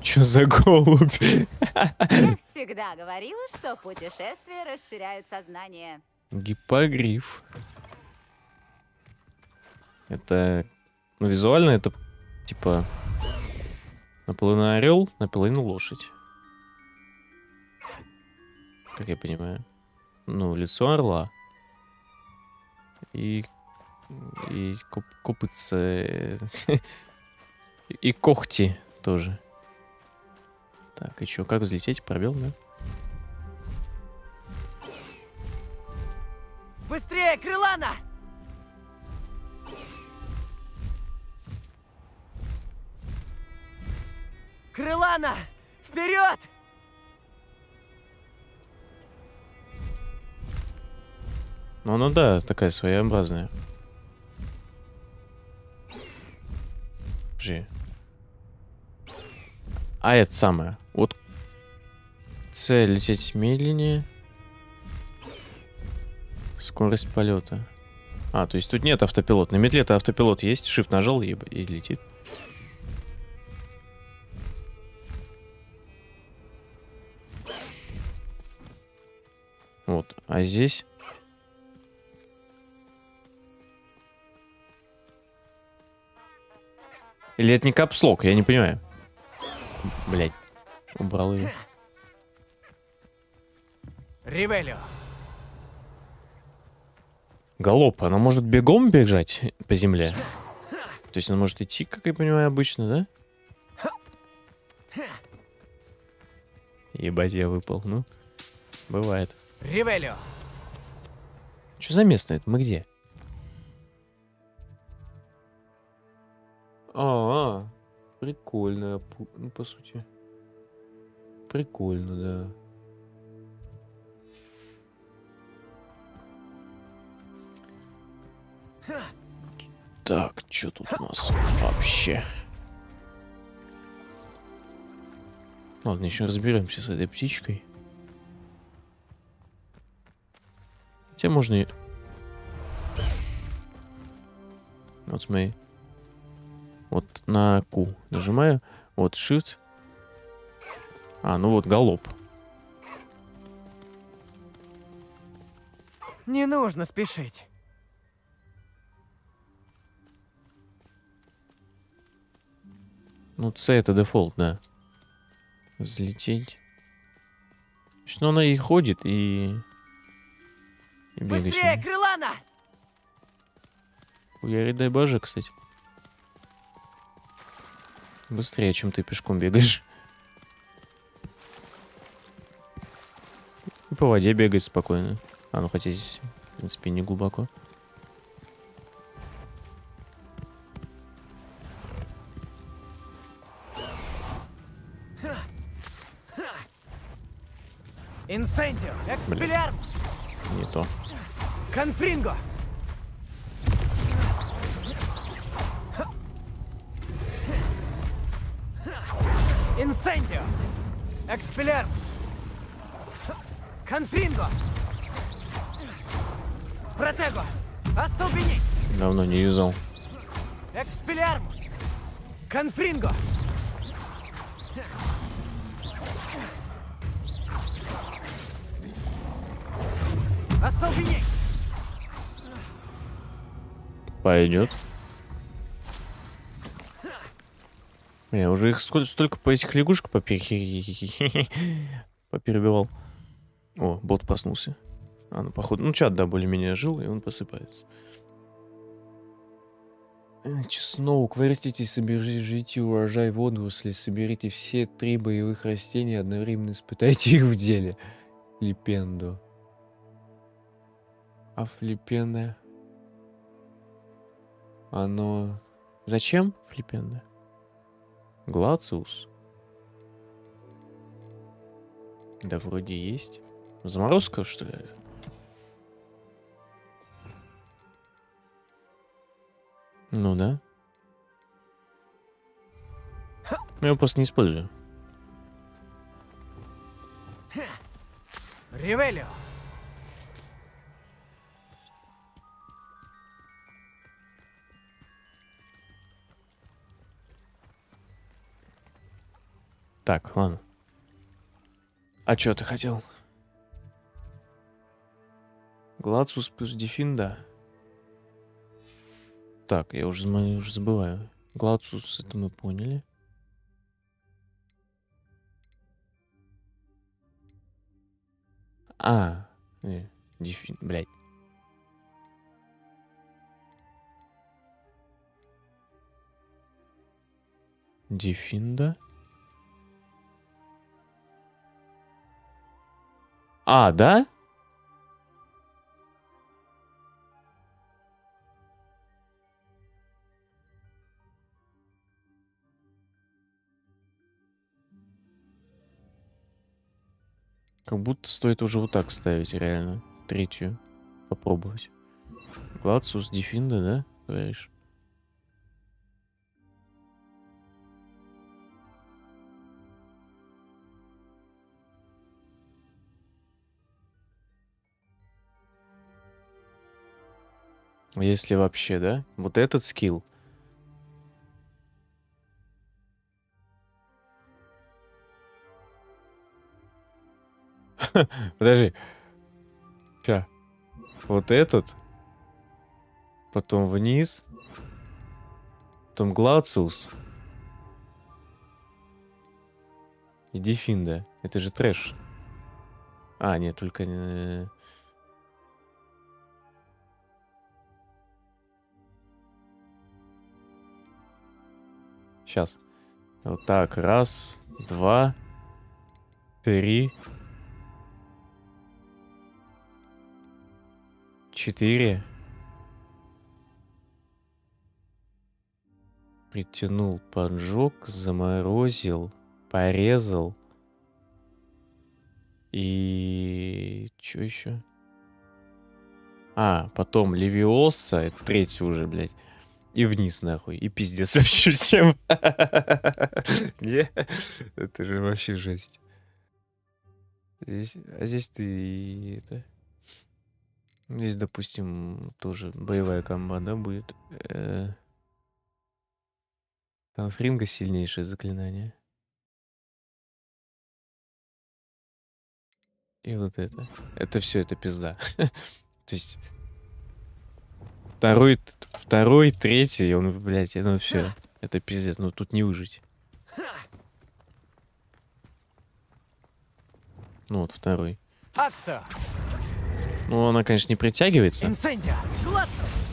Чё за голубь? Я всегда говорила, что путешествия расширяют сознание. Гиппогриф. Это... Ну, визуально это, типа, наполовину орел, наполовину лошадь. Как я понимаю. Ну, лицо орла. И... И коп- копытца... э, *laughs* И когти тоже. Так, и чё, как взлететь? Пробел, да? Быстрее, Крылана! Крылана! Вперед! Ну, она, да, такая своеобразная. Подожди. А это самое. Вот цель лететь медленнее. Скорость полета. А, то есть тут нет автопилота. На метле-то автопилот есть. Shift нажал и, и летит. Вот. А здесь... Или это не капслок, я не понимаю. Блять. Убрал ее. Ривелио. Галоп, она может бегом бежать по земле? То есть она может идти, как я понимаю, обычно, да? Ебать, я выпал. Ну, бывает. Ревелио! Что за место это? Мы где? -а прикольно, ну, по сути. Прикольно, да. Так, что тут у нас вообще? Ладно, еще разберемся с этой птичкой. Хотя можно и... Вот смотри. Вот на Q нажимаю. Вот Shift. А, ну вот галоп. Не нужно спешить. Ну, C это дефолт, да. Взлететь. То есть, Ну, она и ходит, и... И. Быстрее, Крылана! Я дай боже, кстати. Быстрее, чем ты пешком бегаешь. И по воде бегать спокойно. А, ну хотя здесь, в принципе, не глубоко. Инсендио! Экспелярмус! Не то. Конфринго! Инсендио! Экспелярмус! Конфринго! Протего! Остолбенеть! Давно не юзал. Экспелярмус! Конфринго! Остолбенеть! Пойдет. Я уже их сколько, столько по этих лягушек попер- поперебивал. О, бот проснулся. А, ну, походу, ну, чат, да, более-менее жил, и он посыпается. Э, Чеснок, вырастите и соберите урожай водорослей, соберите все три боевых растения, одновременно испытайте их в деле. Липендо. А флипенда? Оно... Зачем флипенда? Глациус. Да вроде есть. Заморозка, что ли? Ну да. Я его просто не использую. Ревелио! Так, ладно. А что ты хотел? Глациус плюс Дефинда. Так, я уже, уже забываю. Глациус, это мы поняли. А, не, Дефин, блядь. Дефинда? А, да? Как будто стоит уже вот так ставить, реально. Третью. Попробовать. Глациус Дефинда, да? Говоришь? Если вообще, да? Вот этот скилл. *laughs* Подожди. Ща. Вот этот. Потом вниз. Потом Глациус. И Дефинда. Это же трэш. А, нет, только... Сейчас. Вот так, раз, два, три, четыре. Притянул, поджег, заморозил, порезал. И... Что еще? А, потом Левиоса, это третий уже, блядь. И вниз, нахуй. И пиздец *laughs* вообще всем. *laughs* Не? Это же вообще жесть. Здесь, а здесь ты... Это... Здесь, допустим, тоже боевая комба, да, будет. Э, Там Фринга сильнейшее заклинание. И вот это. Это все, это пизда. *laughs* То есть... Второй, второй, третий, он, блядь, ну все. Это пиздец, ну тут не выжить. Ну вот второй. Акция! Ну она, конечно, не притягивается. Инсендия! Гладко!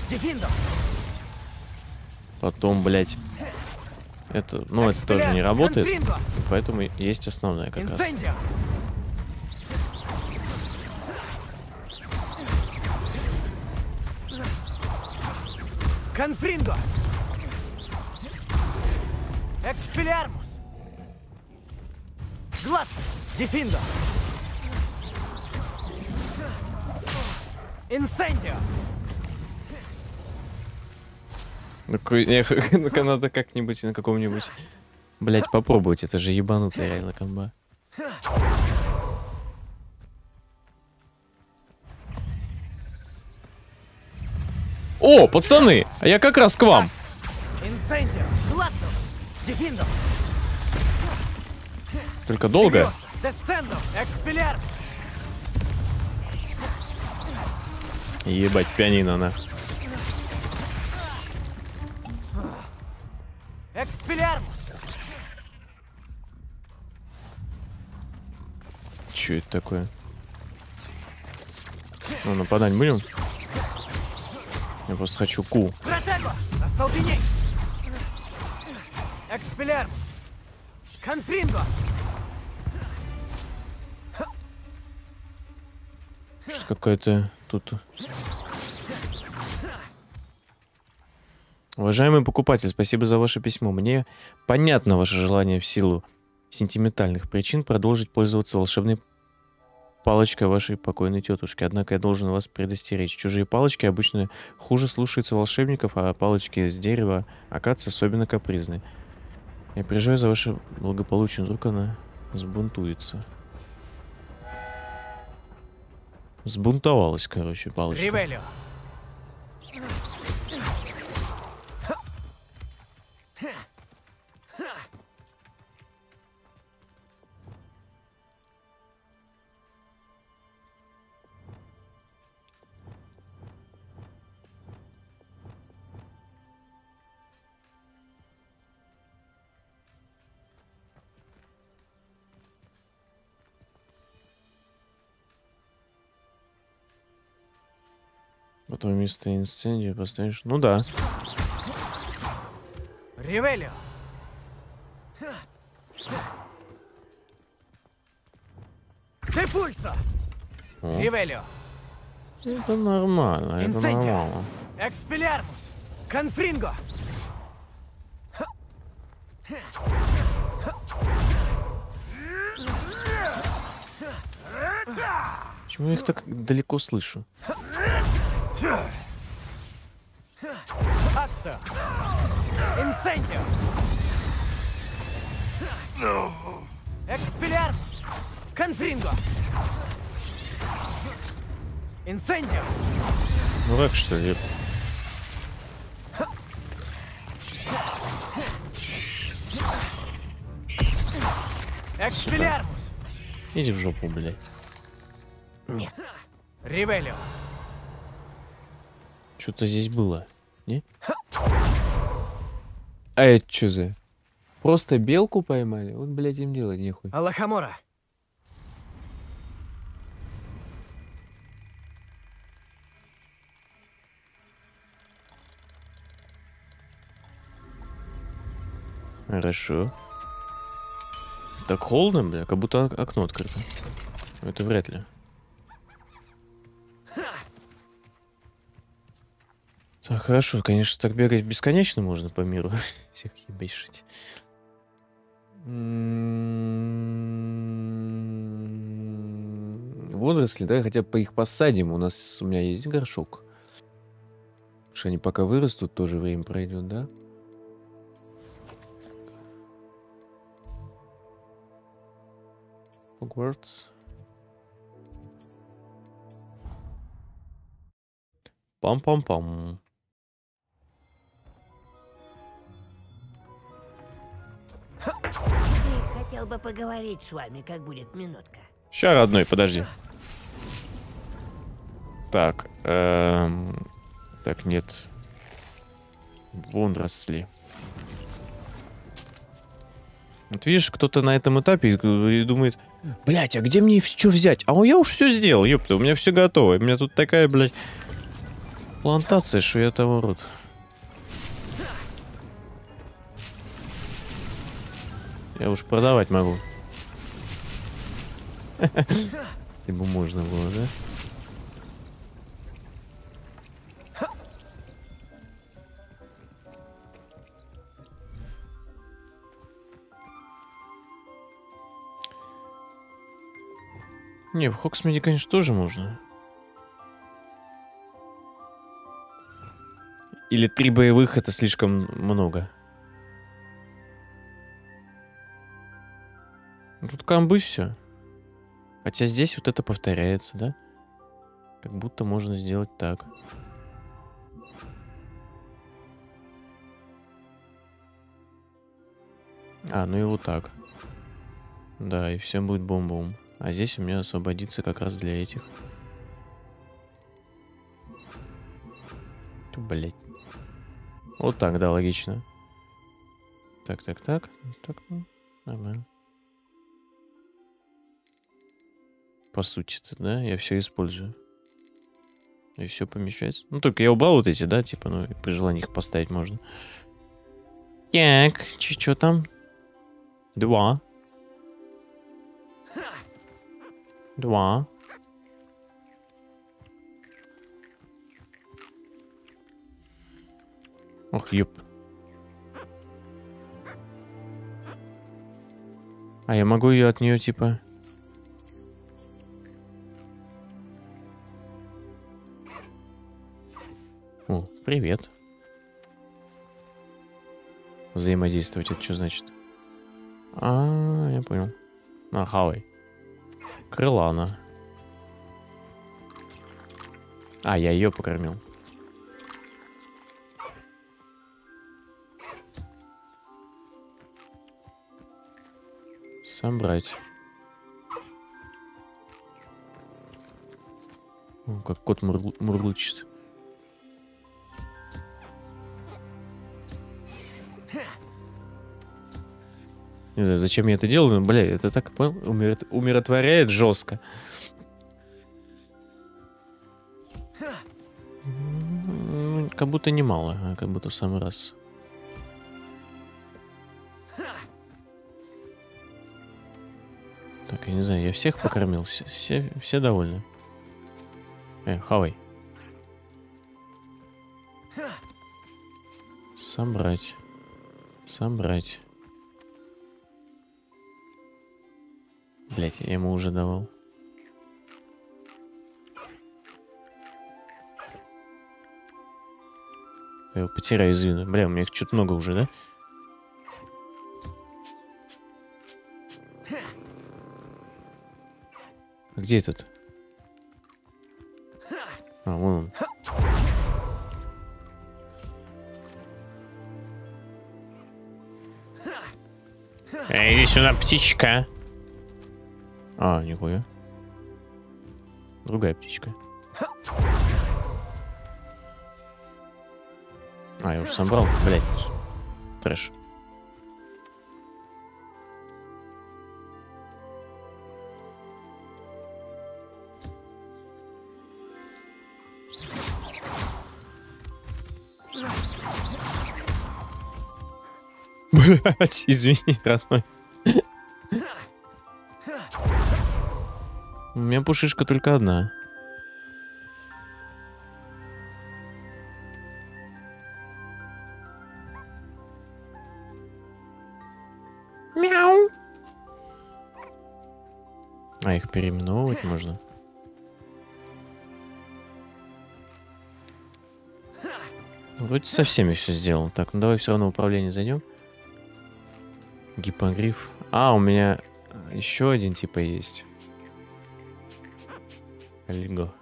Дефиндо! Потом, блядь, это, ну это тоже не работает. Поэтому есть основная как раз. Инсендия! Конфринго! Экспелярмус! Гладцис! Дефиндо! Инсендио! Ну, *laughs* ну-ка надо как-нибудь на каком-нибудь... Блять, попробовать, это же ебанутая реально комба. О, пацаны, а я как раз к вам. Только долго? Ебать, пианино на. Экспелярмус! Че это такое? Ну, нападать будем? Я просто хочу ку. Экспелярмус! Конфринго! Что какая-то тут... Уважаемый покупатель, спасибо за ваше письмо. Мне понятно ваше желание в силу сентиментальных причин продолжить пользоваться волшебной палочкой вашей покойной тетушки. Однако я должен вас предостеречь. Чужие палочки обычно хуже слушаются волшебников, а палочки с дерева акации особенно капризны. Я переживаю за ваше благополучие, вдруг она сбунтуется. Сбунтовалась, короче, палочка. Ривелио! Потом вместо инсцендии поставишь... Ну да. Ривелио! Де пульсо! О, Ривелио! это нормально, это нормально. Экспелярмус! Конфринго! Почему я их так далеко слышу? Акция! Инсендио! Экспелярмус! Конфринго! Инсендио! Дурак, что ли? Экспелярмус! Иди в жопу, блядь. Нет. Ривелио! Что-то здесь было, не? А это что за? Просто белку поймали? Вот, блядь, им делать нехуй. Алахамора! Хорошо. Так холодно, бля, как будто ок- окно открыто. Это вряд ли. Так, хорошо, конечно, так бегать бесконечно можно по миру. *laughs* Всех ебешить. Водоросли, да, хотя по их посадим. У нас, у меня есть горшок. Потому что они пока вырастут, тоже время пройдет, да? Hogwarts. Пам-пам-пам. Хотел бы поговорить с вами, как будет минутка. Ща, родной, подожди. Так, эм, так, нет. Вон росли. Вот видишь, кто-то на этом этапе и и думает, блять, а где мне что взять? А я уж все сделал, ёпта, у меня все готово. У меня тут такая, блядь, плантация, что я того рот. Я уж продавать могу. *laughs* Ему можно было, да? Не, в Хоксмиде, конечно, тоже можно. Или три боевых это слишком много. Тут камбы все. Хотя здесь вот это повторяется, да? Как будто можно сделать так. А, ну и вот так. Да, и все будет бомбом. А здесь у меня освободится как раз для этих. Блять. Вот так, да, логично. Так, так, так. Так, ну, нормально. По сути-то, да, я все использую. И все помещается. Ну, только я убрал вот эти, да, типа, ну, при желании их поставить можно. Так, что там? Два. Два. Ох, ёп. А я могу ее от нее типа... привет. Взаимодействовать, это что значит? А, я понял. А, хавай. Крылана. А, я ее покормил. Собрать. О, как кот мурлычет. Не знаю, зачем я это делаю, но, бля, это так умирот- умиротворяет жестко. М, Как будто немало, а как будто в самый раз. Так, я не знаю, я всех покормил, все, все, все довольны. Э, хавай. Собрать. Собрать. Блять, я ему уже давал. Я его потеряю из виду. Бля, у меня их что-то много уже, да? А Где этот? А, вон он. Эй, иди сюда, птичка. А, нихуя. Другая птичка. А, я уже собрал, блядь. Трэш. *laughs* Блять, извини, родной. Меня пушишка только одна. Мяу. А их переименовывать можно? Вроде со всеми все сделал. Так, ну давай все равно в управление зайдем. Гипогриф. А, у меня еще один типа есть. Лиго.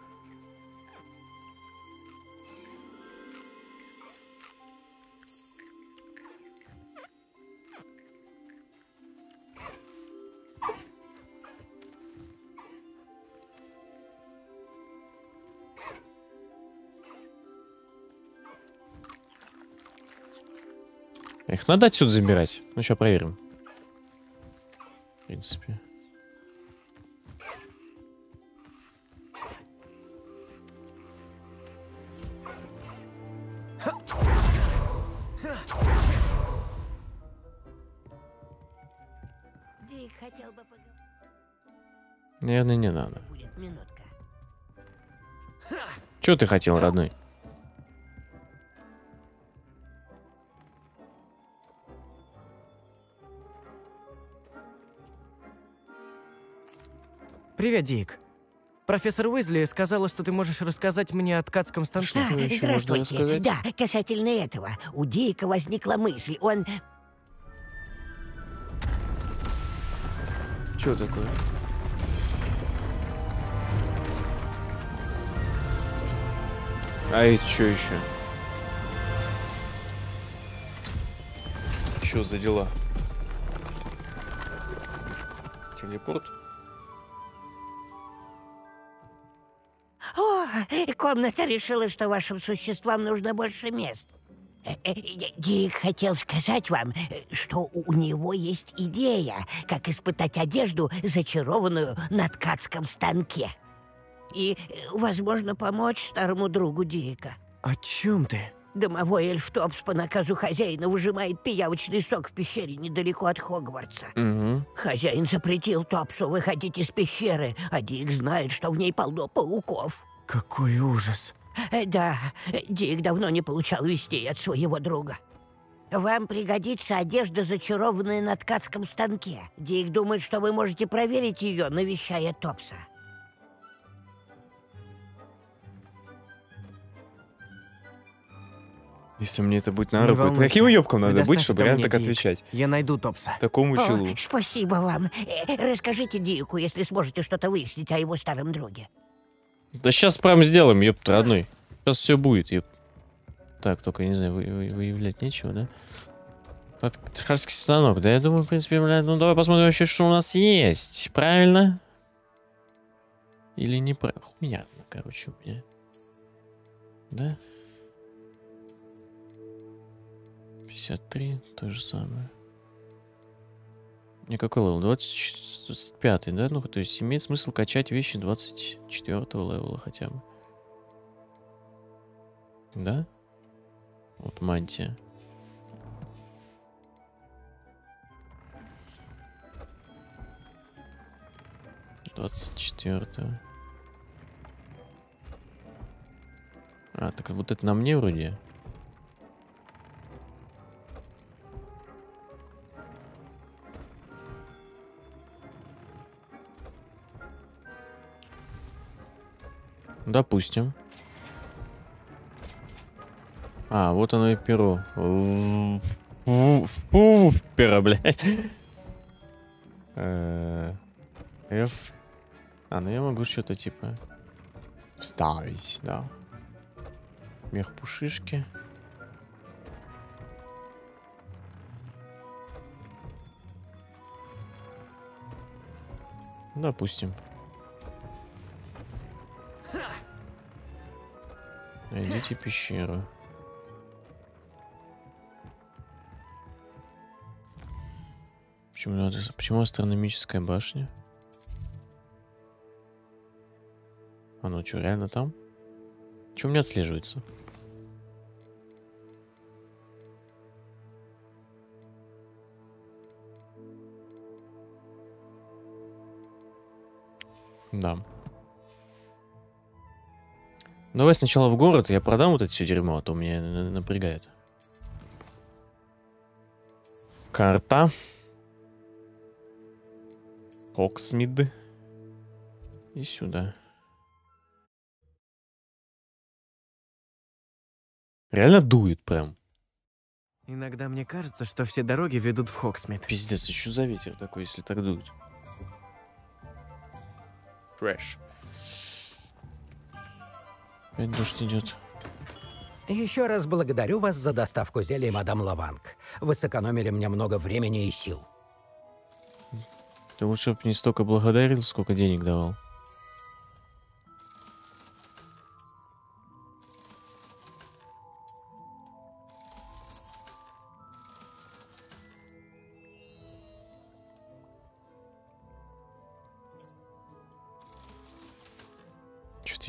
Их надо отсюда забирать. Ну, сейчас проверим. В принципе. Чего ты хотел, родной? Привет, Дик. Профессор Уизли сказала, что ты можешь рассказать мне о ткацком станке. А, здравствуйте. Да, касательно этого. У Дика возникла мысль. Он... Что такое? А это что еще? Что за дела? Телепорт? О, комната решила, что вашим существам нужно больше мест. Э, э, Дик хотел сказать вам, что у него есть идея, как испытать одежду, зачарованную на ткацком станке. И, э, возможно, помочь старому другу Дика. О чем ты? Домовой эльф Топс по наказу хозяина выжимает пиявочный сок в пещере недалеко от Хогвартса. Угу. Хозяин запретил Топсу выходить из пещеры, а Дик знает, что в ней полно пауков. Какой ужас. Э, Да, Дик давно не получал вестей от своего друга. Вам пригодится одежда, зачарованная на ткацком станке. Дик думает, что вы можете проверить ее, навещая Топса. Если мне это будет на Не руку, это волнуйся. каким уебком надо Предоставь быть, чтобы реально так отвечать? Я найду Топса. Такому О, челу. спасибо вам. Э, Расскажите Дику, если сможете что-то выяснить о его старом друге. Да сейчас прям сделаем, ёпт, родной. Сейчас все будет, ёпт. Так, только, не знаю, вы- вы- выявлять нечего, да? Вот ткацкий станок, да я думаю, в принципе, блядь, ну давай посмотрим вообще, что у нас есть. Правильно? Или не про... Хуйня, короче, у меня. Да? 53, то же самое. Не какой level? 25, да? Ну, то есть имеет смысл качать вещи 24 level а хотя бы. Да? Вот мантия. Двадцать четвертого. А, так вот это на мне вроде. Допустим. А, вот оно и перо. Фу, перо, блядь. Э, F. А, ну я могу что-то типа вставить, да. Мех пушишки. Допустим. Найдите пещеру. Почему, надо, почему астрономическая башня? А ну что, реально там? Чем у меня отслеживается? Да. Давай сначала в город, я продам вот это все дерьмо, а то меня напрягает. Карта. Хогсмид. И сюда. Реально дует прям. Иногда мне кажется, что все дороги ведут в Хогсмид. Пиздец, что за ветер такой, если так дует? Трэш. Опять дождь идет. Еще раз благодарю вас за доставку зелий, мадам Лаванг. Вы сэкономили мне много времени и сил. Ты лучше бы не столько благодарил, сколько денег давал.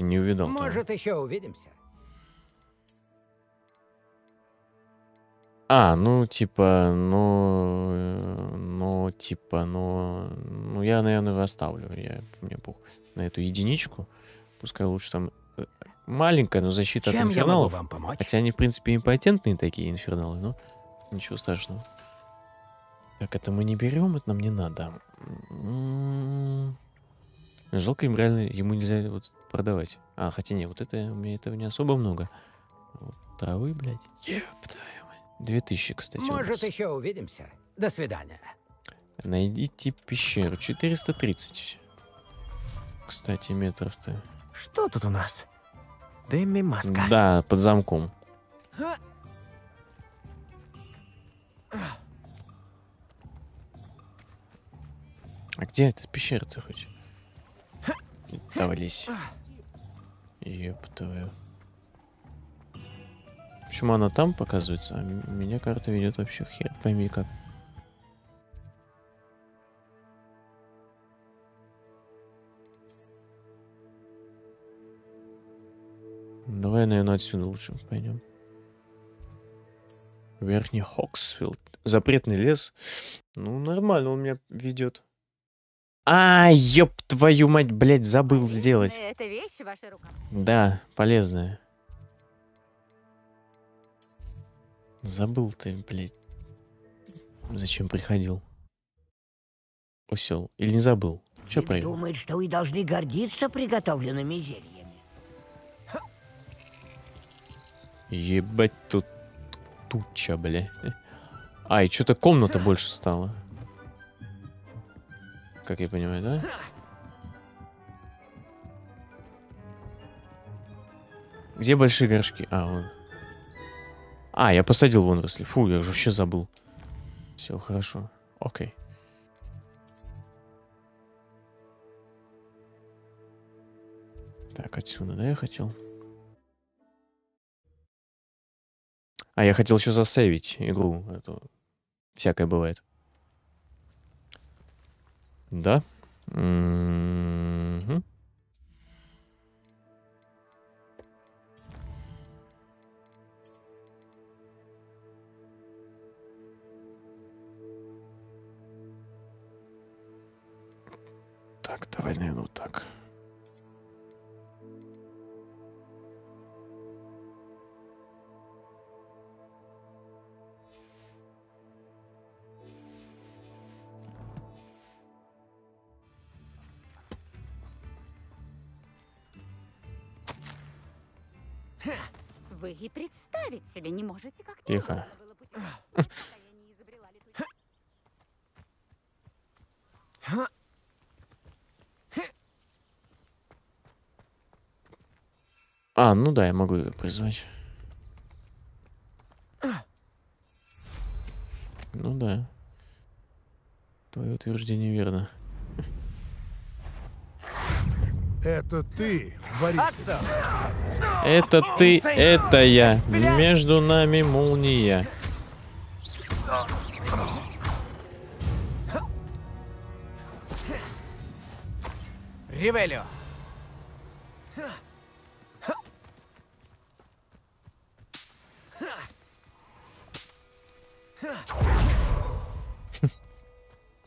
Что-то не увидал. того. Может, еще увидимся. А, ну, типа, ну, э, ну, типа, ну, ну, я, наверное, оставлю. Я, мне пух на эту единичку. Пускай лучше там э, маленькая, но защита Чем от я могу инферналов. вам помочь? Хотя они, в принципе, импотентные такие инферналы, но ничего страшного. Так, это мы не берем, это нам не надо. Жалко, им реально, ему нельзя вот продавать. А, хотя не, вот это, у меня этого не особо много. Вот травы, блядь. Еб твою мать. Две тысячи, кстати, у Может, еще увидимся. До свидания. Найдите пещеру. 430. Кстати, метров-то. Что тут у нас? Дэмми Маска. Да, под замком. А где эта пещера-то хоть? Давались. Твою. Почему она там показывается, а меня карта ведет вообще хер пойми как. Давай, наверное, отсюда лучше пойдем. Верхний Хоксфилд. Запретный лес. Ну, нормально он меня ведет. А, ёб твою мать, блядь, забыл сделать. Это вещь в вашей руках. Да, полезная. Забыл ты, блядь. Зачем приходил? Усел. Или не забыл? Че Дик понял? думает, что вы должны гордиться приготовленными зельями. Ебать тут туча, бля. А, и что-то комната больше стала. Как я понимаю, да? Где большие горшки? А, вон. А, я посадил вон росли. Фу, я же вообще забыл. Все, хорошо. Окей. Так, отсюда, да, я хотел? А, я хотел еще засейвить игру. Эту. Всякое бывает. Да? Мгм. Так, давай, наверное, вот так. Вы и представить себе не можете, как Тихо. А, ну да, я могу ее призвать. Ну да. Твое утверждение верно. Это ты, воришка. Это ты, это я. Между нами молния. Ривелио.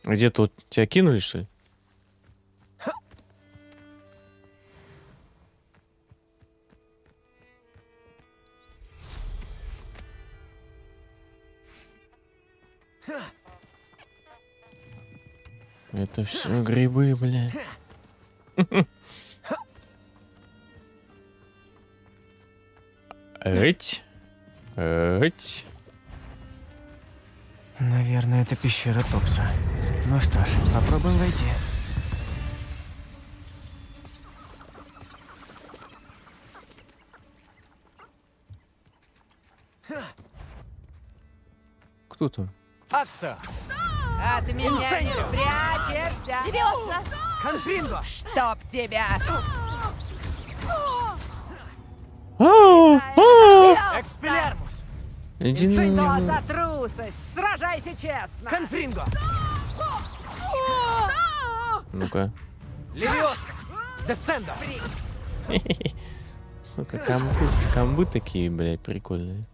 Где тут тебя кинули, что ли? Это все грибы, бля. Эть. Эть. Наверное, это пещера Топса. Ну что ж, попробуем войти. Кто там? Акция! От меня не спрячешься! Левиоса! Конфринго! Чтоб тебя! Экспелярмус! Иди Что на- за трусость? Сражайся честно! Конфринго! Ну-ка. Левиоса! Десцендо! *laughs* Сука, камбы, камбы такие, блядь, прикольные.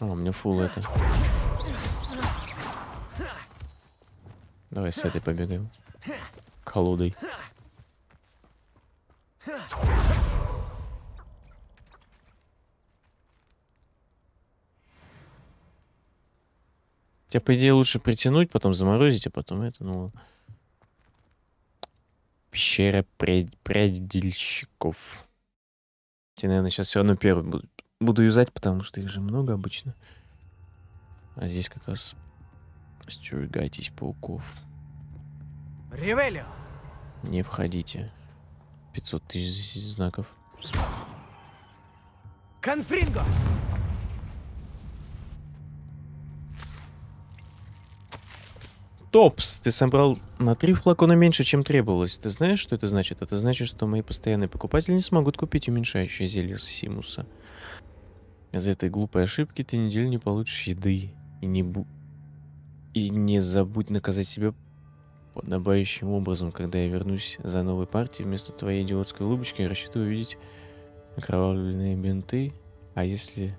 О, у меня фул это. Давай с этой побегаем. Колодой. Тебя, по идее, лучше притянуть, потом заморозить, а потом это, ну... ладно. Пещера пред- предельщиков. Я, наверное, сейчас все равно первый буду, буду юзать, потому что их же много обычно. А здесь как раз остерегайтесь пауков. Ревелио! Не входите. 500 тысяч знаков. Конфринго! Топс, ты собрал на три флакона меньше, чем требовалось. Ты знаешь, что это значит? Это значит, что мои постоянные покупатели не смогут купить уменьшающее зелье Симуса. Из-за этой глупой ошибки ты неделю не получишь еды. И не, бу... и не забудь наказать себя подобающим образом, когда я вернусь за новой партией вместо твоей идиотской улыбочки, я рассчитываю увидеть окровавленные бинты. А если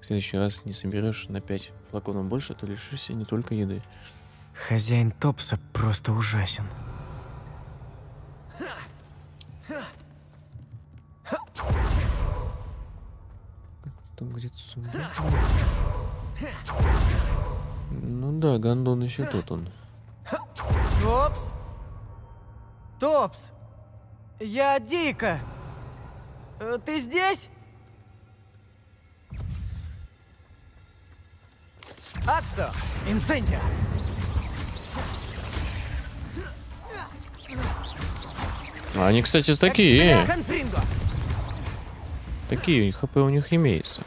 в следующий раз не соберешь на 5 флаконов больше, то лишишься не только еды. Хозяин Топса просто ужасен. Там где-то сундук. Ну да, гондон еще тот он. Топс! Топс! Я Дика! Э, Ты здесь? Акцо! Инсендия! А Они, кстати, такие. Такие хп у них имеется.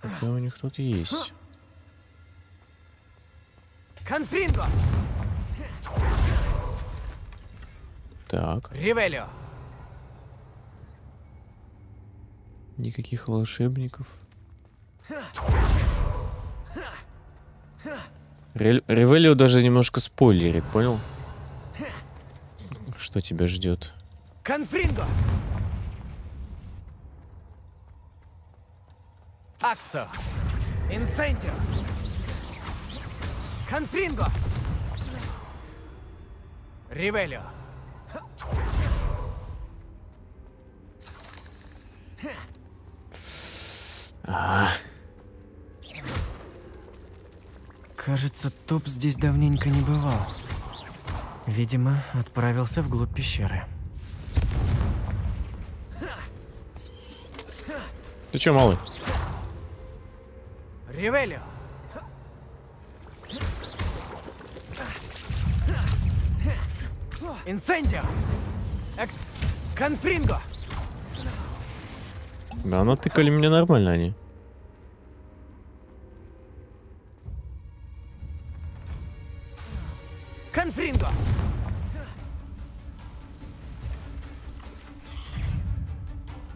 хп у них тут есть. Конфринго! Так, Ревелио! никаких волшебников. Ревелио даже немножко спойлерит, понял? Что тебя ждет? Конфринго! Акцо! Инсендио! Конфринго! Ревелио! А, Кажется, Топ здесь давненько не бывал. Видимо, отправился вглубь пещеры. ты чё, малый? Ревелио! Инсендио! Экс... Конфринго! Да, натыкали мне нормально они.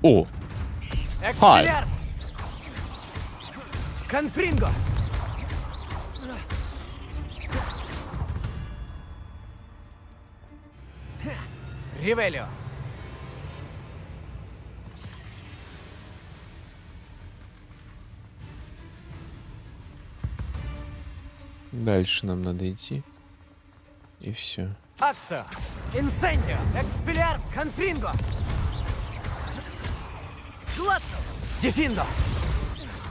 О, Экспелярмус! Конфринго! Ревелио! дальше нам надо идти. И все. Акция! Инсендио! Экспеляр! Конфринго! Дефиндо!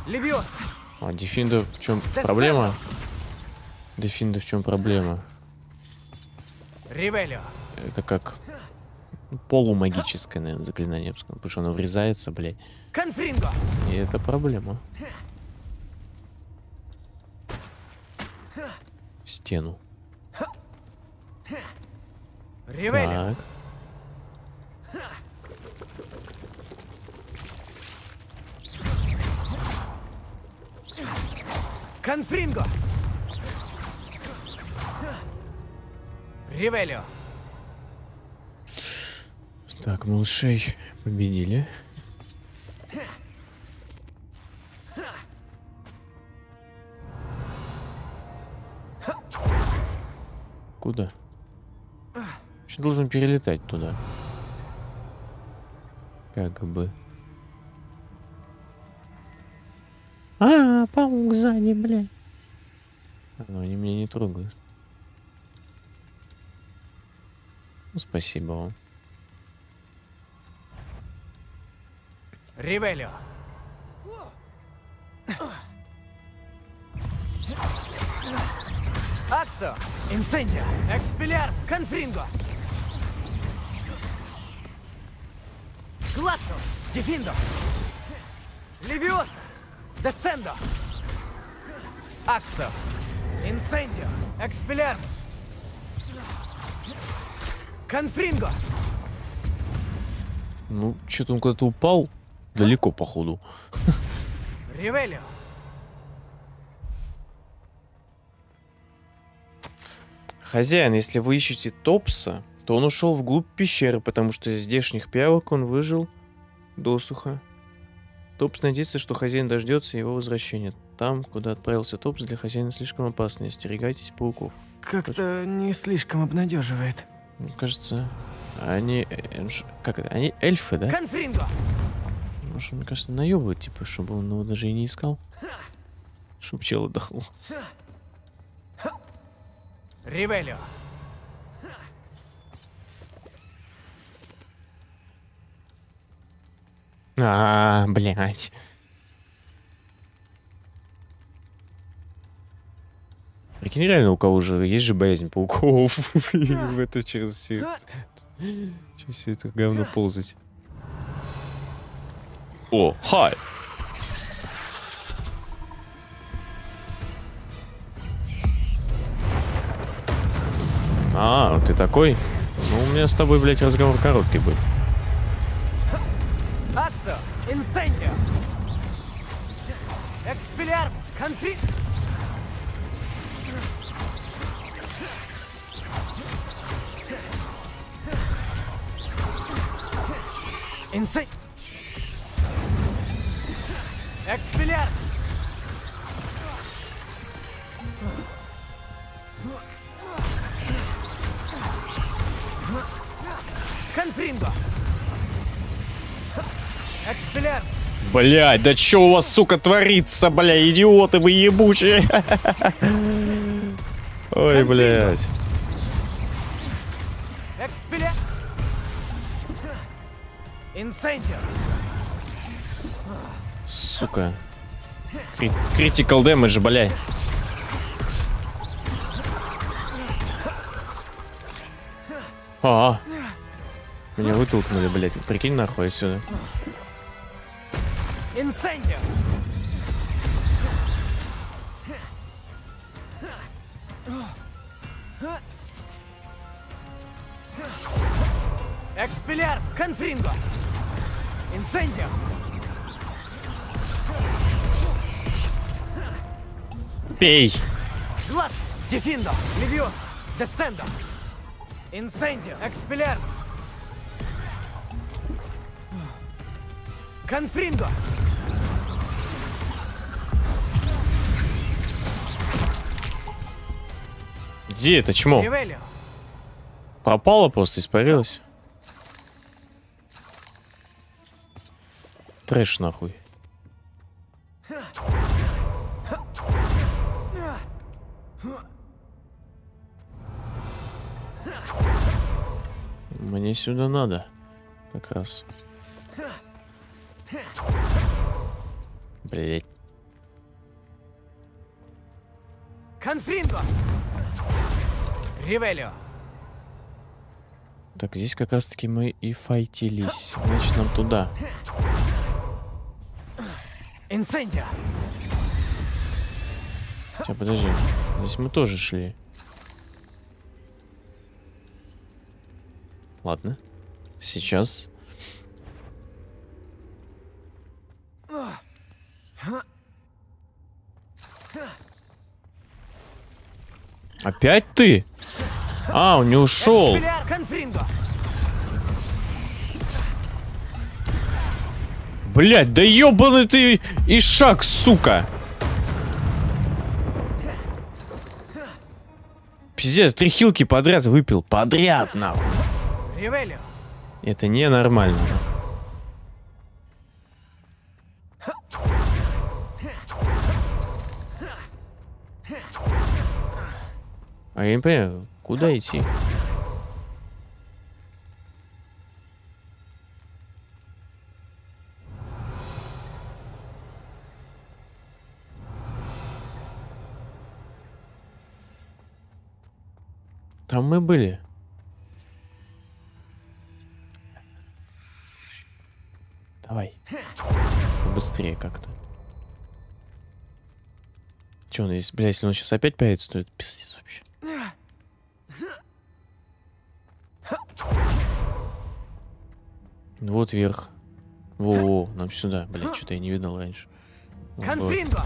Левиоса! А, Дефинда в чем проблема? Дефинда в чем проблема? Ривелио! Это как полумагическое, наверное, заклинание, я бы сказал, потому что оно врезается, блядь. Конфринго! И это проблема. В стену. Ривелио! Так. Конфринго! Ривелио! Так, малышей победили. Куда? Еще должен перелетать туда. Как бы. А, паук сзади, бля. Но они меня не трогают. Ну, спасибо вам. Ривелио! Акцио! Инцендио! Экспеллер! Конфринго! Глациус! Дефиндо! Левиоса! Десцендо! Акцио! Инцендио! Экспеллермус! Конфринго! Ну, что-то он куда-то упал. Далеко, походу. Ривелио! Хозяин, если вы ищете Топса, то он ушел вглубь пещеры, потому что из здешних пиявок он выжил досуха. Топс надеется, что хозяин дождется его возвращения. Там, куда отправился Топс, для хозяина слишком опасно. Остерегайтесь пауков. Как-то не слишком обнадеживает. Мне кажется, они... э, ш- Как это? Они эльфы, да? Конфринго! Может, мне кажется, наебывают, типа, чтобы он его даже и не искал. Чтоб чел отдохнул. Ривелио! А, блядь. Прикинь, реально у кого же есть же боязнь пауков. *laughs* В это через все. Через все это говно ползать. О, хай! А, ты такой? Ну, у меня с тобой, блядь, разговор короткий будет. Акцио! Инцендио! Экспеллермус! Конфри... Инцен... Экспеллермус! Конфринго! Блять, да чё у вас, сука, творится, бля, идиоты вы ебучие. Ой, блядь. Сука. Кри- Critical damage, блядь. А, меня вытолкнули, блядь. Прикинь нахуй отсюда. Инцендио! Экспеллер! Конфринго! Инцендио! Пей. Глад! Дефиндо! Левиоса! Десцендо! Инцендио! Экспеллермус! Конфринго! Где это чмо? Пропало просто, испарилось. Трэш нахуй. Мне сюда надо. Как раз. Блять. Конфринго! Ривелио. Так, здесь как раз-таки мы и файтились. Значит, нам туда. Инсендио. Сейчас, подожди. Здесь мы тоже шли. Ладно. Сейчас. Опять ты? А, он не ушел. Блять, да ебаный ты и шаг, сука. Пиздец, три хилки подряд выпил. Подряд, нахуй. Это ненормально. А я не понимаю, куда идти? Там мы были. Давай. Быстрее как-то. Че, он здесь, блядь, если он сейчас опять появится, то это пиздец вообще. Ну Вот вверх. Во-во, нам сюда. Блядь, что-то я не видел раньше. Конфринго.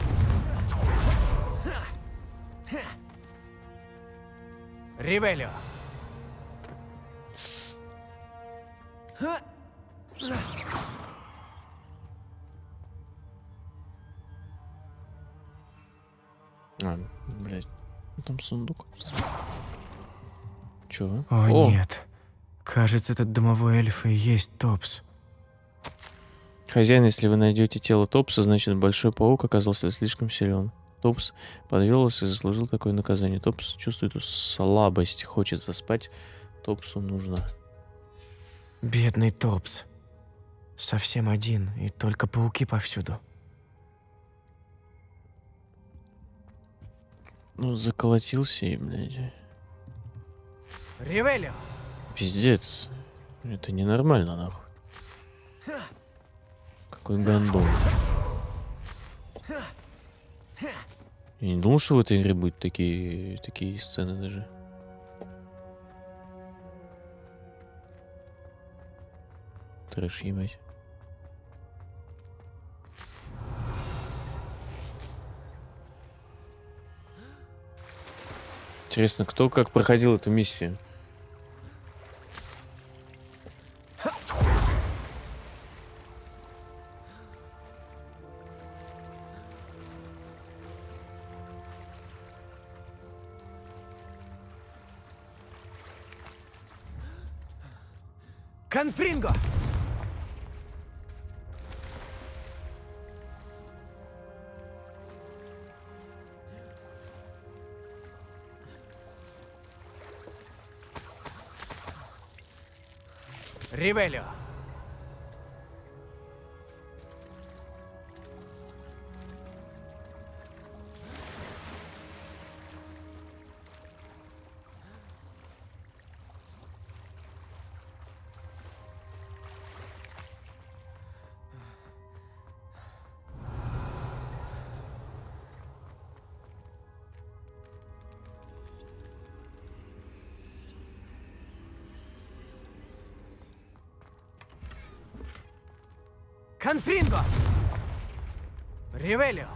Ривелио. А, блядь. Там сундук. Чё? О, нет. Кажется, этот домовой эльф и есть Топс. Хозяин, если вы найдете тело Топса, значит большой паук оказался слишком силен. Топс подвелся и заслужил такое наказание. Топс чувствует слабость, хочет заспать. Топсу нужно. Бедный Топс. Совсем один, и только пауки повсюду. Ну, заколотился и, блядь. Ривелио. Пиздец. Это ненормально, нахуй. Какой гандон. Я не думал, что в этой игре будут такие, такие сцены даже. Трэш, ебать. Интересно, кто как проходил эту миссию? Ривелио. Конфринго! Ривелио!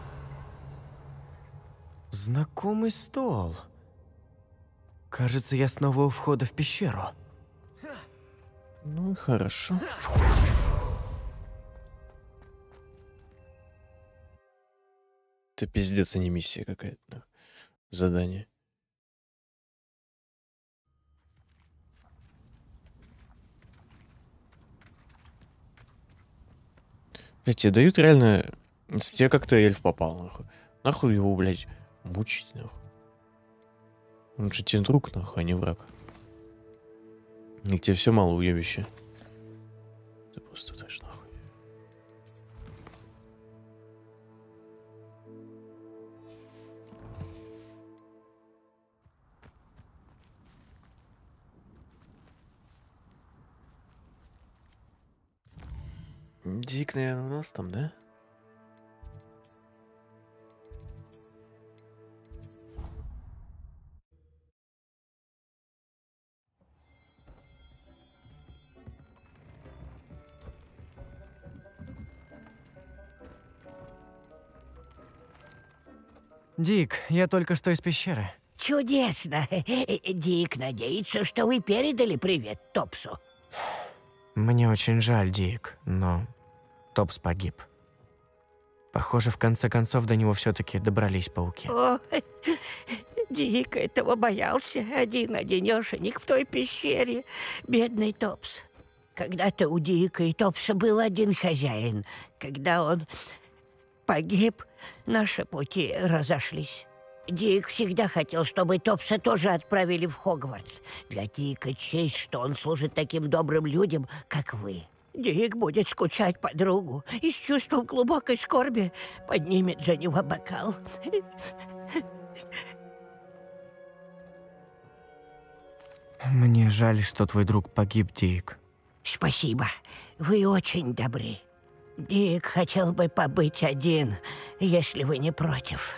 Знакомый стол. Кажется, я снова у входа в пещеру. Ну и хорошо. Это пиздец, а не миссия какая-то. да. Задание. Блядь, тебе дают реально... Тебе как-то эльф попал, нахуй. Нахуй его, блядь, мучить, нахуй. Он же тебе друг, нахуй, а не враг. Или тебе все мало уебище. Ты просто трэш, Дик, наверное, у нас там, да? Дик, я только что из пещеры. Чудесно. Дик надеется, что вы передали привет Топсу. Мне очень жаль, Дик, но Топс погиб. Похоже, в конце концов до него все-таки добрались пауки. О, Дик этого боялся. Один-одинешенек в той пещере. Бедный Топс. Когда-то у Дика и Топса был один хозяин. Когда он погиб, наши пути разошлись. Дик всегда хотел, чтобы Топса тоже отправили в Хогвартс. Для Дика честь, что он служит таким добрым людям, как вы. Дик будет скучать по другу и с чувством глубокой скорби поднимет за него бокал. Мне жаль, что твой друг погиб, Дик. Спасибо. Вы очень добры. Дик хотел бы побыть один, если вы не против.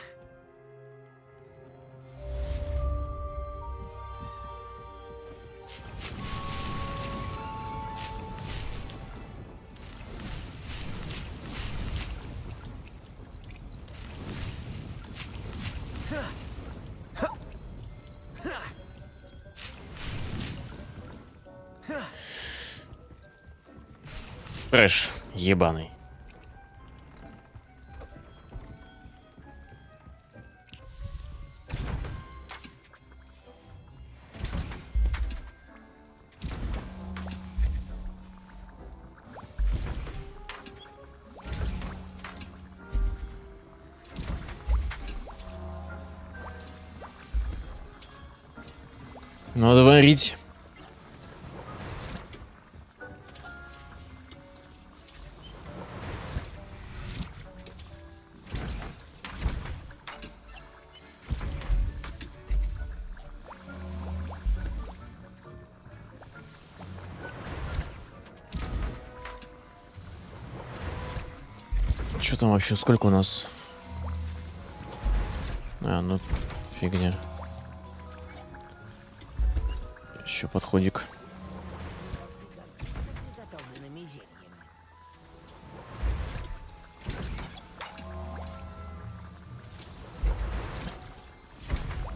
Трэш ебаный. Надо варить. Вообще? Сколько у нас? А, ну, фигня. Еще подходик.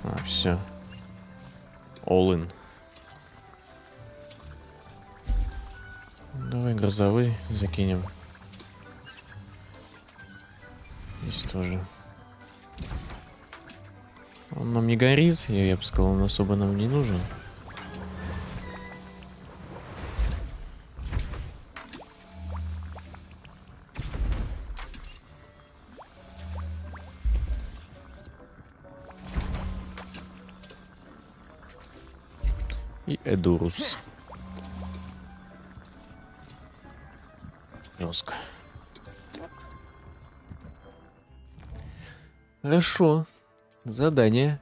А, все. All in. Давай грозовый закинем. Тоже. Он нам не горит, я, я бы сказал, он особо нам не нужен. Хорошо. Задание.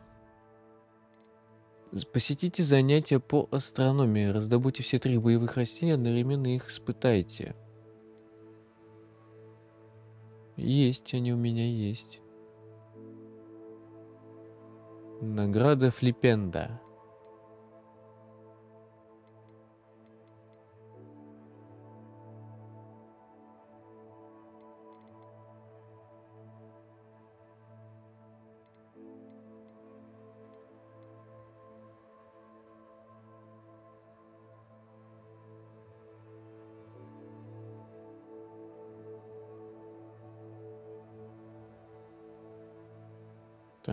Посетите занятия по астрономии. Раздобудьте все три боевых растения, одновременно их испытайте. Есть, они у меня есть. Награда Флипенда.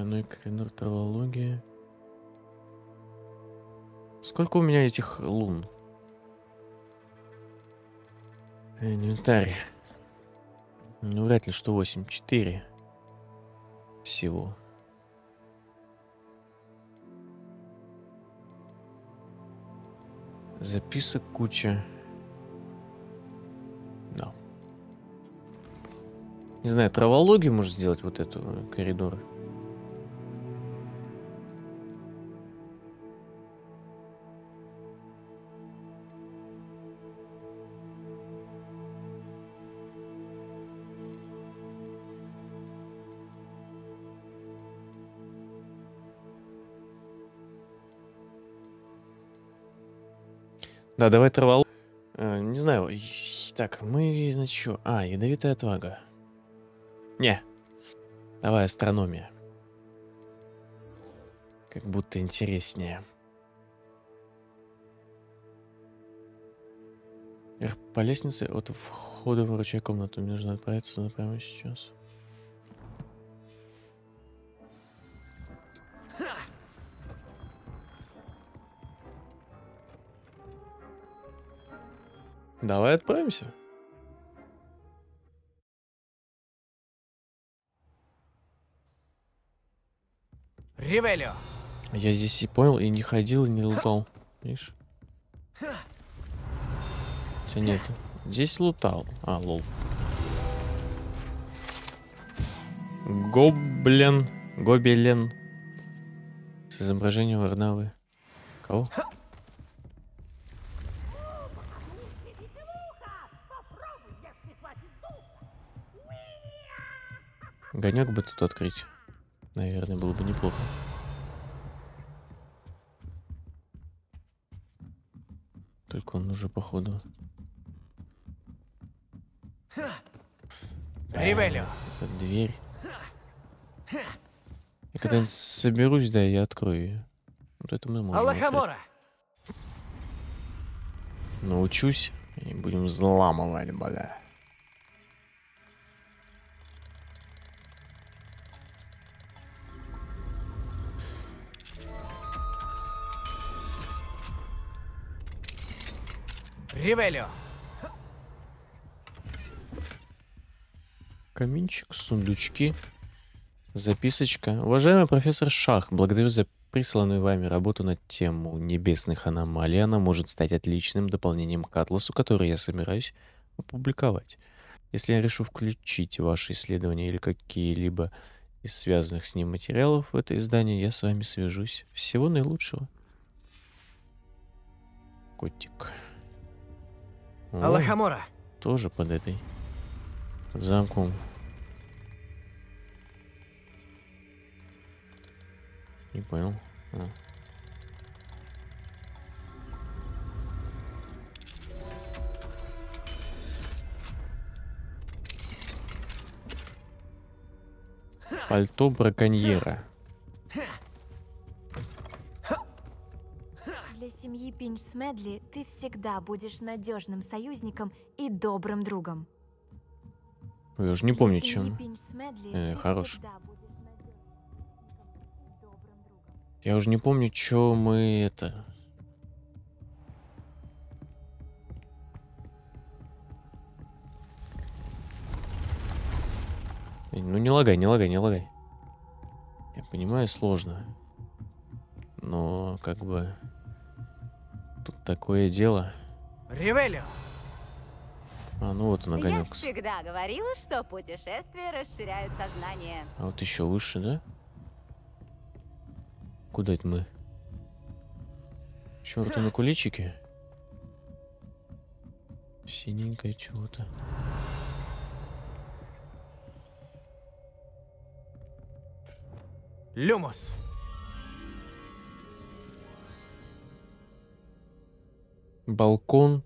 Тайной коридор травологии. Сколько у меня этих лун? Инвентарь. Ну, вряд ли, что 8. 4. Всего. Записок куча. Да. Не знаю, травологию может сделать вот эту э, коридор. Да, давай травал. Э, не знаю. Так, мы, значит, что? А, ядовитая отвага. Не. Давай астрономия. Как будто интереснее. Вверх по лестнице от входа выручай комнату. Мне нужно отправиться туда прямо сейчас. Давай отправимся. Ривелио! Я здесь и понял, и не ходил, и не лутал. Видишь? Хотя нет. Здесь лутал. А, лол. Гоблин. Гобелен. С изображением Варнавы. Кого? Гонек бы тут открыть. Наверное, было бы неплохо. Только он уже походу. Ривелио! Это дверь. Я когда-нибудь соберусь, да, я открою ее. Вот это мы можем. Аллахамора! Научусь и будем взламывать, бля. Ривелио! Каминчик, сундучки, записочка. Уважаемый профессор Шах, благодарю за присланную вами работу на тему небесных аномалий. Она может стать отличным дополнением к атласу, который я собираюсь опубликовать. Если я решу включить ваши исследования или какие-либо из связанных с ним материалов в это издание, я с вами свяжусь. Всего наилучшего. Котик. О, Аллахамора! Тоже под этой. Под замком. Не понял. А. Пальто браконьера. Семьи Пинч Смедли ты всегда будешь надежным союзником и добрым другом. Я уже не помню, чем. Э, хорош. Я уже не помню, что мы это... Эй, Ну не лагай, не лагай, не лагай. Я понимаю, сложно. Но как бы... Тут такое дело. Ривелио! А, ну вот он Я огонек. всегда говорила, что путешествия расширяют сознание. А вот еще выше, да? Куда это мы? Чёрты на куличике? Синенькое чего-то. Люмус! Балкон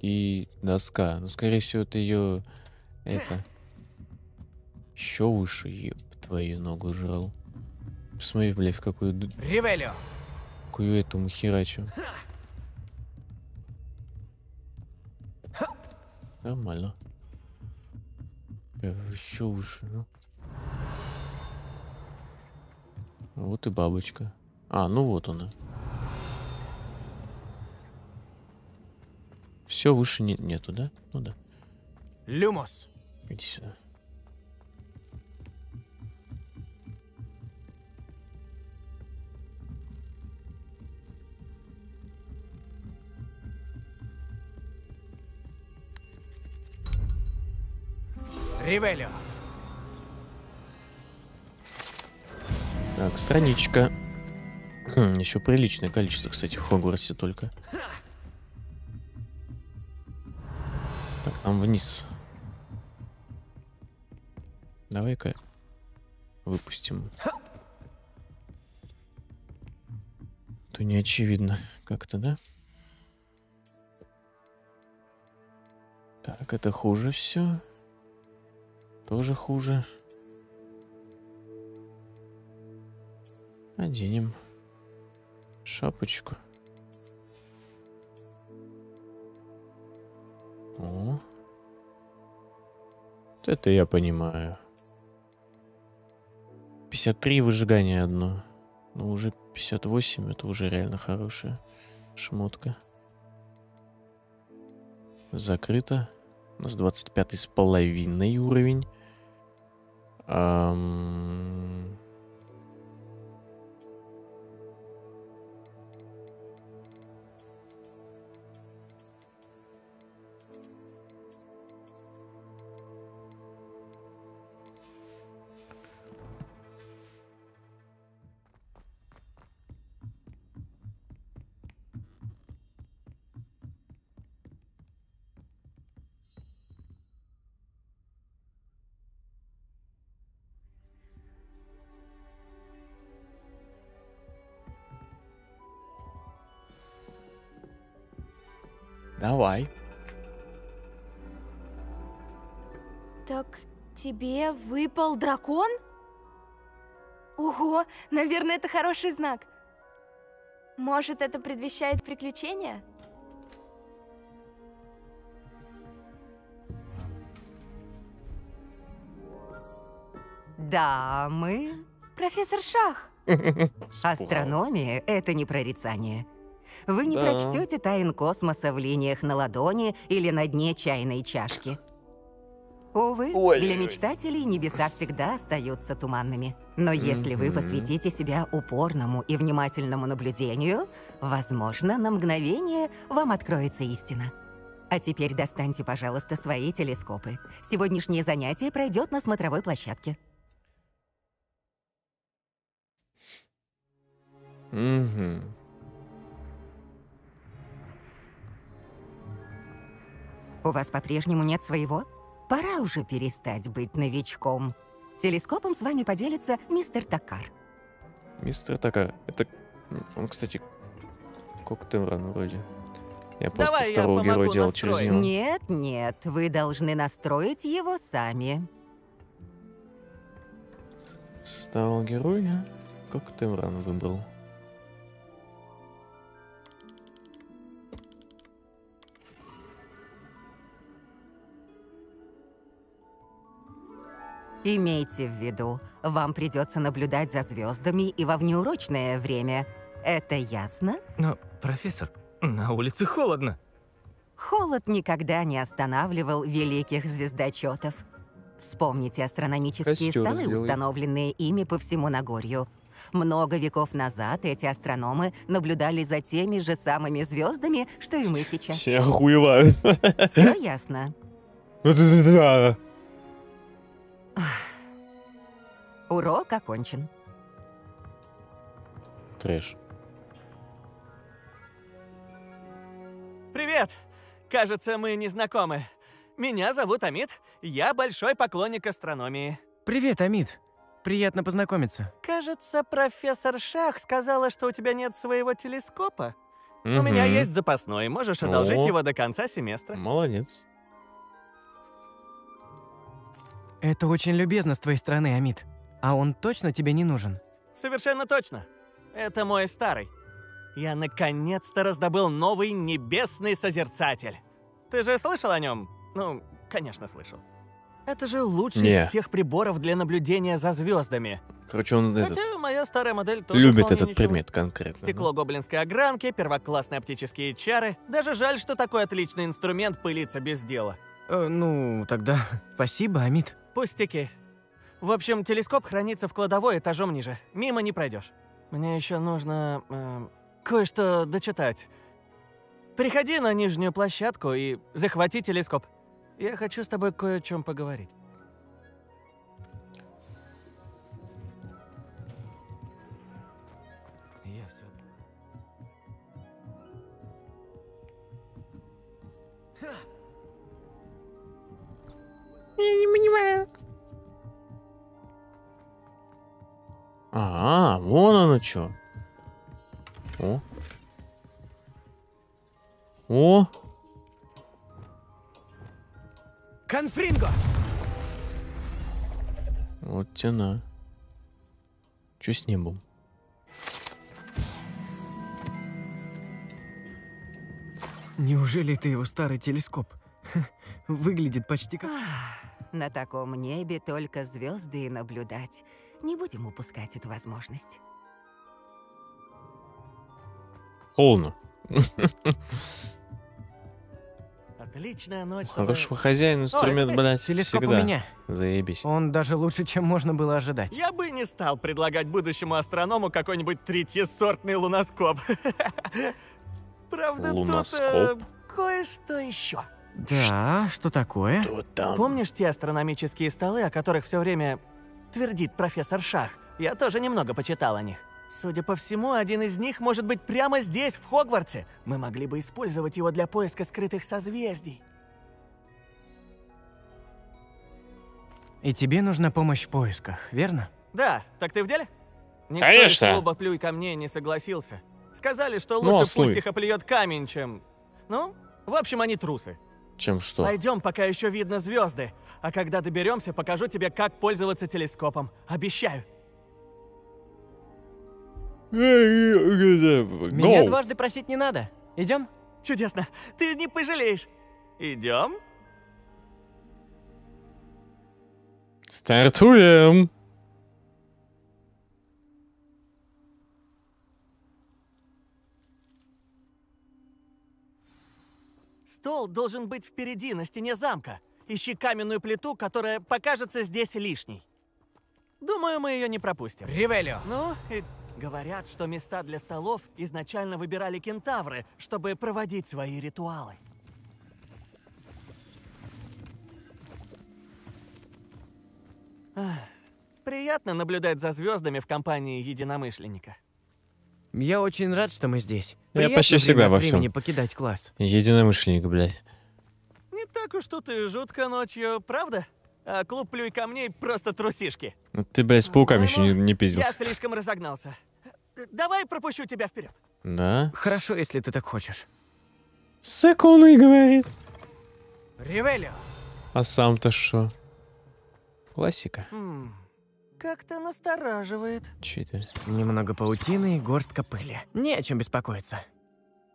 и доска. Ну, скорее всего, это ее... Это... Еще выше, еб твою ногу жрал. Посмотри, блядь, в какую... Ривелио! Какую эту махерачу. Нормально. Еще выше, ну. Вот и бабочка. А, ну вот она. Все выше не- нету, да? Ну да. Люмус! Иди сюда. Ривелио! Так, страничка. Еще приличное количество, кстати, в Хогвартсе только. Там вниз. Давай-ка выпустим. То не очевидно как-то, да? Так, это хуже все. Тоже хуже. Оденем шапочку. О. Это я понимаю. 53 выжигания одно. Ну, уже 58, это уже реально хорошая шмотка. Закрыто. У нас 25 с половиной уровень. Ам, Давай. Так тебе выпал дракон? Ого, наверное, это хороший знак. Может, это предвещает приключения? Дамы, Профессор Шах! астрономия — это не прорицание. Вы не Да. прочтете тайн космоса в линиях на ладони или на дне чайной чашки. Увы, Ой. для мечтателей небеса всегда остаются туманными. Но если вы посвятите себя упорному и внимательному наблюдению, возможно, на мгновение вам откроется истина. А теперь достаньте, пожалуйста, свои телескопы. Сегодняшнее занятие пройдет на смотровой площадке. Мгм. У вас по-прежнему нет своего? Пора уже перестать быть новичком. Телескопом с вами поделится мистер Такар. Мистер Така. Это... Он, кстати, Коктемран вроде. Я просто Давай я второго героя помогу делал через него. Нет, нет, вы должны настроить его сами. Составил героя. Коктемран выбрал. Имейте в виду, вам придется наблюдать за звездами и во внеурочное время. Это ясно? Но, профессор, на улице холодно. Холод никогда не останавливал великих звездочетов. Вспомните астрономические Костер столы, сделай. установленные ими по всему Нагорью. Много веков назад эти астрономы наблюдали за теми же самыми звездами, что и мы сейчас. Все охуевают. Все ясно. *laughs* Да. Урок окончен. Трэш. Привет! Кажется, мы не знакомы. Меня зовут Амит, я большой поклонник астрономии. Привет, Амид. Приятно познакомиться. Кажется, профессор Шах сказала, что у тебя нет своего телескопа. У меня есть запасной, можешь одолжить О. его до конца семестра. Молодец. Это очень любезно с твоей стороны, Амид. А он точно тебе не нужен? Совершенно точно. Это мой старый. Я наконец-то раздобыл новый небесный созерцатель. Ты же слышал о нем? Ну, конечно, слышал. Это же лучший Не. из всех приборов для наблюдения за звездами. Короче, он этот, Хотя моя старая модель тоже любит этот ничего. предмет конкретно. Стекло гоблинской огранки, первоклассные оптические чары. Даже жаль, что такой отличный инструмент пылится без дела. Э, ну, тогда *laughs* спасибо, Амид. Пустяки. В общем, телескоп хранится в кладовой этажом ниже. Мимо не пройдешь. Мне еще нужно э, кое-что дочитать. Приходи на нижнюю площадку и захвати телескоп. Я хочу с тобой кое о чем поговорить. Я не понимаю. А, вон оно что. О. О. Конфринго! Вот тяна. Че с небом? Неужели это его старый телескоп? *laughs* Выглядит почти как... На таком небе только звезды и наблюдать. Не будем упускать эту возможность. Холодно. Отличная ночь, У Хорошего хозяина инструмент, Ой, блядь, телескоп у всегда. меня. Заебись. Он даже лучше, чем можно было ожидать. Я бы не стал предлагать будущему астроному какой-нибудь третьесортный луноскоп. *laughs* Правда, тут э, Луноскоп? кое-что еще. Да, что такое? Помнишь те астрономические столы, о которых все время твердит профессор Шах? Я тоже немного почитал о них. Судя по всему, один из них может быть прямо здесь, в Хогвартсе. Мы могли бы использовать его для поиска скрытых созвездий. И тебе нужна помощь в поисках, верно? Да, так ты в деле? Никто Конечно. из клуба «Плюй ко мне» не согласился. Сказали, что Ну, лучше ослы. пусть их оплюет камень, чем... Ну, в общем, они трусы. Чем что? Пойдем, пока еще видно звезды. А когда доберемся, покажу тебе, как пользоваться телескопом. Обещаю. Меня дважды просить не надо. Идем? Чудесно. Ты не пожалеешь. Идем? Стартуем! Стол должен быть впереди, на стене замка. Ищи каменную плиту, которая покажется здесь лишней. Думаю, мы ее не пропустим. Ривелио. Ну, и говорят, что места для столов изначально выбирали кентавры, чтобы проводить свои ритуалы. Ах, Приятно наблюдать за звездами в компании единомышленника. Я очень рад, что мы здесь. Я почти всегда во всем. покидать класс. Единомышленник, блядь. Не так уж тут и жутко ночью, правда? А клуб «Плюй камней» просто трусишки. Ну Ты, блядь, с пауками еще не, не Я пиздился. слишком разогнался. Давай пропущу тебя вперед. Да? Хорошо, если ты так хочешь. Секуны, говорит. Ривелио. А сам-то что? Классика. М, Как-то настораживает. Че это? Немного паутины и горстка пыли. Не о чем беспокоиться.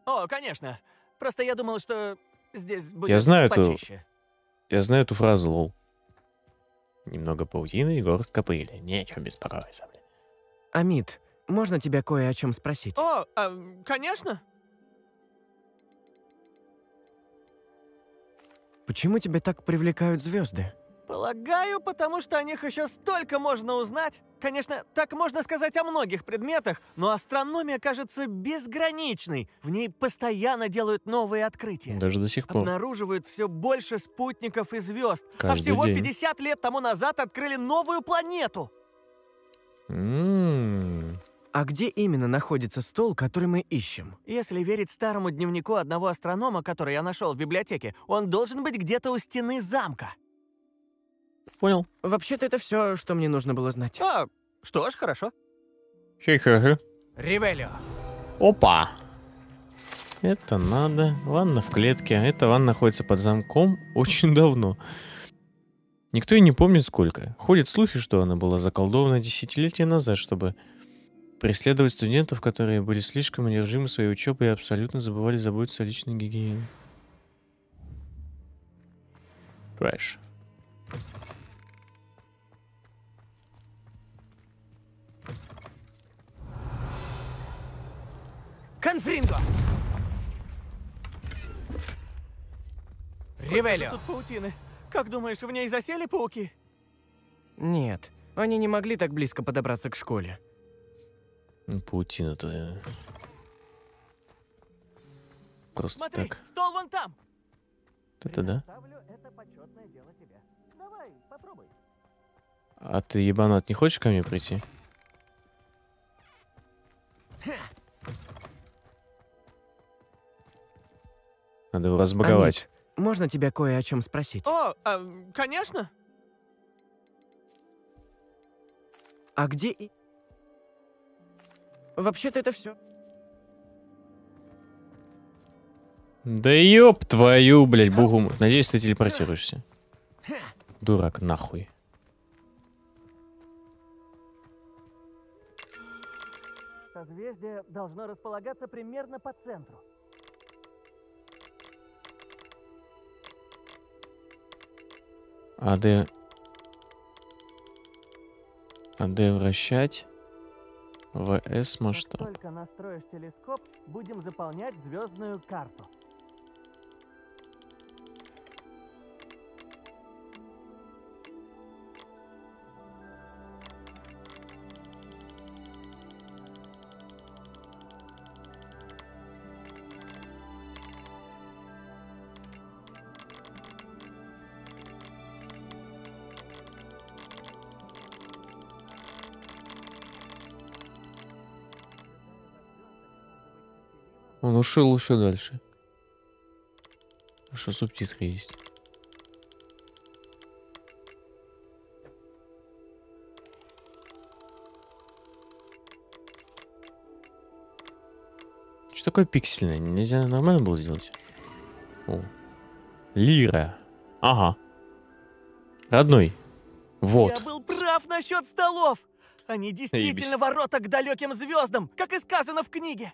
О, конечно. Просто я думал, что здесь будет Я знаю эту... почище. Я знаю эту фразу, лол. Немного паутины и горстка пыли. Не о чем беспокоиться. Амид, можно тебя кое о чем спросить? О, а, конечно. Почему тебя так привлекают звезды? Полагаю, потому что о них еще столько можно узнать. Конечно, так можно сказать о многих предметах, но астрономия кажется безграничной. В ней постоянно делают новые открытия. Даже до сих пор. Обнаруживают все больше спутников и звезд. а Каждый всего день. 50 лет тому назад открыли новую планету. М. А где именно находится стол, который мы ищем? Если верить старому дневнику одного астронома, который я нашел в библиотеке, он должен быть где-то у стены замка. Понял. Вообще-то это все, что мне нужно было знать. А, что ж, хорошо. Хе-хе-хе. Ривелио. Опа! Это надо. Ванна в клетке. а Эта ванна находится под замком *laughs* очень давно. Никто и не помнит сколько. Ходят слухи, что она была заколдована десятилетия назад, чтобы преследовать студентов, которые были слишком одержимы своей учебой и абсолютно забывали заботиться о личной гигиене. Трэш. Конфринго! Ривелио. тут паутины? Как думаешь, в ней засели пауки? Нет, они не могли так близко подобраться к школе. Ну, паутина-то... э, Просто Смотри, так. стол вон там. Это да? Ставлю это почетное дело тебе. Давай, попробуй. А ты, ебанат, не хочешь ко мне прийти? Надо его разбаговать. Амид, можно тебя кое о чем спросить? О, а, конечно. А где и... Вообще-то это все. Да ёб твою, блядь, богу. Надеюсь, ты телепортируешься. Дурак нахуй. Созвездие должно располагаться примерно по центру. АД... АД вращать. ВС масштаб. Как только настроишь телескоп, будем заполнять звездную карту. Ушел еще дальше. Что субтитры есть. Что такое пиксельное? Нельзя нормально было сделать? О. Лира. Ага. Родной. Вот. Я был прав насчет столов! Они действительно Заебись. ворота к далеким звездам, как и сказано в книге.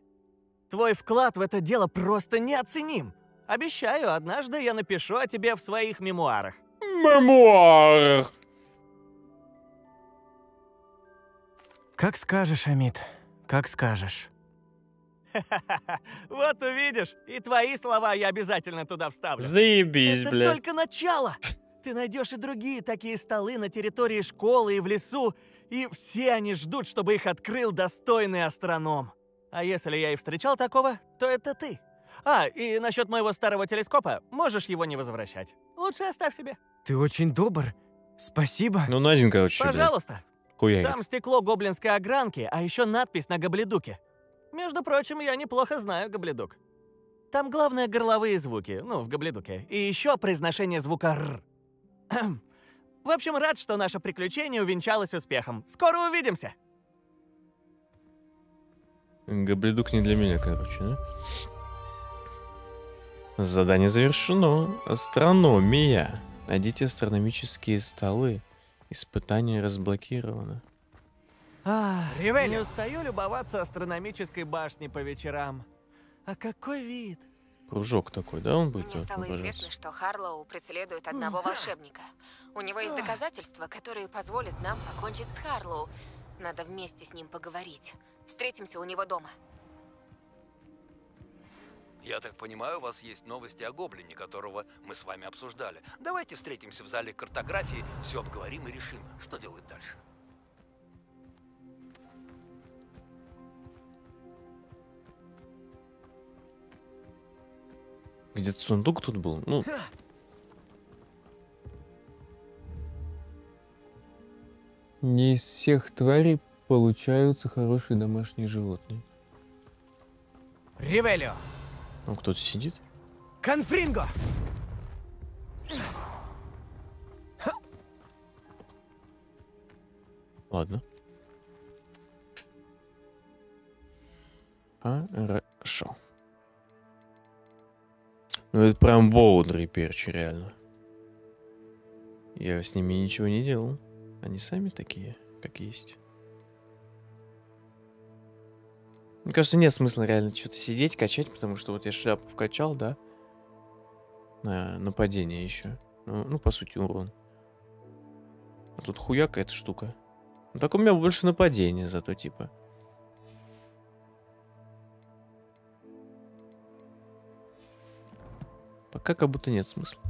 Твой вклад в это дело просто неоценим. Обещаю, однажды я напишу о тебе в своих мемуарах. Мемуарах. Как скажешь, Амит. Как скажешь. *laughs* Вот увидишь, и твои слова я обязательно туда вставлю. Заебись, Это бля. только начало. Ты найдешь и другие такие столы на территории школы и в лесу, и все они ждут, чтобы их открыл достойный астроном. А если я и встречал такого, то это ты. А, и насчет моего старого телескопа, можешь его не возвращать. Лучше оставь себе. Ты очень добр. Спасибо. Ну, на один, короче. Пожалуйста. Хуярит. Там стекло гоблинской огранки, а еще надпись на гобледуке. Между прочим, я неплохо знаю гобледук. Там главное горловые звуки, ну, в гобледуке. И еще произношение звука «р». *clears throat* В общем, рад, что наше приключение увенчалось успехом. Скоро увидимся! Гобледук не для меня, короче, да? Задание завершено. Астрономия. Найдите астрономические столы. Испытание разблокировано. А, не устаю любоваться астрономической башней по вечерам. А какой вид! Кружок такой, да, он будет? Мне стало пожалуйста? известно, что Харлоу преследует одного волшебника. У него есть доказательства, которые позволят нам покончить с Харлоу. Надо вместе с ним поговорить. Встретимся у него дома. Я так понимаю, у вас есть новости о гоблине, которого мы с вами обсуждали. Давайте встретимся в зале картографии, все обговорим и решим, что делать дальше. Где-то сундук тут был. Ну, не из всех тварей получаются хорошие домашние животные. Ривелио. Ну, кто-то сидит? Конфринго. Ладно. Хорошо. Ну, это прям боудры перчи, реально. Я с ними ничего не делал. Они сами такие, как есть. Мне кажется, нет смысла реально что-то сидеть, качать, потому что вот я шляпу вкачал, да? На нападение еще. Ну, ну, по сути, урон. А тут хуяка эта штука. Ну, так у меня больше нападения зато, типа. Пока как будто нет смысла.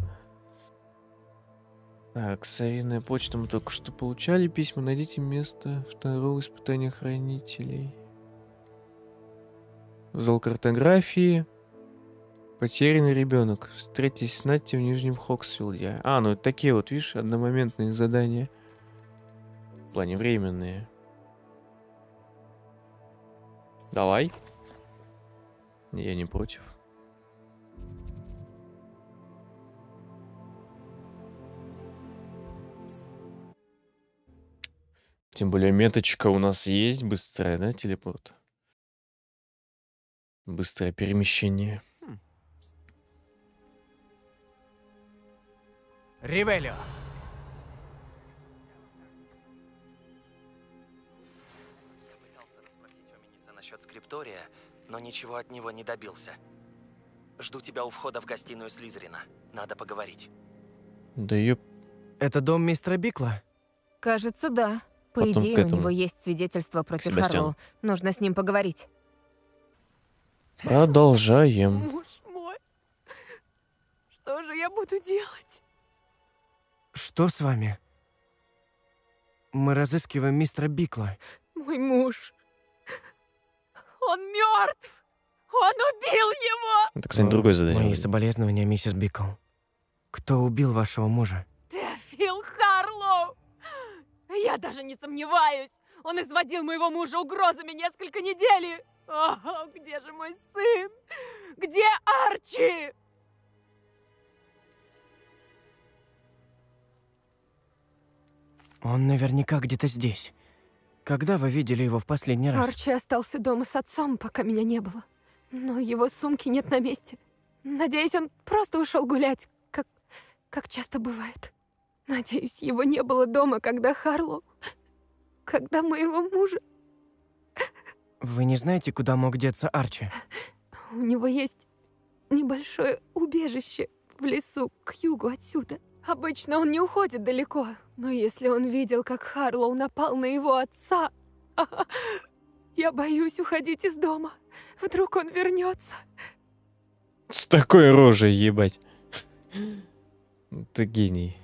Так, совиная почта. Мы только что получали письма. Найдите место второго испытания хранителей. Зал картографии. Потерянный ребенок. Встретитесь с Натти в Нижнем Хоксфилде. А, ну это такие вот, видишь, одномоментные задания. В плане временные. Давай. Я не против. Тем более меточка у нас есть быстрая, да, телепорт? Быстрое перемещение. Ривелио! Пытался расспросить Омениса насчет скриптория, но ничего от него не добился. Жду тебя у входа в гостиную Слизерина. Надо поговорить. Да ёп. Это дом мистера Бикла? Кажется, да. По Потом идее, у него есть свидетельство против Себастьяну. Харлоу. Нужно с ним поговорить. Продолжаем. Муж мой, что же я буду делать? Что с вами? Мы разыскиваем мистера Бикла. Мой муж. Он мертв! Он убил его! Это, кстати, другое задание. Мои соболезнования, миссис Бикл. Кто убил вашего мужа? Фил Харлоу! Я даже не сомневаюсь! Он изводил моего мужа угрозами несколько недель! О, где же мой сын? Где Арчи? Он наверняка где-то здесь. Когда вы видели его в последний раз? Арчи остался дома с отцом, пока меня не было. Но его сумки нет на месте. Надеюсь, он просто ушел гулять, как, как часто бывает. Надеюсь, его не было дома, когда Харлоу... Когда моего мужа... Вы не знаете, куда мог деться Арчи? У него есть небольшое убежище в лесу к югу отсюда. Обычно он не уходит далеко, но если он видел, как Харлоу напал на его отца, *laughs* я боюсь уходить из дома. Вдруг он вернется. С такой рожей, ебать. Ты гений.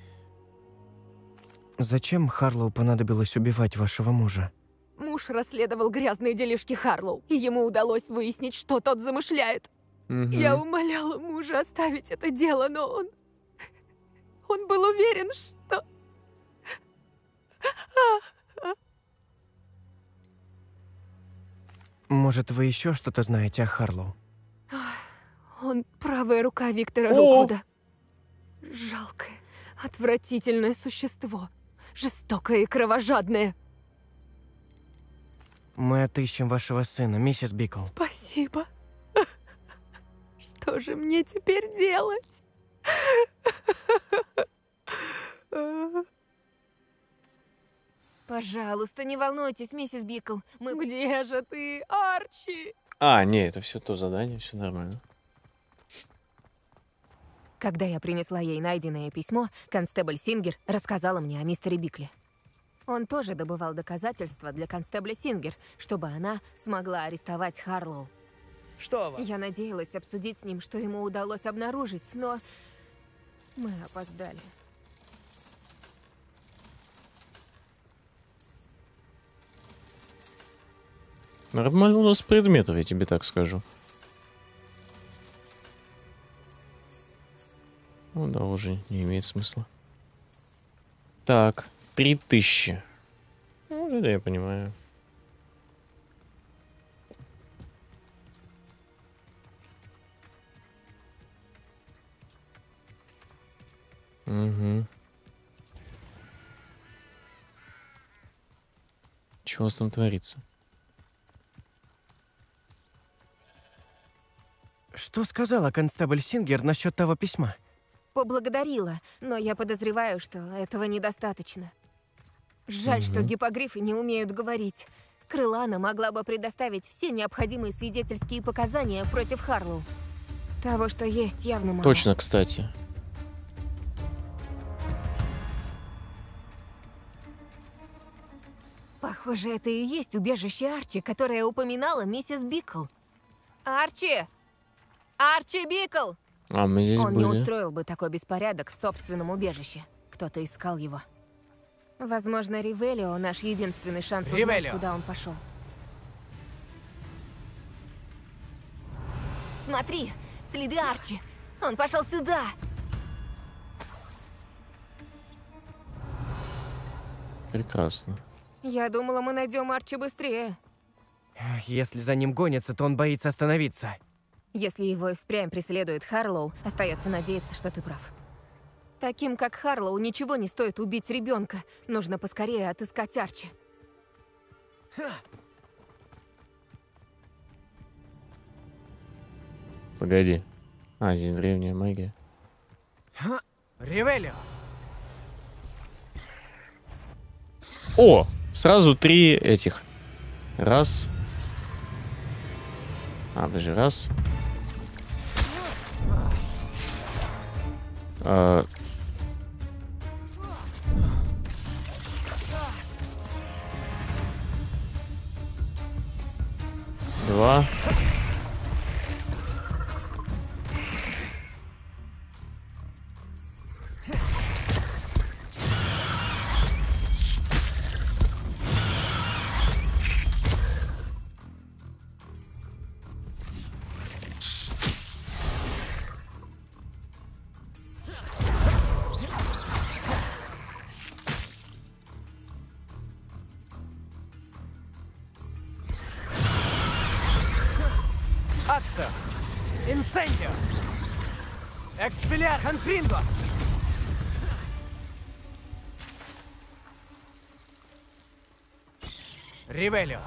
Зачем Харлоу понадобилось убивать вашего мужа? Муж расследовал грязные делишки Харлоу, и ему удалось выяснить, что тот замышляет. Мгм. Я умоляла мужа оставить это дело, но он... Он был уверен, что... Может, вы еще что-то знаете о Харлоу? Он правая рука Виктора! Руквуда. Жалкое, отвратительное существо. Жестокое и кровожадное. Мы отыщем вашего сына, миссис Бикл. Спасибо. *laughs* Что же мне теперь делать? Пожалуйста, не волнуйтесь, миссис Бикл. Мы... Где же ты, Арчи? А, не, это все то задание, все нормально. Когда я принесла ей найденное письмо, констебль Сингер рассказала мне о мистере Бикле. Он тоже добывал доказательства для констебля Сингер, чтобы она смогла арестовать Харлоу. Что вам? Я надеялась обсудить с ним, что ему удалось обнаружить, но мы опоздали. Нормально у нас предметов, я тебе так скажу. Ну да, уже не имеет смысла. Так, три тысячи. Ну, это я понимаю. Угу. Чего у вас там творится? Что сказала констебль Сингер насчет того письма? Поблагодарила, но я подозреваю, что этого недостаточно. Жаль, что Мгм. гипогрифы не умеют говорить. Крылана могла бы предоставить все необходимые свидетельские показания против Харлоу. Того, что есть, явно мало. Точно, кстати. Похоже, это и есть убежище Арчи, которое упоминала миссис Бикл. Арчи! Арчи Бикл! А, мы здесь Он не были. устроил бы такой беспорядок в собственном убежище. Кто-то искал его. Возможно, Ривелио — наш единственный шанс узнать, Ривелио. куда он пошел. Смотри, следы Арчи. Он пошел сюда. Прекрасно. Я думала, мы найдем Арчи быстрее. Если за ним гонятся, то он боится остановиться. Если его и впрямь преследует Харлоу, остается надеяться, что ты прав. Таким, как Харлоу, ничего не стоит убить ребенка. Нужно поскорее отыскать Арчи. Погоди. А, здесь древняя магия. Ха. Ревелио. О, сразу три этих. Раз. А, подожди, раз. А, Два. Ривелио!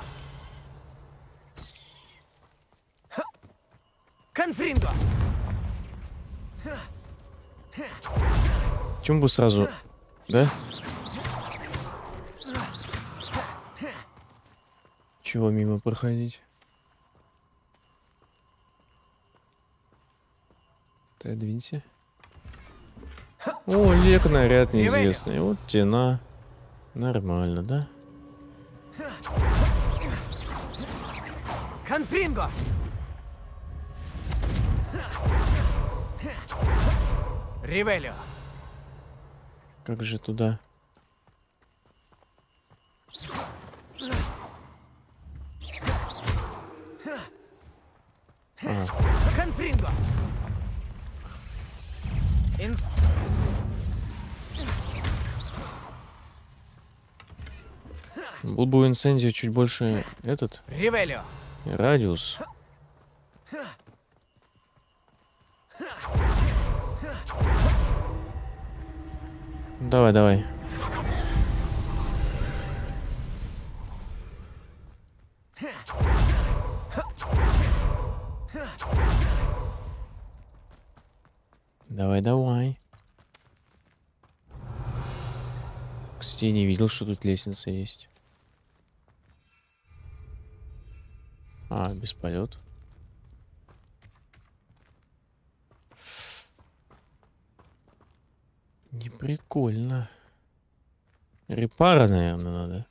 Конфринго! Чему бы сразу... Да? Чего мимо проходить? Ты двинься. О, лек наряд неизвестный. Вот тена. Нормально, да? Конфринго! Ривелио! Как же туда? А, Конфринго! Ин... был бы у инцендио чуть больше этот Ривелио! Радиус. Давай, давай. Давай, давай. Кстати, не видел, что тут лестница есть. А, без полет. Не прикольно. Репара, наверное, надо.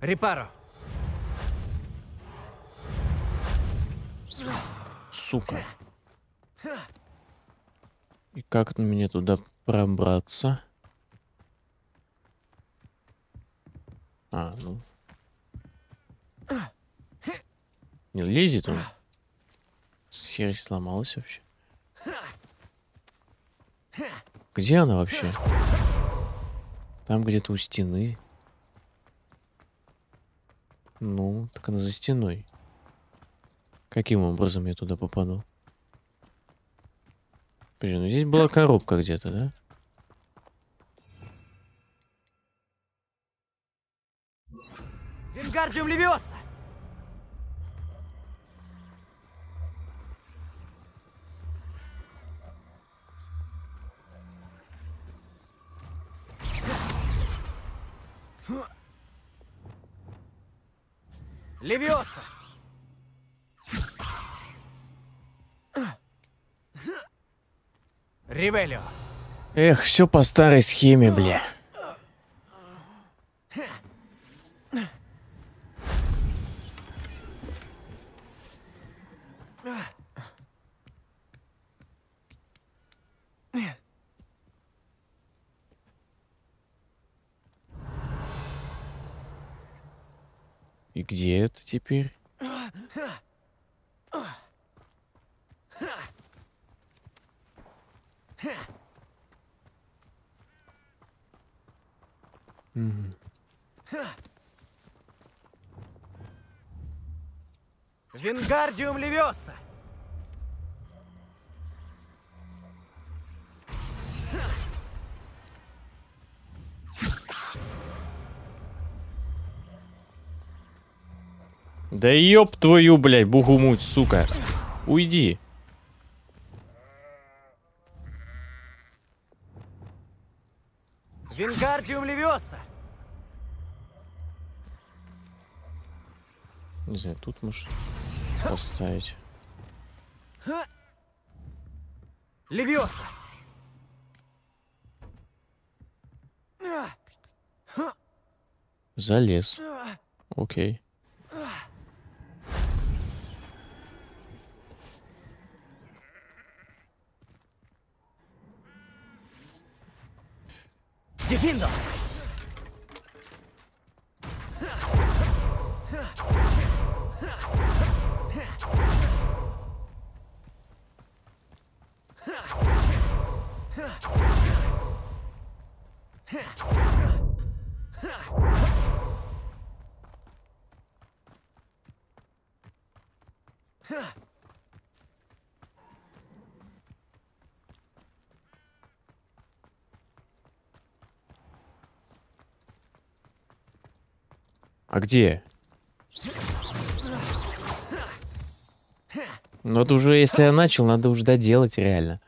Репаро! Сука. И как мне туда пробраться? А, ну. Не лезет он. Херь сломалась вообще. Где она вообще? Там где-то у стены. Ну, так она за стеной. Каким образом я туда попаду? Подожди, ну здесь была коробка где-то, да? Вингардиум Левиоса! Левиоса! Ривелио! Эх, все по старой схеме, бля. И где это теперь? Мгм. Вингардиум Левиоса! Да ёб твою, блядь, бугумуть, сука. Уйди. Вингардиум Левиоса! Не знаю, тут может поставить. Левиоса! Залез. Окей. Дефиндо! А где? Ну это уже, если я начал, надо уже доделать реально.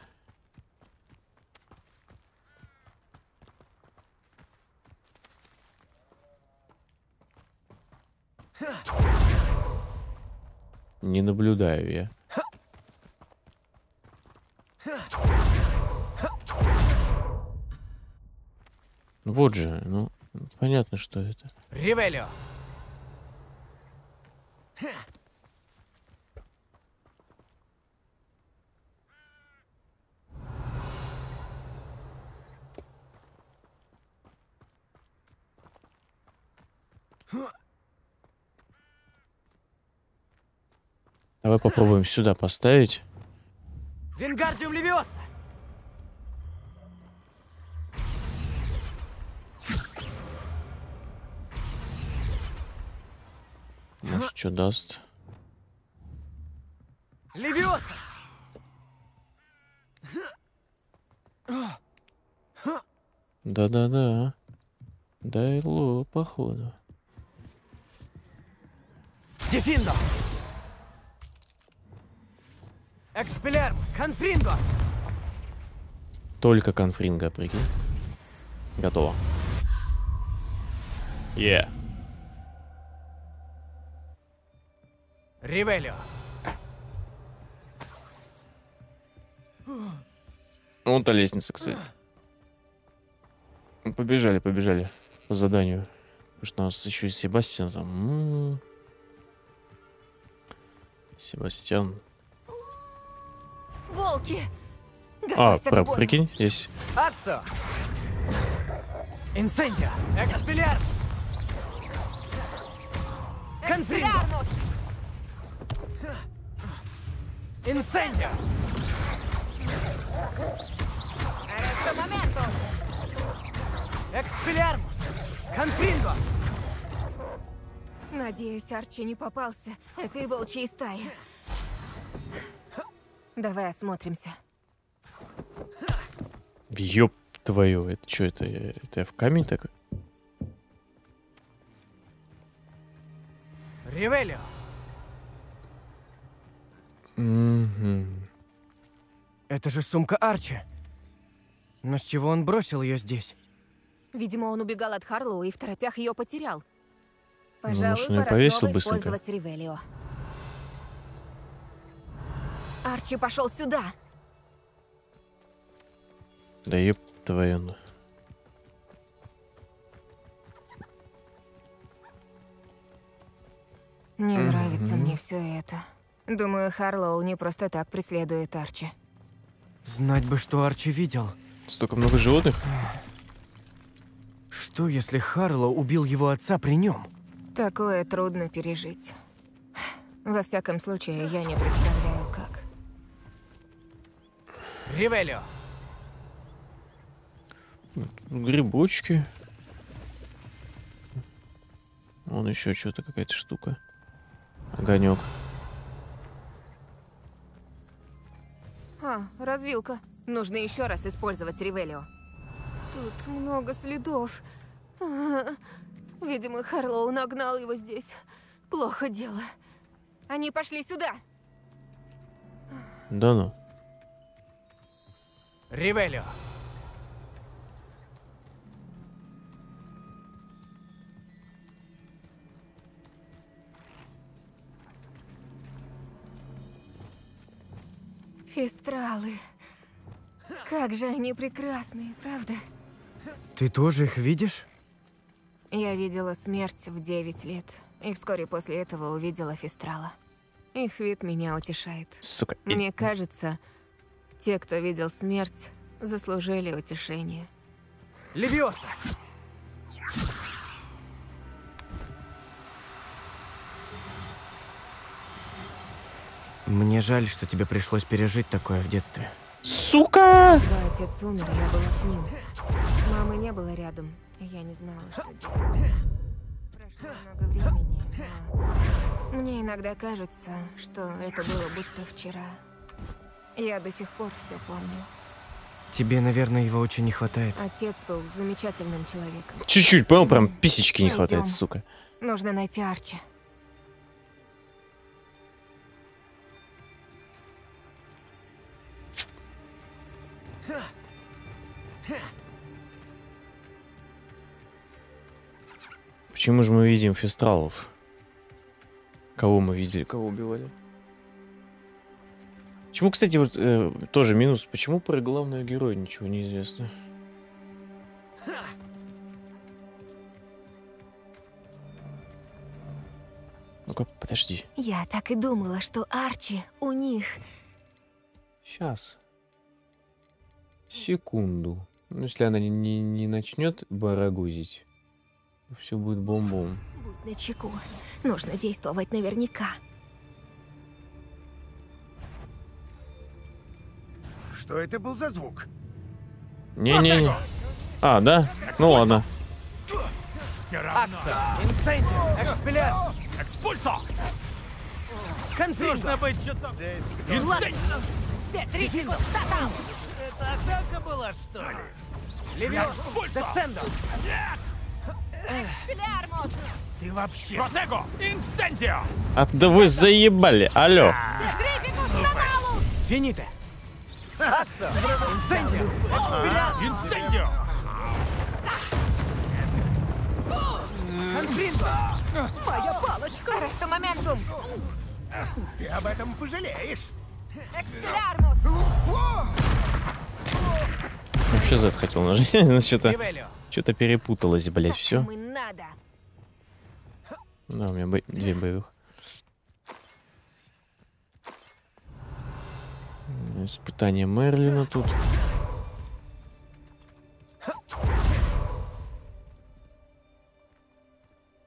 Не наблюдаю я. Вот же, ну, понятно, что это. Ривелио! Давай попробуем сюда поставить. Вингардиум Левиоса! Что даст? Левиоса! Да-да-да. Дайло, походу. Дефиндо! Экспелярмус! Конфринго! Только конфринга, прикинь. Готово. Е. Ривелио! Вон та лестница, кстати. Ну, Побежали, побежали. По заданию. Потому что у нас еще и Себастьян там. М. Себастьян. Волки! А, Готовься бою. прикинь, есть. Акцио! Инцендио! Экспелярмус! Конфринго! Инцендио! Экспелярмус! Конфринго! Надеюсь, Арчи не попался этой волчьей стаи. Давай осмотримся. Ёб твою, это что, это, я- это я в камень такой? Ривелио! Мгм. Это же сумка Арчи. Но с чего он бросил ее здесь? Видимо, он убегал от Харлоу и в торопях ее потерял. Ну, Пожалуй, её пора повесил снова быстренько. использовать Ривелио. Арчи пошел сюда. Да еб твою. ну. Не нравится мне все это. Думаю, Харлоу не просто так преследует Арчи. Знать бы, что Арчи видел. Столько много животных? Что, если Харлоу убил его отца при нем? Такое трудно пережить. Во всяком случае, я не представляю, как. Ривелио! Грибочки. Вон еще что-то, какая-то штука. Огонек. А, развилка. Нужно еще раз использовать Ривелио. Тут много следов. А, Видимо, Харлоу нагнал его здесь. Плохо дело. Они пошли сюда. Да ну. Ривелио. Фестралы. Как же они прекрасные, правда? Ты тоже их видишь? Я видела смерть в 9 лет. И вскоре после этого увидела Фестрала. Их вид меня утешает. Сука. Мне кажется, те, кто видел смерть, заслужили утешение. Левиоса! Мне жаль, что тебе пришлось пережить такое в детстве. Сука! Когда отец умер, я была с ним. Мамы не было рядом, и я не знала, что делать. Прошло много времени, но мне иногда кажется, что это было будто вчера. Я до сих пор все помню. Тебе, наверное, его очень не хватает. Отец был замечательным человеком. Чуть-чуть, понял, прям писечки не Пойдём. хватает, сука. Нужно найти Арчи. Почему же мы видим фестралов? Кого мы видели? Кого убивали? Почему, кстати, вот э, тоже минус. Почему про главного героя ничего не известно? Ну-ка, подожди. Я так и думала, что Арчи у них. Сейчас. Секунду. Ну, если она не, не, не начнет барагузить, все будет бом-бом. Будь начеку. Нужно действовать наверняка. Что это был за звук? Не-не-не. А, да? Ну ладно. Акция! Инсентив! Экспеллярус! Экспульсо! Конфликт! Нужно быть что-то... Дефиндо! Это атака была, что ли? Левиос! Десцендо! Экспелярмус! Ты вообще... Протего! Инсендио! А да вы заебали, алло. Экспеллярус! Инсендио! Конфлинго! Моя палочка! Ресто моментум! Ты об этом пожалеешь. Экспелярмус! Вообще Z хотел нажать, *laughs* но что-то... Что-то перепуталось, блять, все. Да, у меня бо- две боевых. Испытание Мерлина тут.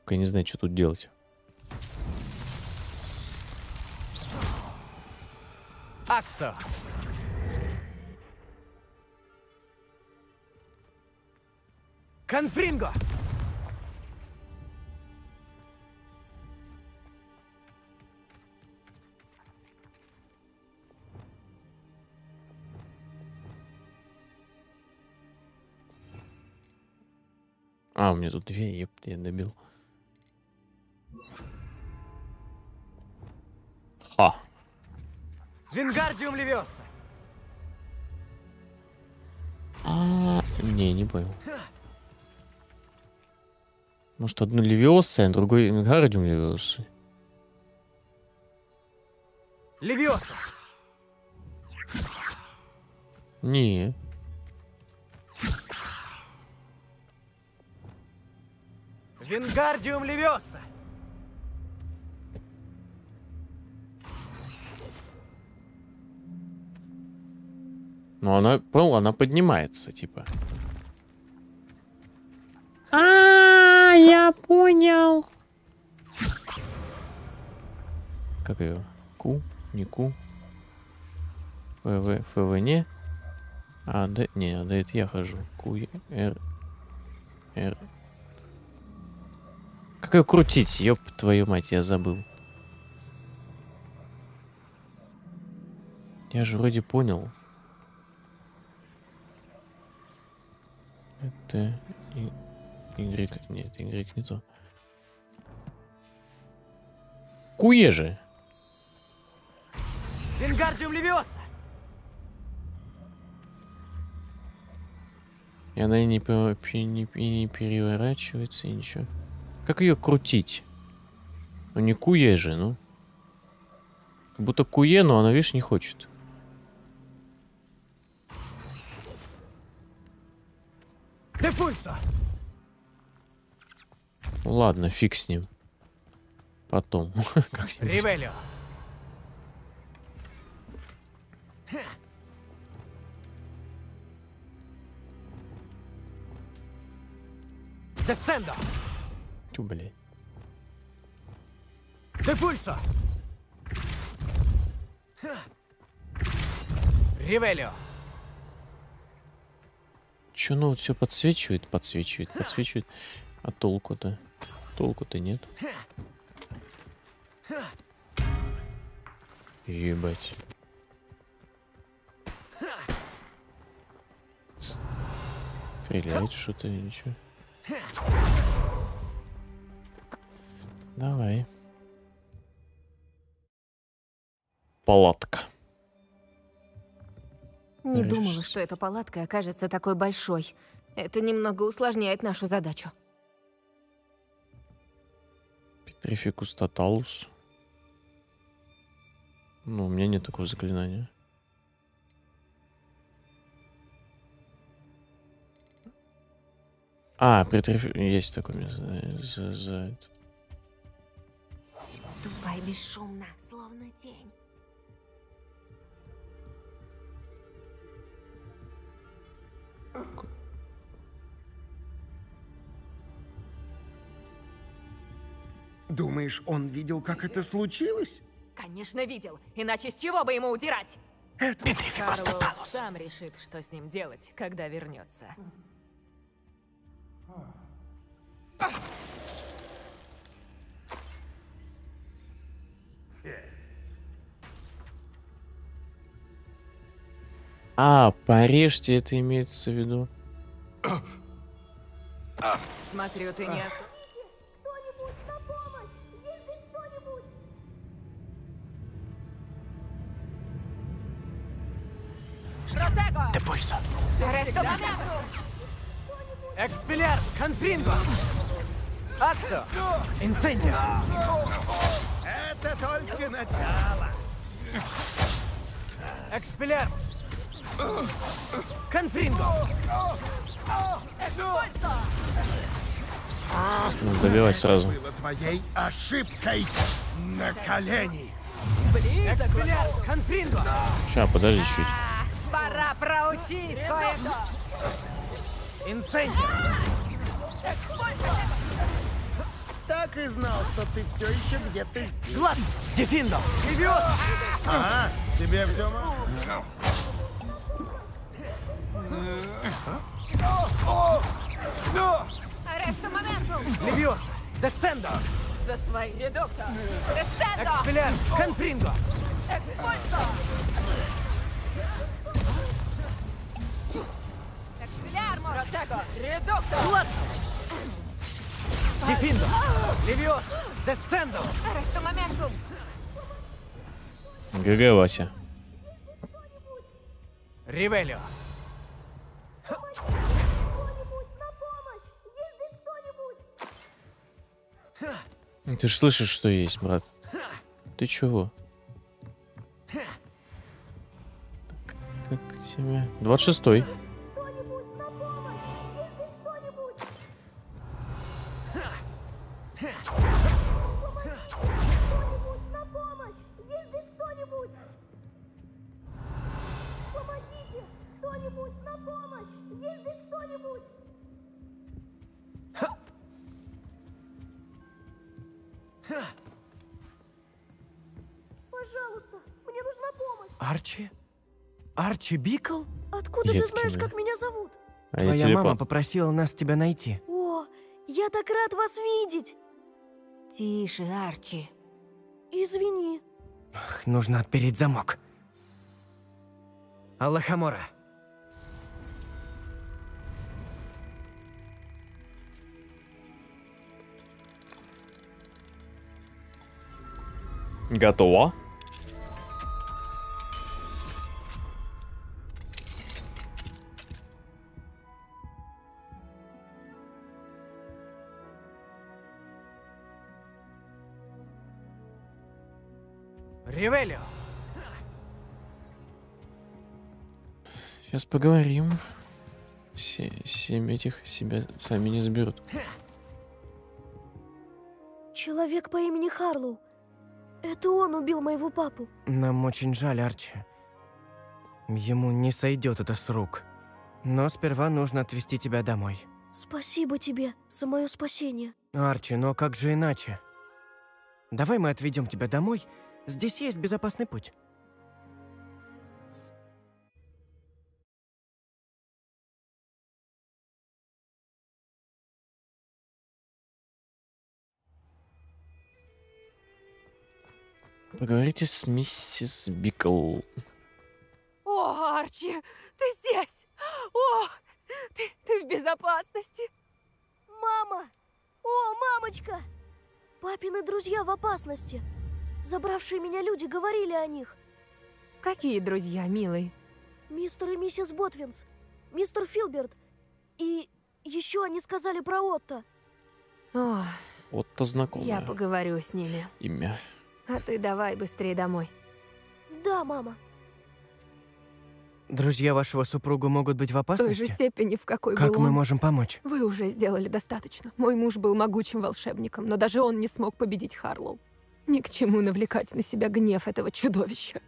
Я не знаю, что тут делать. Акция! Конфринго! А, у меня тут две, епт, я добил. Ха. Вингардиум Левиоса! А, не, не понял. Может, одну Левиоса, а другой Гардиум Левиоса? Левиоса! Не. Вингардиум Левиоса! Ну, она, понял, она поднимается, типа. А, я понял. Как ее? Ку? Не Ку? ФВ, ФВ не? А, Д, не, а Д это я хожу. Ку, Р, Р. Как ее крутить? Ёб твою мать, я забыл. Я же вроде понял. Это Y, нет, Y не то. Куе же. Вингардиум Левиоса! И она и не, пе- не, и не переворачивается, и ничего. Как ее крутить? Ну не куе же, ну. Как будто куе, но она, видишь, не хочет. Депульсо! Ладно, фиг с ним. Потом. *laughs* Ривелио! Десцендо! Тю, блядь. Депульсо! Ривелио! Че, ну вот все подсвечивает, подсвечивает, подсвечивает. А толку-то? Толку-то нет. Ебать. Стреляет что-то или что? Давай. Палатка. Не думала, что эта палатка окажется такой большой. Это немного усложняет нашу задачу. Петрификус тоталус. Ну, у меня нет такого заклинания. А, петрифи... есть такой у меня за, за- за это. Ступай бесшумно, словно тень. Думаешь, он видел, как это случилось? Конечно, видел. Иначе с чего бы ему удирать? Это Карло сам решит, что с ним делать, когда вернется. А, порежьте, это имеется в виду. Смотрю, ты не Протего! Депульсо! Рестомаментум! Экспеллер! Конфринго! Акцио! Инсендио! Это только начало. Экспеллермус! Конфринго! Добивай сразу. Было твоей ошибкой на колени. Экспеллер! Конфринго! Ща, подожди чуть. Пора проучить кое-что! Инсендио! Так и знал, что ты все еще где-то здесь. Глад! Дефиндо! Левиоса! Ага, тебе все мало. Рестомаментум! Левиоса! Десцендо! За свои редукта! Десцендо! Экспеллер! Конфринго! Экспульсо! Дефиндо! Десцендо! Рестомаментум! ГГ, Вася. Ривелио! Ты же слышишь, что есть, брат. Ты чего? Как тебя? 26-й. Арчи? Арчи Бикл? Откуда Едкий, ты знаешь, бля. как меня зовут? А Твоя мама телепат. попросила нас тебя найти. О, я так рад вас видеть. Тише, Арчи. Извини. Ах, Нужно отпереть замок. Аллахамора. Готово. Ривелио! Сейчас поговорим. Все, семь этих себя сами не заберут. Человек по имени Харлоу. Это он убил моего папу. Нам очень жаль, Арчи. Ему не сойдет это с рук. Но сперва нужно отвезти тебя домой. Спасибо тебе за мое спасение. Арчи, но как же иначе? Давай мы отведем тебя домой. Здесь есть безопасный путь. Поговорите с миссис Бикл. О, Арчи, ты здесь! О, ты, ты в безопасности! Мама! О, мамочка! Папины друзья в опасности. Забравшие меня люди говорили о них. Какие друзья, милый? Мистер и миссис Ботвинс, мистер Филберт. И еще они сказали про Отто. О, Вот-то знакомое я поговорю с ними. имя. А ты давай быстрее домой. Да, мама. Друзья вашего супруга могут быть в В той же опасности? степени, в какой Как был мы он. можем помочь? Вы уже сделали достаточно. Мой муж был могучим волшебником, но даже он не смог победить Харлоу. Ни к чему навлекать на себя гнев этого чудовища.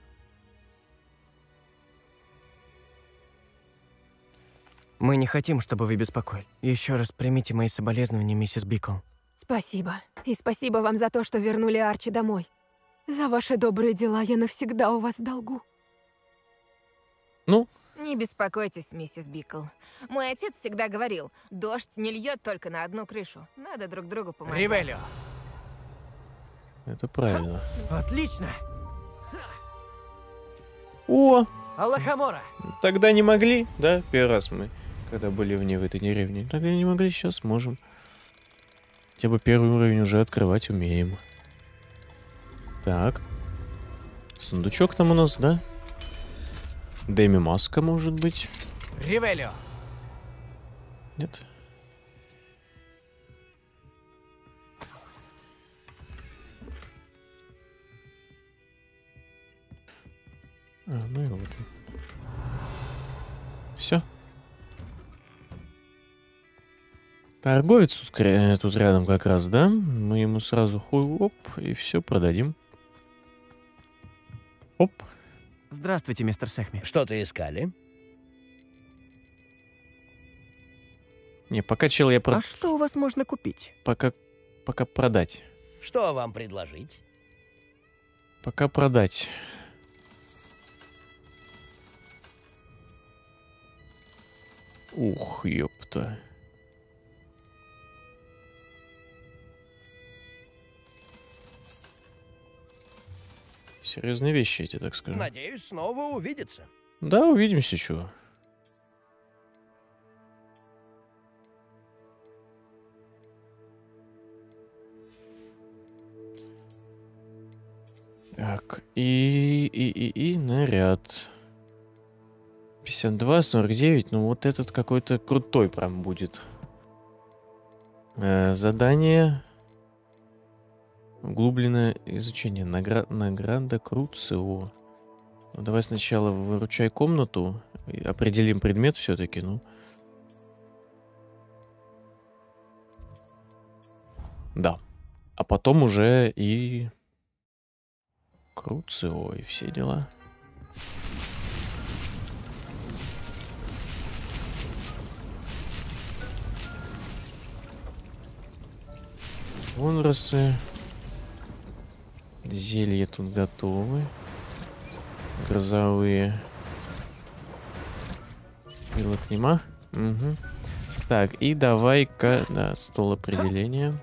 Мы не хотим, чтобы вы беспокоили. Еще раз примите мои соболезнования, миссис Бикл. Спасибо. И спасибо вам за то, что вернули Арчи домой. За ваши добрые дела я навсегда у вас в долгу. Ну, Не беспокойтесь, миссис Бикл. Мой отец всегда говорил, дождь не льет только на одну крышу. Надо друг другу помогать. Ривелио! Это правильно. Отлично! О, Аллахамора! тогда не могли, да? Первый раз мы, когда были вне в этой деревне. Тогда не могли, сейчас можем. Хотя бы первый уровень уже открывать умеем. Так. Сундучок там у нас, да? Дэми маска, может быть? Ривелио! Нет? А, ну и вот. Все. Торговец тут, кре- тут рядом как раз, да? Мы ему сразу хуй оп, и все продадим. Оп. Здравствуйте, мистер Сехми. Что-то искали? Не, пока чел я про... А что у вас можно купить? Пока... Пока продать. Что вам предложить? Пока продать. Ух, ёпта. Серьезные вещи эти, так скажем. Надеюсь, снова увидеться. Да, увидимся, чё. Так, и, и, и, и наряд. 52, 49, ну вот этот какой-то крутой прям будет. Э, задание. Углубленное изучение. Награ... Награда Круцио. Ну, давай сначала выручай комнату. Определим предмет все-таки, ну. Да. А потом уже и... Круцио и все дела. Вонросы. Зелья тут готовы. Грозовые. Пилок нема. Угу. Так, и давай-ка... Да, стол определения.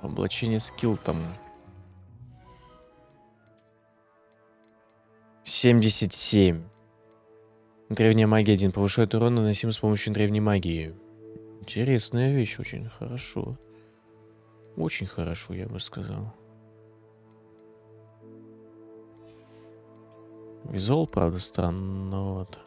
Облачение скилл там. 77. Древняя магия 1. Повышает урон, наносимый с помощью древней магии. Интересная вещь, очень хорошо. Очень хорошо, я бы сказал. Визуал, правда, странновато.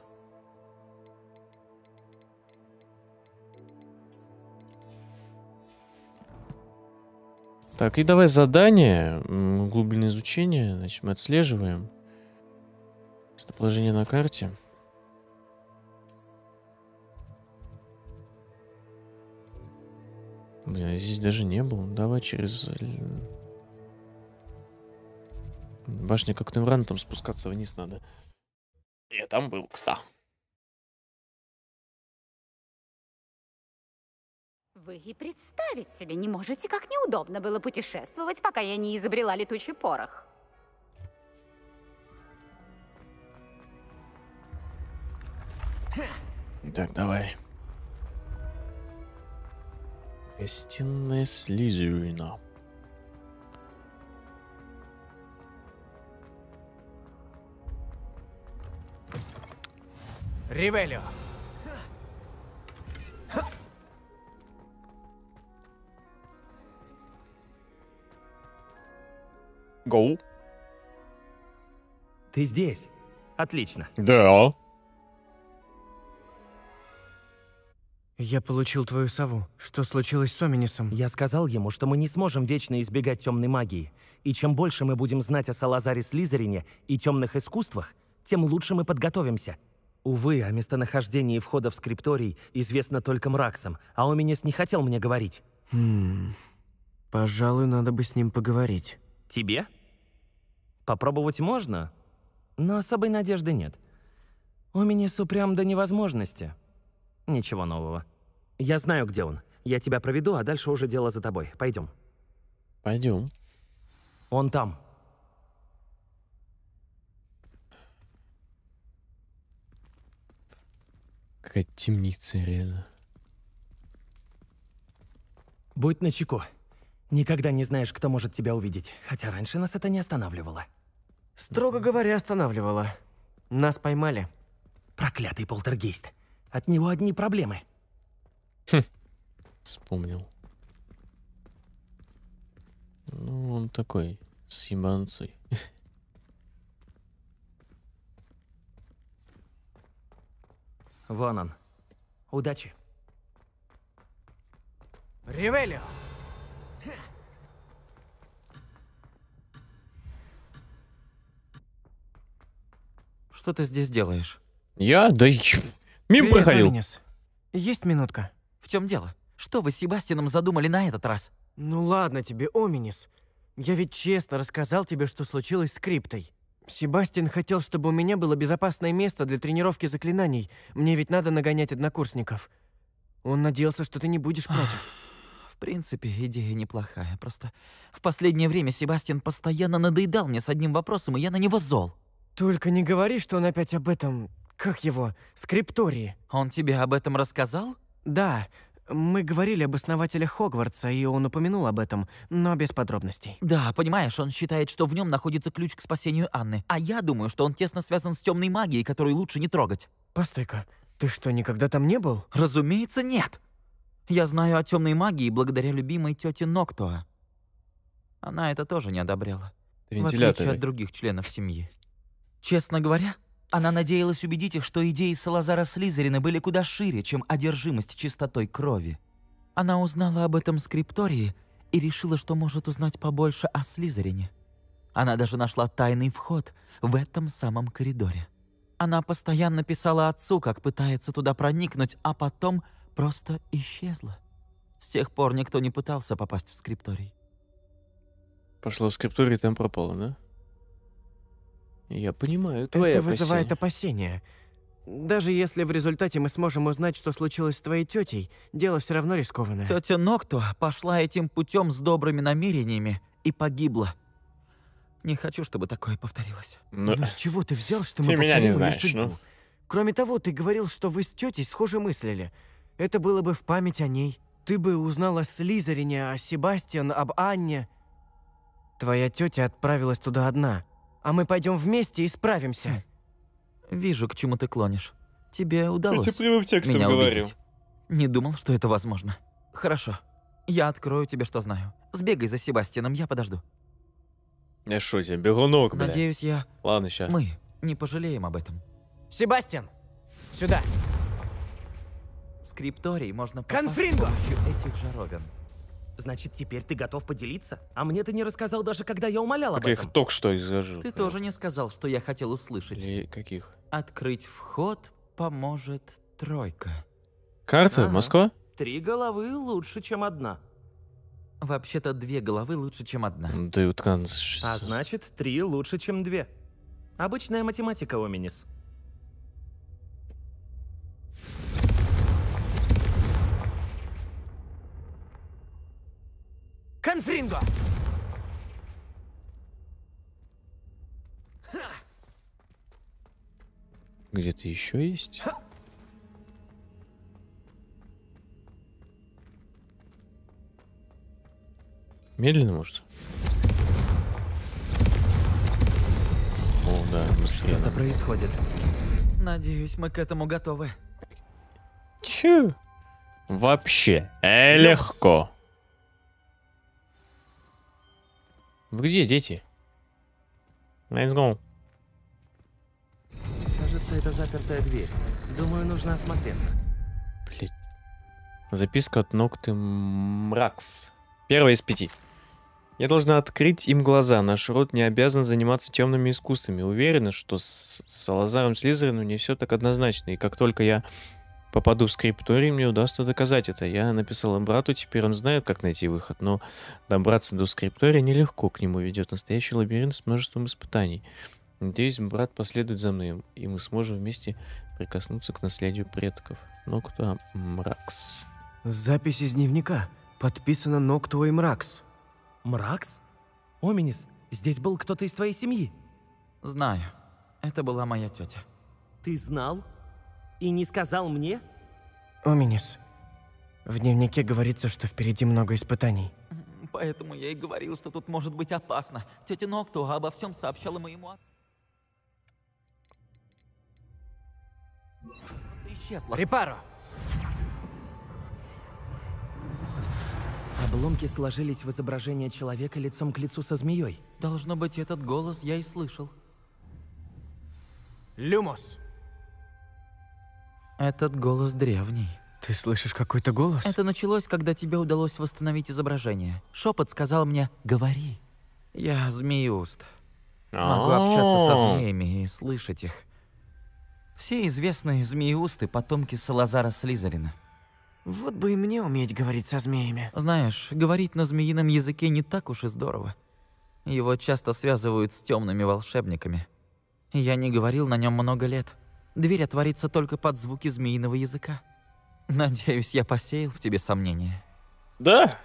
Так, и давай задание. Глубинное изучение. Значит, мы отслеживаем. Местоположение на карте. Блин, здесь даже не был. Давай через... Башня как Невран, там спускаться вниз надо. Я там был, кстати. Вы и представить себе не можете, как неудобно было путешествовать, пока я не изобрела летучий порох. Так, давай. Гостиная Слизерина. Ривелио. Гоу. Ты здесь? Отлично. Да. Я получил твою сову. Что случилось с Оминисом? Я сказал ему, что мы не сможем вечно избегать темной магии. И чем больше мы будем знать о Салазаре Слизерине и темных искусствах, тем лучше мы подготовимся. Увы, о местонахождении входа в скрипторий известно только Мраксом, а Оминис не хотел мне говорить. Хм. Пожалуй, надо бы с ним поговорить. Тебе? Попробовать можно, но особой надежды нет. Оминис упрям до невозможности. Ничего нового. Я знаю, где он. Я тебя проведу, а дальше уже дело за тобой. Пойдем. Пойдем. Он там. Какая темница, реально. Будь начеку. Никогда не знаешь, кто может тебя увидеть. Хотя раньше нас это не останавливало. Строго говоря, останавливала. Нас поймали. Проклятый полтергейст. От него одни проблемы. Вспомнил. Ну, он такой, с ебанцей. Вон он. Удачи. Ривелио! Что ты здесь делаешь? Я? Да мимо Привет, проходил. Оминис. Есть минутка? В чем дело? Что вы с Себастьяном задумали на этот раз? Ну ладно тебе, Оминис. Я ведь честно рассказал тебе, что случилось с криптой. Себастьян хотел, чтобы у меня было безопасное место для тренировки заклинаний. Мне ведь надо нагонять однокурсников. Он надеялся, что ты не будешь против. В принципе, идея неплохая. Просто в последнее время Себастьян постоянно надоедал мне с одним вопросом, и я на него зол. Только не говори, что он опять об этом... Как его? Скриптории. Он тебе об этом рассказал? Да. Мы говорили об основателях Хогвартса, и он упомянул об этом, но без подробностей. Да, понимаешь, он считает, что в нем находится ключ к спасению Анны. А я думаю, что он тесно связан с темной магией, которую лучше не трогать. Постой-ка, ты что, никогда там не был? Разумеется, нет. Я знаю о темной магии благодаря любимой тете Ноктуа. Она это тоже не одобряла. В отличие от других членов семьи. Честно говоря, она надеялась убедить их, что идеи Салазара Слизерина были куда шире, чем одержимость чистотой крови. Она узнала об этом скриптории и решила, что может узнать побольше о Слизерине. Она даже нашла тайный вход в этом самом коридоре. Она постоянно писала отцу, как пытается туда проникнуть, а потом просто исчезла. С тех пор никто не пытался попасть в скрипторий. Пошла в скрипторий, там пропала, да? Я понимаю твои Это вызывает опасения. опасения. Даже если в результате мы сможем узнать, что случилось с твоей тетей, дело все равно рискованное. Тетя Ноктуа пошла этим путем с добрыми намерениями и погибла. Не хочу, чтобы такое повторилось. Ну, Ну с чего ты взял, что ты мы меня не знаешь, судьбу? ну. Кроме того, ты говорил, что вы с тетей схоже мыслили. Это было бы в память о ней. Ты бы узнал о Слизерине, о Себастьян, об Анне. Твоя тетя отправилась туда одна, а мы пойдем вместе и справимся. Вижу, к чему ты клонишь. Тебе удалось тебе прямым текстом меня говорил. убедить. Не думал, что это возможно. Хорошо. Я открою тебе, что знаю. Сбегай за Себастьяном, я подожду. Я шо тебе, бегунок, бля. Надеюсь, я... Ладно, сейчас. Мы не пожалеем об этом. Себастьян, сюда. В скрипторий можно попасть с Конфринго! помощью этих жаровин. Значит, теперь ты готов поделиться? А мне ты не рассказал даже, когда я умолял об Как я их этом. только что изложил. Ты тоже не сказал, что я хотел услышать. Или каких? Открыть вход поможет тройка. Карта? Ага. Москва? Три головы лучше, чем одна. Вообще-то две головы лучше, чем одна. Ну, Ты вот А значит, три лучше, чем две. Обычная математика, Оминис. Конфринго! Где-то еще есть? Медленно, может? О, да, быстрее. Что-то происходит. Надеюсь, мы к этому готовы. Чё? Вообще э, легко. Вы где, дети? Let's go. Кажется, это запертая дверь. Думаю, нужно осмотреться. Блин. Записка от Нокты Мракс. Первая из пяти. Я должна открыть им глаза. Наш род не обязан заниматься темными искусствами. Уверена, что с Салазаром Слизерином не все так однозначно. И как только я попаду в скрипторий, мне удастся доказать это. Я написала брату, теперь он знает, как найти выход. Но добраться до скриптория нелегко. К нему ведет настоящий лабиринт с множеством испытаний. Надеюсь, брат последует за мной, и мы сможем вместе прикоснуться к наследию предков. Нокта Мракс. Запись из дневника. Подписано Ноктуэй Мракс. Мракс? Оминис, здесь был кто-то из твоей семьи. Знаю. Это была моя тетя. Ты знал? И не сказал мне? Оминис, в дневнике говорится, что впереди много испытаний. Поэтому я и говорил, что тут может быть опасно. Тетя Нокту обо всем сообщала моему отцу. Исчезла. Репаро! Обломки сложились в изображение человека лицом к лицу со змеей. Должно быть, этот голос я и слышал. Люмос! Этот голос древний. Ты слышишь какой-то голос? Это началось, когда тебе удалось восстановить изображение. Шепот сказал мне «Говори». Я змеюст. Могу общаться со змеями и слышать их. Все известные змеиусты — потомки Салазара Слизерина. Вот бы и мне уметь говорить со змеями. Знаешь, говорить на змеином языке не так уж и здорово. Его часто связывают с темными волшебниками. Я не говорил на нем много лет. Дверь отворится только под звуки змеиного языка. Надеюсь, я посеял в тебе сомнения. Да?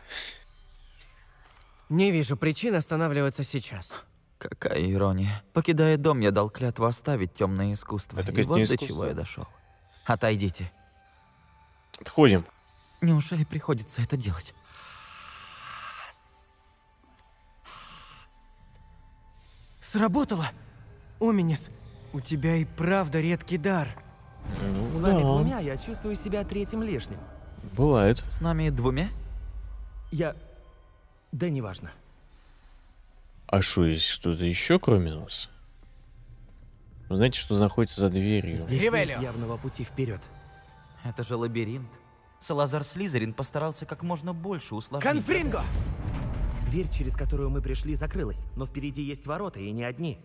Не вижу причин останавливаться сейчас. Какая ирония. Покидая дом, я дал клятву оставить темное искусство. Это, И вот до искусство. чего я дошел. Отойдите. Отходим. Неужели приходится это делать? Сработало! Оминис, у тебя и правда редкий дар. С Ну, вами да. двумя я чувствую себя третьим лишним. Бывает. С нами двумя? Я... Да неважно. А что, есть кто-то еще, кроме нас? Вы знаете, что находится за дверью? Здесь Ривелио. нет явного пути вперед. Это же лабиринт. Салазар Слизерин постарался как можно больше усложнить. Конфринго! Дверь, через которую мы пришли, закрылась, но впереди есть ворота, и не одни.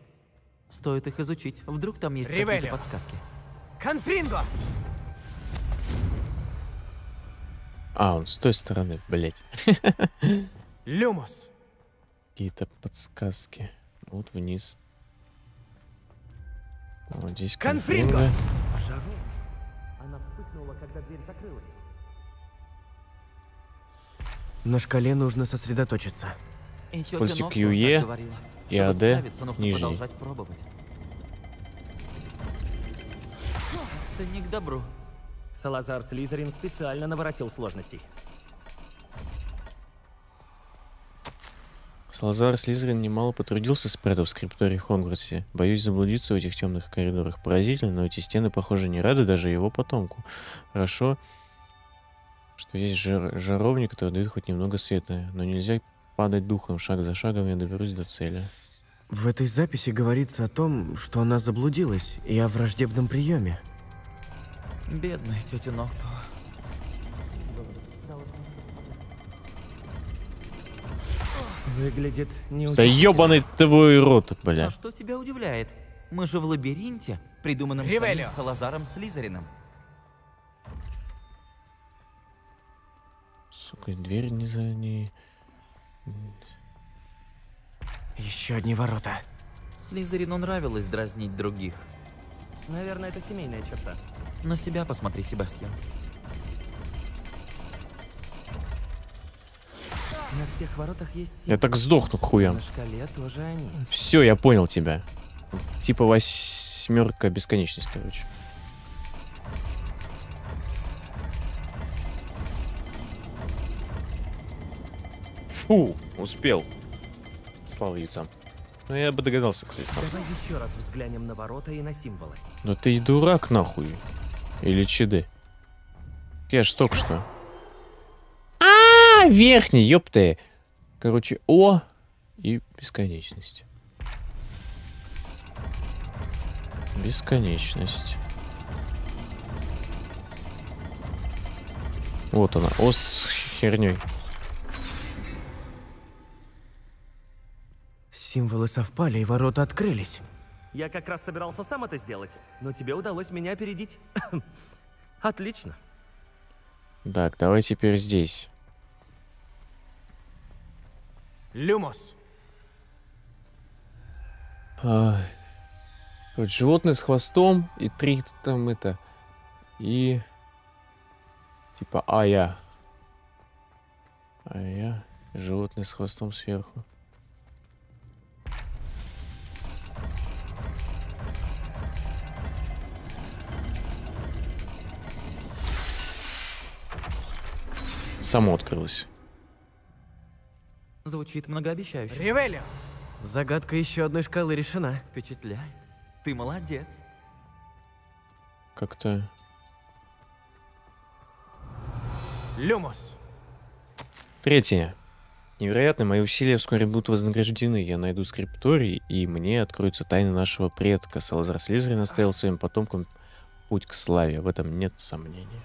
Стоит их изучить. Вдруг там есть какие-то подсказки. Конфринго! А, он с той стороны, блять. *laughs* Люмос! Какие-то подсказки. Вот вниз. Вот здесь Конфринго! Жару. Она вспыхнула, когда дверь закрылась. На шкале нужно сосредоточиться. И тетя Пульсик Нокту QE так говорила. И нужно нижний. продолжать пробовать. Это не к добру. Салазар Слизерин специально наворотил сложностей. Салазар Слизерин немало потрудился, спрятав скрипторий в Хогвартсе. Боюсь заблудиться в этих темных коридорах. Поразительно, но эти стены, похоже, не рады даже его потомку. Хорошо. что есть жар- жаровни, которые дают хоть немного света, но нельзя падать духом. Шаг за шагом я доберусь до цели. В этой записи говорится о том, что она заблудилась и о враждебном приеме. Бедная тетя Нокту. Выглядит не Да ёбаный твой рот, бля. А что тебя удивляет? Мы же в лабиринте, придуманном самим Салазаром Слизерином. Сука, дверь не за ней. Еще одни ворота. Слизерину нравилось дразнить других. Наверное, это семейная черта. На себя посмотри, Себастьян. На всех воротах есть Я так сдохну к хуям. На шкале тоже они. Все, я понял тебя. Типа восьмерка бесконечность, короче. Фу, успел. Слава яйцам. Ну, я бы догадался, кстати, сам. Давай еще раз взглянем на ворота и на символы. Да ты и дурак, нахуй. Или ЧД. Я ж только что. А, верхний, ёпты. Короче, О и бесконечность. Бесконечность. Вот она, О с херней. Символы совпали, и ворота открылись. Я как раз собирался сам это сделать, но тебе удалось меня опередить. *coughs* Отлично. Так, давай теперь здесь. Люмос. А, вот животное с хвостом и три там это. И типа ая. Ая. Животное с хвостом сверху. Само открылось. Звучит многообещающе. Ривелио. Загадка еще одной шкалы решена. Впечатляет. Ты молодец. Как-то... Люмос. Третье. Невероятно, мои усилия вскоре будут вознаграждены. Я найду скрипторий, и мне откроются тайны нашего предка. Салазар Слизерин оставил своим потомкам путь к славе. В этом нет сомнения.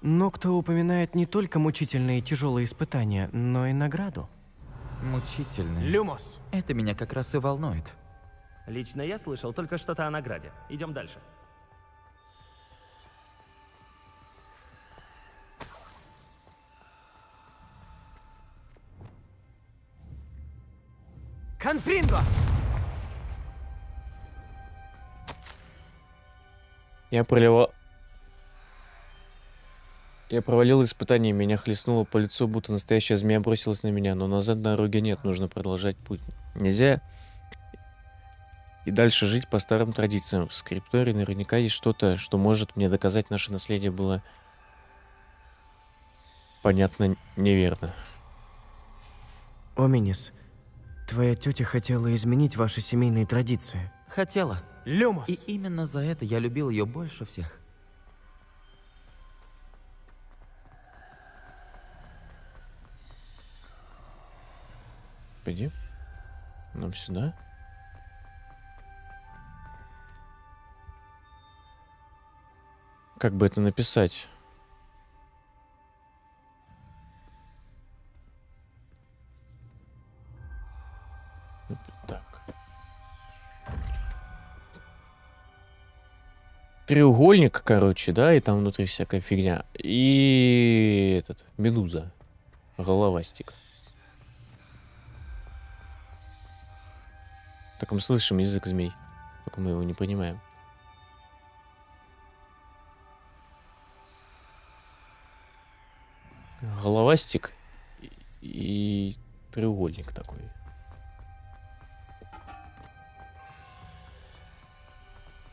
Но кто упоминает не только мучительные и тяжелые испытания, но и награду. Мучительно. Люмос. Это меня как раз и волнует. Лично я слышал только что-то о награде. Идем дальше. Конфринго! Я проливал... Я провалил испытание, меня хлестнуло по лицу, будто настоящая змея бросилась на меня, но назад дороги нет, нужно продолжать путь. Нельзя и дальше жить по старым традициям. В скриптории наверняка есть что-то, что может мне доказать, наше наследие было понятно неверно. Оминис, твоя тетя хотела изменить ваши семейные традиции. Хотела. Люмос. И именно за это я любил ее больше всех. Пойди. Нам сюда. Как бы это написать? Так. Треугольник, короче, да, и там внутри всякая фигня. И этот, медуза. Головастик. Так мы слышим язык змей. Только мы его не понимаем. Головастик и, и треугольник такой.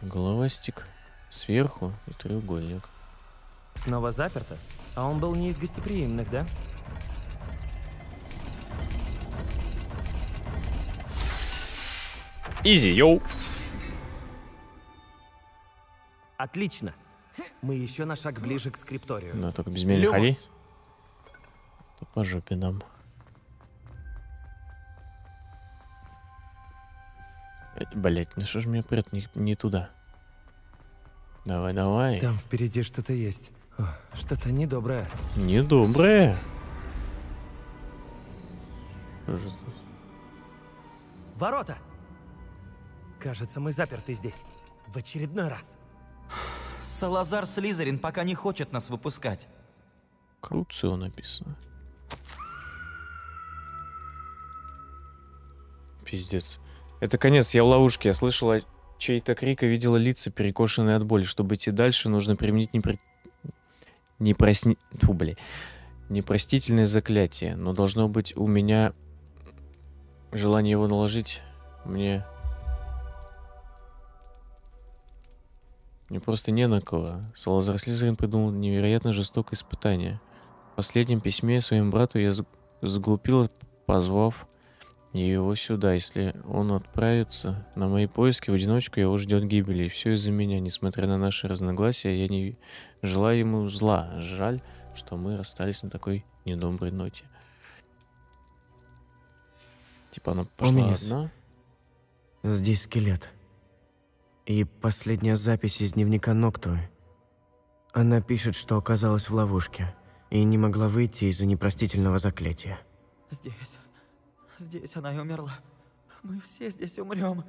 Головастик сверху и треугольник. Снова заперто? А он был не из гостеприимных, да? Изи, йоу! Отлично. Мы еще на шаг ближе к скрипторию. Да, только без меня не ходи. То по жопе нам. Блять, ну что ж меня прет не, не туда? Давай, давай. Там впереди что-то есть. Что-то недоброе. Недоброе. Ворота! Кажется, мы заперты здесь. В очередной раз. Салазар Слизерин пока не хочет нас выпускать. Круцио написано. Пиздец. Это конец, я в ловушке. Я слышала чей-то крик и видела лица, перекошенные от боли. Чтобы идти дальше, нужно применить непри... непросни... Фу, бля. непростительное заклятие. Но должно быть у меня желание его наложить. Мне... Мне просто не на кого. Салазар Слизерин придумал невероятно жестокое испытание. В последнем письме своему брату я заглупила, позвав его сюда. Если он отправится на мои поиски в одиночку, его ждет гибель. И все из-за меня. Несмотря на наши разногласия, я не желаю ему зла. Жаль, что мы расстались на такой недоброй ноте. Типа она пошла Оминис. одна? Здесь скелет. И последняя запись из дневника Ноктуи. Она пишет, что оказалась в ловушке и не могла выйти из-за непростительного заклятия. Здесь. Здесь она и умерла. Мы все здесь умрем.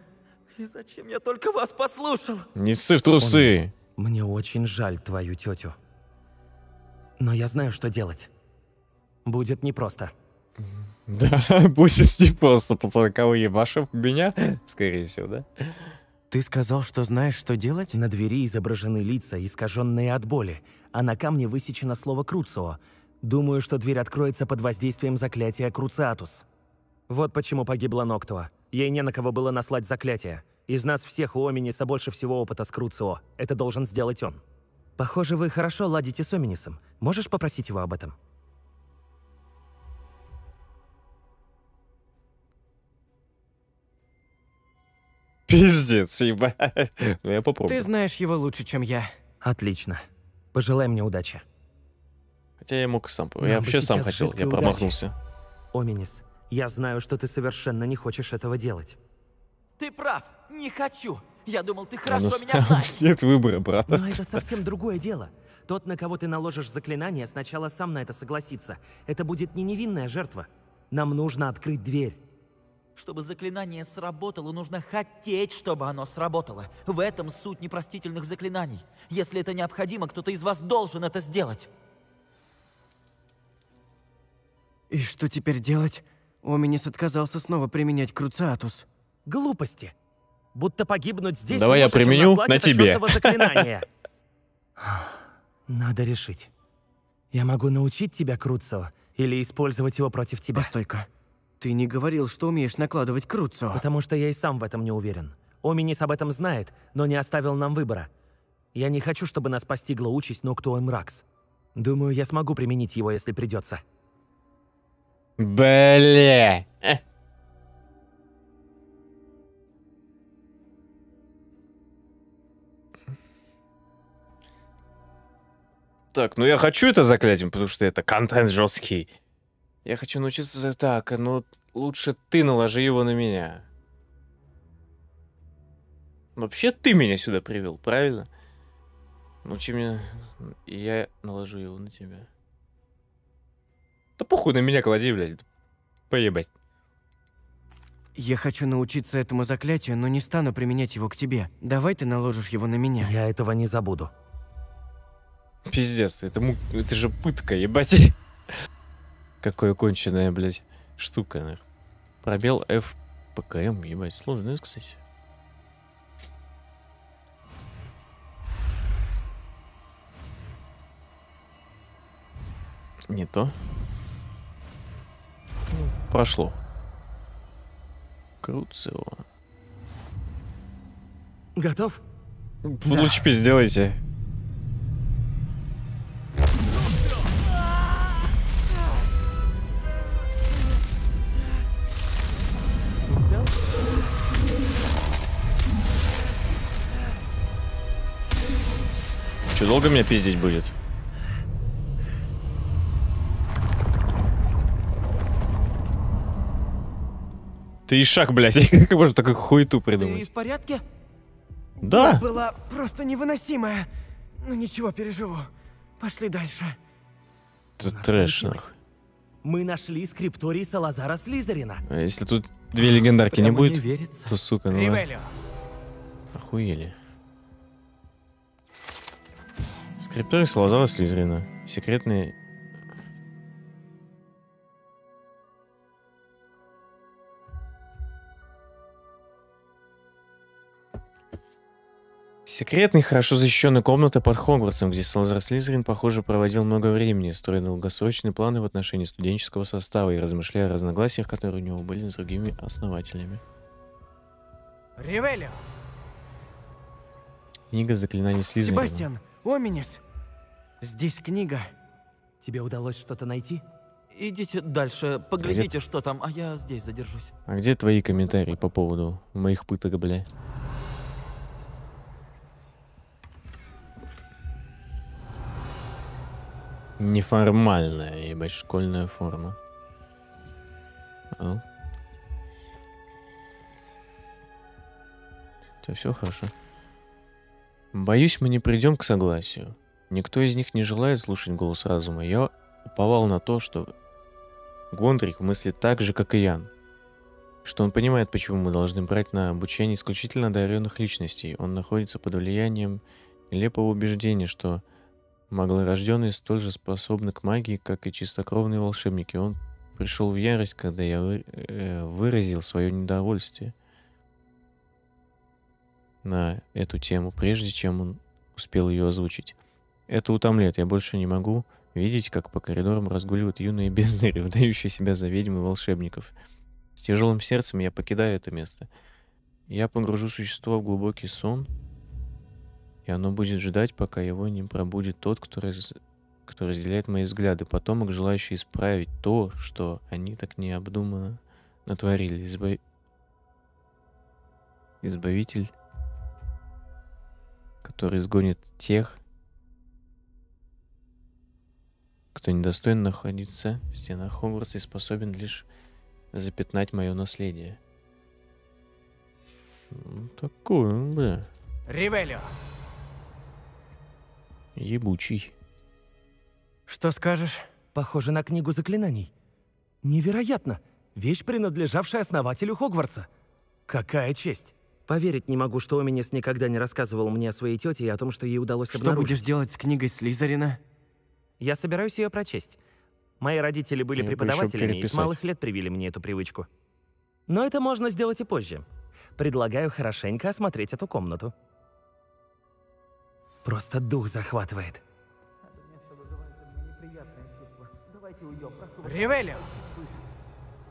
И зачем я только вас послушал? Не ссы в трусы! Омнис, Мне очень жаль твою тетю. Но я знаю, что делать. Будет непросто. *laughs* Да, *laughs* будет не просто, пацаны, кого ебашим? Меня? Скорее всего, да? Ты сказал, что знаешь, что делать? На двери изображены лица, искаженные от боли, а на камне высечено слово «Круцио». Думаю, что дверь откроется под воздействием заклятия Круциатус. Вот почему погибла Ноктуа. Ей не на кого было наслать заклятие. Из нас всех у Оминиса больше всего опыта с Круцио. Это должен сделать он. Похоже, вы хорошо ладите с Оминисом. Можешь попросить его об этом? Пиздец, ебать. Ну, я попробую. Ты знаешь его лучше, чем я. Отлично. Пожелай мне удачи. Хотя я мог сам. Нам Я вообще сам хотел, я удачи. промахнулся. Оминис, я знаю, что ты совершенно не хочешь этого делать. Ты прав, не хочу. Я думал, ты А хорошо нас- меня *laughs* знаешь. нет выбора, брат. Но это совсем другое дело. Тот, на кого ты наложишь заклинание, сначала сам на это согласится. Это будет не невинная жертва. Нам нужно открыть дверь. Чтобы заклинание сработало, нужно хотеть, чтобы оно сработало. В этом суть непростительных заклинаний. Если это необходимо, кто-то из вас должен это сделать. И что теперь делать? Оминис отказался снова применять Круциатус. Глупости. Будто погибнуть здесь Давай я применю на тебе. *laughs* Надо решить. Я могу научить тебя Круцо или использовать его против тебя. Постой-ка. Ты не говорил, что умеешь накладывать Круцо. Потому что я и сам в этом не уверен. Оминис об этом знает, но не оставил нам выбора. Я не хочу, чтобы нас постигла участь Ноктуа Мракс. Думаю, я смогу применить его, если придется. Бля. Так, ну я хочу это заклятие, потому что это контент жесткий. Я хочу научиться... Так, ну лучше ты наложи его на меня. Вообще ты меня сюда привел, правильно? Научи меня, и я наложу его на тебя. Да похуй на меня клади, блядь. Поебать. Я хочу научиться этому заклятию, но не стану применять его к тебе. Давай ты наложишь его на меня. Я этого не забуду. Пиздец, это, му- это же пытка, ебать. *laughs* Какое конченая, блядь, штука, нах. Пробел F ПКМ, ебать, сложно, кстати. Не то. Прошло. Круцио. Готов? В лучпе сделайте. Че, долго меня пиздить будет? Ты ишак, блядь. *laughs* Как можно такую хуету Ты придумать? в порядке? Да. Боль была просто невыносимая. Ну ничего, переживу. Пошли дальше. Это трэш, нахуй. Мы нашли скрипторий Салазара Слизерина. А если тут две легендарки не Прямо будет, не верится. то сука, ну... Ривелио. Охуели. Скрипторий Салазара Слизерина. Секретные... Секретная, хорошо защищенная комната под Хогвартсом, где Салазар Слизерин, похоже, проводил много времени, строя долгосрочные планы в отношении студенческого состава и размышляя о разногласиях, которые у него были с другими основателями. Ривелио! Книга заклинаний Слизерина. Себастьян, Оминис! Здесь книга. Тебе удалось что-то найти? Идите дальше, поглядите, что там, а я здесь задержусь. А где твои комментарии по поводу моих пыток, бля? Неформальная, ебать, школьная форма. Тебя все хорошо? Боюсь, мы не придем к согласию. Никто из них не желает слушать голос разума. Я уповал на то, что Гондрик мыслит так же, как и Ян. Что он понимает, почему мы должны брать на обучение исключительно одаренных личностей. Он находится под влиянием нелепого убеждения, что маглорожденные столь же способны к магии, как и чистокровные волшебники. Он пришел в ярость, когда я э, выразил свое недовольствие на эту тему, прежде чем он успел ее озвучить. Это утомляет. Я больше не могу видеть, как по коридорам разгуливают юные бездари, *laughs* выдающие себя за ведьм и волшебников. С тяжелым сердцем я покидаю это место. Я погружу существо в глубокий сон, и оно будет ждать, пока его не пробудет тот, кто, раз- кто разделяет мои взгляды, потомок, желающий исправить то, что они так необдуманно натворили. Избав- Избавитель, который изгонит тех, кто недостоин находиться в стенах Хогвартса и способен лишь запятнать мое наследие. Ну, Такое, бля, Ривелио! ебучий. Что скажешь? Похоже на книгу заклинаний. Невероятно! Вещь, принадлежавшая основателю Хогвартса. Какая честь! Поверить не могу, что Оминис никогда не рассказывал мне о своей тете и о том, что ей удалось Что обнаружить. будешь делать с книгой Слизерина? Я собираюсь ее прочесть. Мои родители были Я преподавателями и с малых лет привили мне эту привычку. Но это можно сделать и позже. Предлагаю хорошенько осмотреть эту комнату. Просто дух захватывает. Ривелио!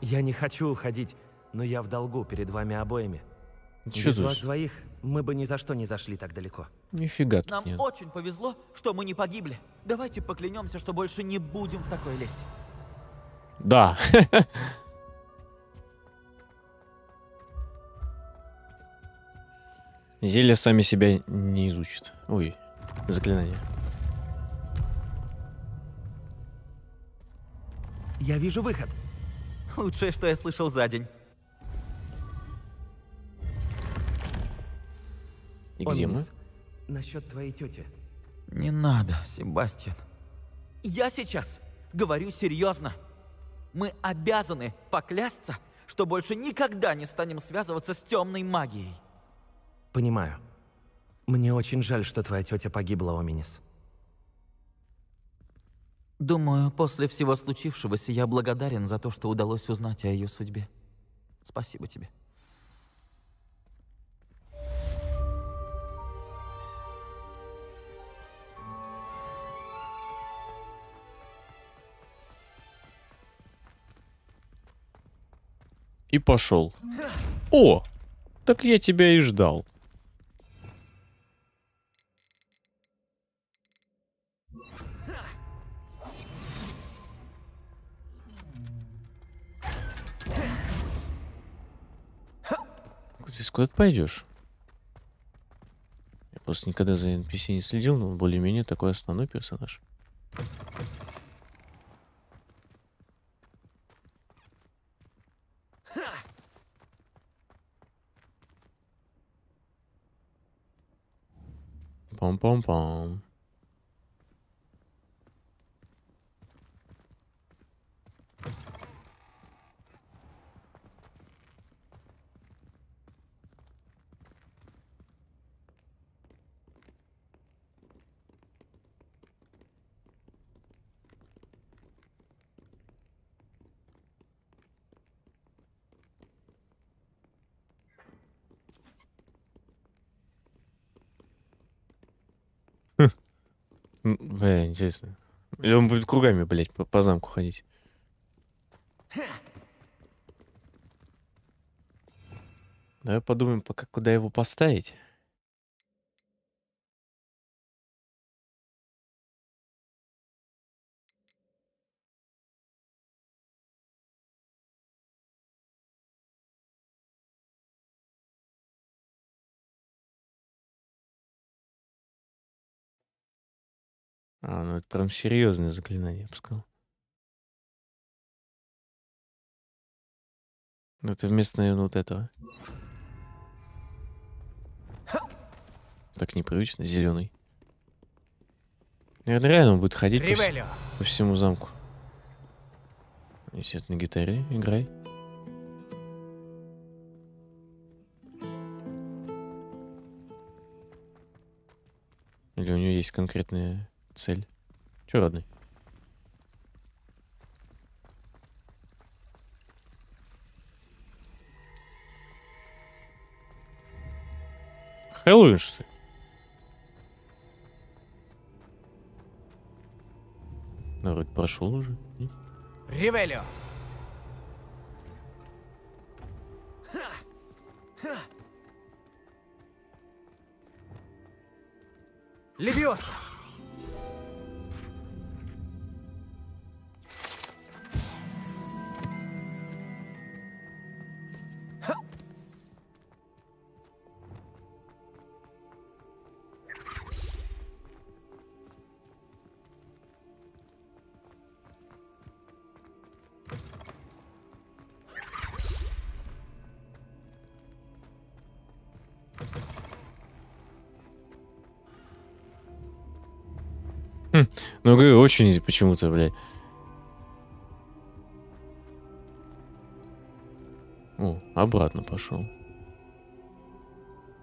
Я не хочу уходить, но я в долгу перед вами обоими. Чё Без вас двоих мы бы ни за что не зашли так далеко. Нифига тут Нам нет. очень повезло, что мы не погибли. Давайте поклянемся, что больше не будем в такое лезть. Да. *laughs* Зелья сами себя не изучат. Ой, заклинание. Я вижу выход. Лучшее, что я слышал за день. И где мы? Насчет твоей тети. Не надо, Себастьян. Я сейчас говорю серьезно. Мы обязаны поклясться, что больше никогда не станем связываться с темной магией. Понимаю. Мне очень жаль, что твоя тетя погибла, Оминис. Думаю, после всего случившегося я благодарен за то, что удалось узнать о ее судьбе. Спасибо тебе. И пошел. О! Так я тебя и ждал. Ты куда ты пойдешь? Я Просто никогда за NPC не следил, но более-менее такой основной персонаж. Пам-пам-пам. М, Бля, интересно. Или он будет кругами, блядь, по, по замку ходить? Давай подумаем, пока куда его поставить. А, ну это прям серьезное заклинание, я бы сказал. Ну, Это вместо, наверное, вот этого. Так непривычно, зеленый. Наверное, реально он будет ходить по, вс- по всему замку. Если это на гитаре, играй. Или у него есть конкретная цель? Че, родной? Хэллоуин, что ли? Ну, вроде прошел уже. нет? Ревелио. Левиоса. Ну, говорю, очень почему-то, блядь. О, обратно пошел.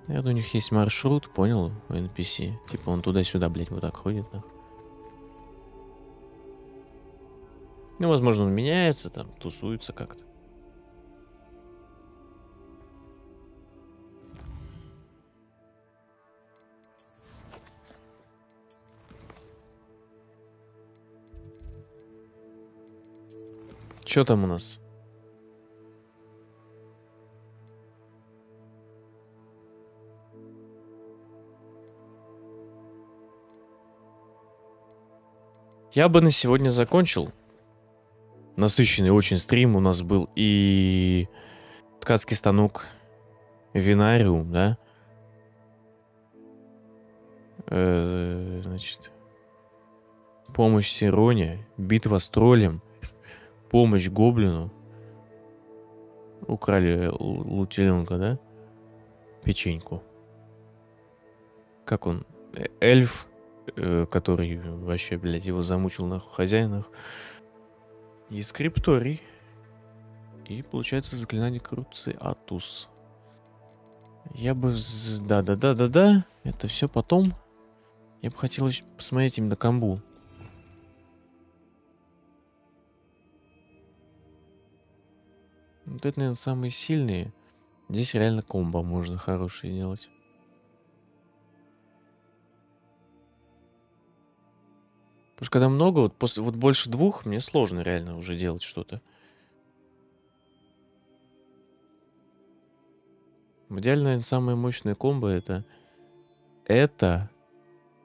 Наверное, у них есть маршрут, понял, у NPC. Типа он туда-сюда, блядь, вот так ходит, нахуй. Ну, возможно, он меняется, там, тусуется как-то. Что там у нас? Я бы на сегодня закончил. Насыщенный очень стрим у нас был и ткацкий станок, винариум, да? Э, значит, помощь Сироне, битва с троллем, помощь гоблину. Украли лутеленка, да? Печеньку. Как он? Э, Эльф, э, который вообще, блядь, его замучил нахуй хозяинах. И скрипторий. И получается заклинание Круциатус. Я бы... Да-да-да-да-да. Это все потом. Я бы хотел посмотреть именно камбу. Вот это, наверное, самые сильные. Здесь реально комбо можно хорошие делать. Потому что когда много, вот после вот больше двух, мне сложно реально уже делать что-то. В идеале, наверное, самое мощное комбо это это,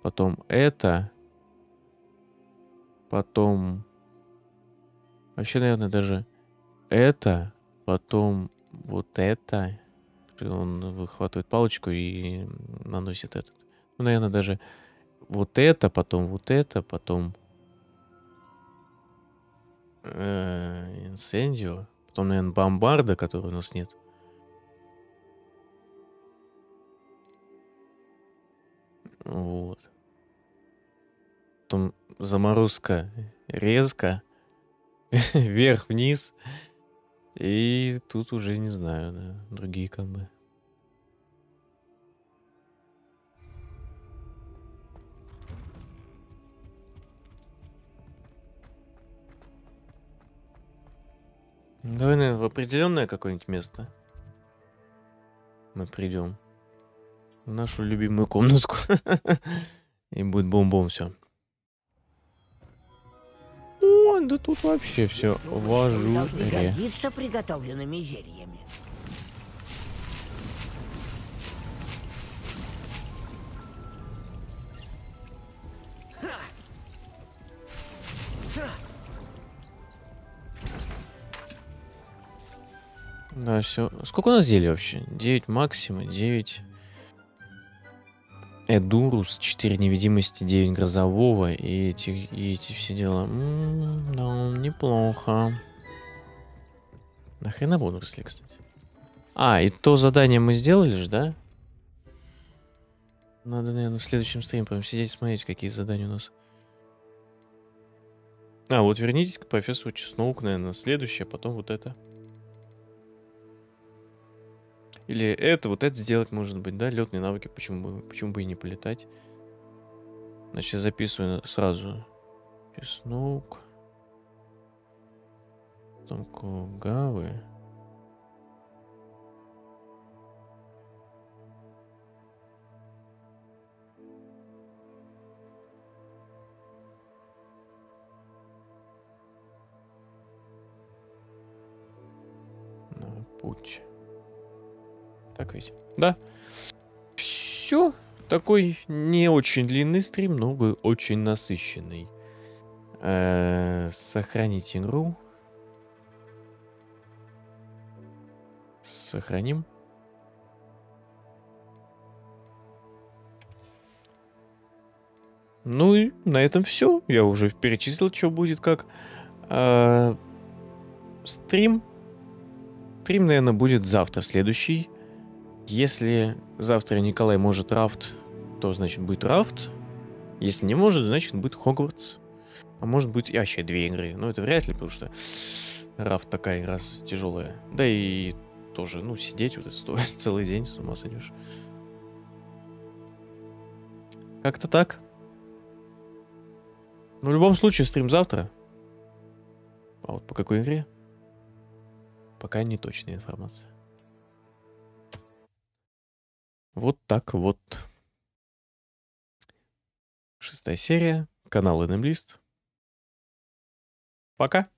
потом это, потом вообще, наверное, даже это, потом вот это. Он выхватывает палочку и наносит этот наверное, даже вот это, потом вот это, потом э, инсендио, потом, наверное, бомбарда, которой у нас нет. Вот. Потом заморозка резко, *laughs* вверх-вниз. И тут уже не знаю, да, другие как бы. Давай, наверное, в определенное какое-нибудь место мы придем. В нашу любимую комнатку. *laughs* И будет бомбом все. Да тут вообще все в ажуре. приготовленными зельями. Да, все. Сколько у нас зелий вообще? 9 максима, 9 Эдурус, 4 невидимости, 9 грозового и эти, и эти все дела. М, да, неплохо. Нахрена бонусы, кстати? А, и то задание мы сделали же, да? Надо, наверное, в следующем стриме прям сидеть смотреть, какие задания у нас. А, вот вернитесь к профессору Чесноук, наверное, следующее, а потом вот это. Или это, вот это сделать, может быть, да? Летные навыки, почему бы, почему бы и не полетать? Значит, записываю сразу. Чеснок. Там Кугавы. Путь. Так ведь? Да. Все. Такой не очень длинный стрим, но очень насыщенный. Э, Сохранить игру. Сохраним. Ну и на этом все. Я уже перечислил, что будет как. А, Стрим. Стрим, наверное, будет завтра следующий. Если завтра Николай может рафт, то значит будет рафт. Если не может, значит будет Хогвартс. А может быть и вообще две игры. Но это вряд ли, потому что рафт такая игра тяжелая. Да и тоже, ну, сидеть вот это стоит *laughs* целый день, с ума сойдешь. Как-то так. Ну, в любом случае, стрим завтра. А вот по какой игре? Пока не точная информация. Вот так вот. Шестая серия. Канал Энемлист. Пока.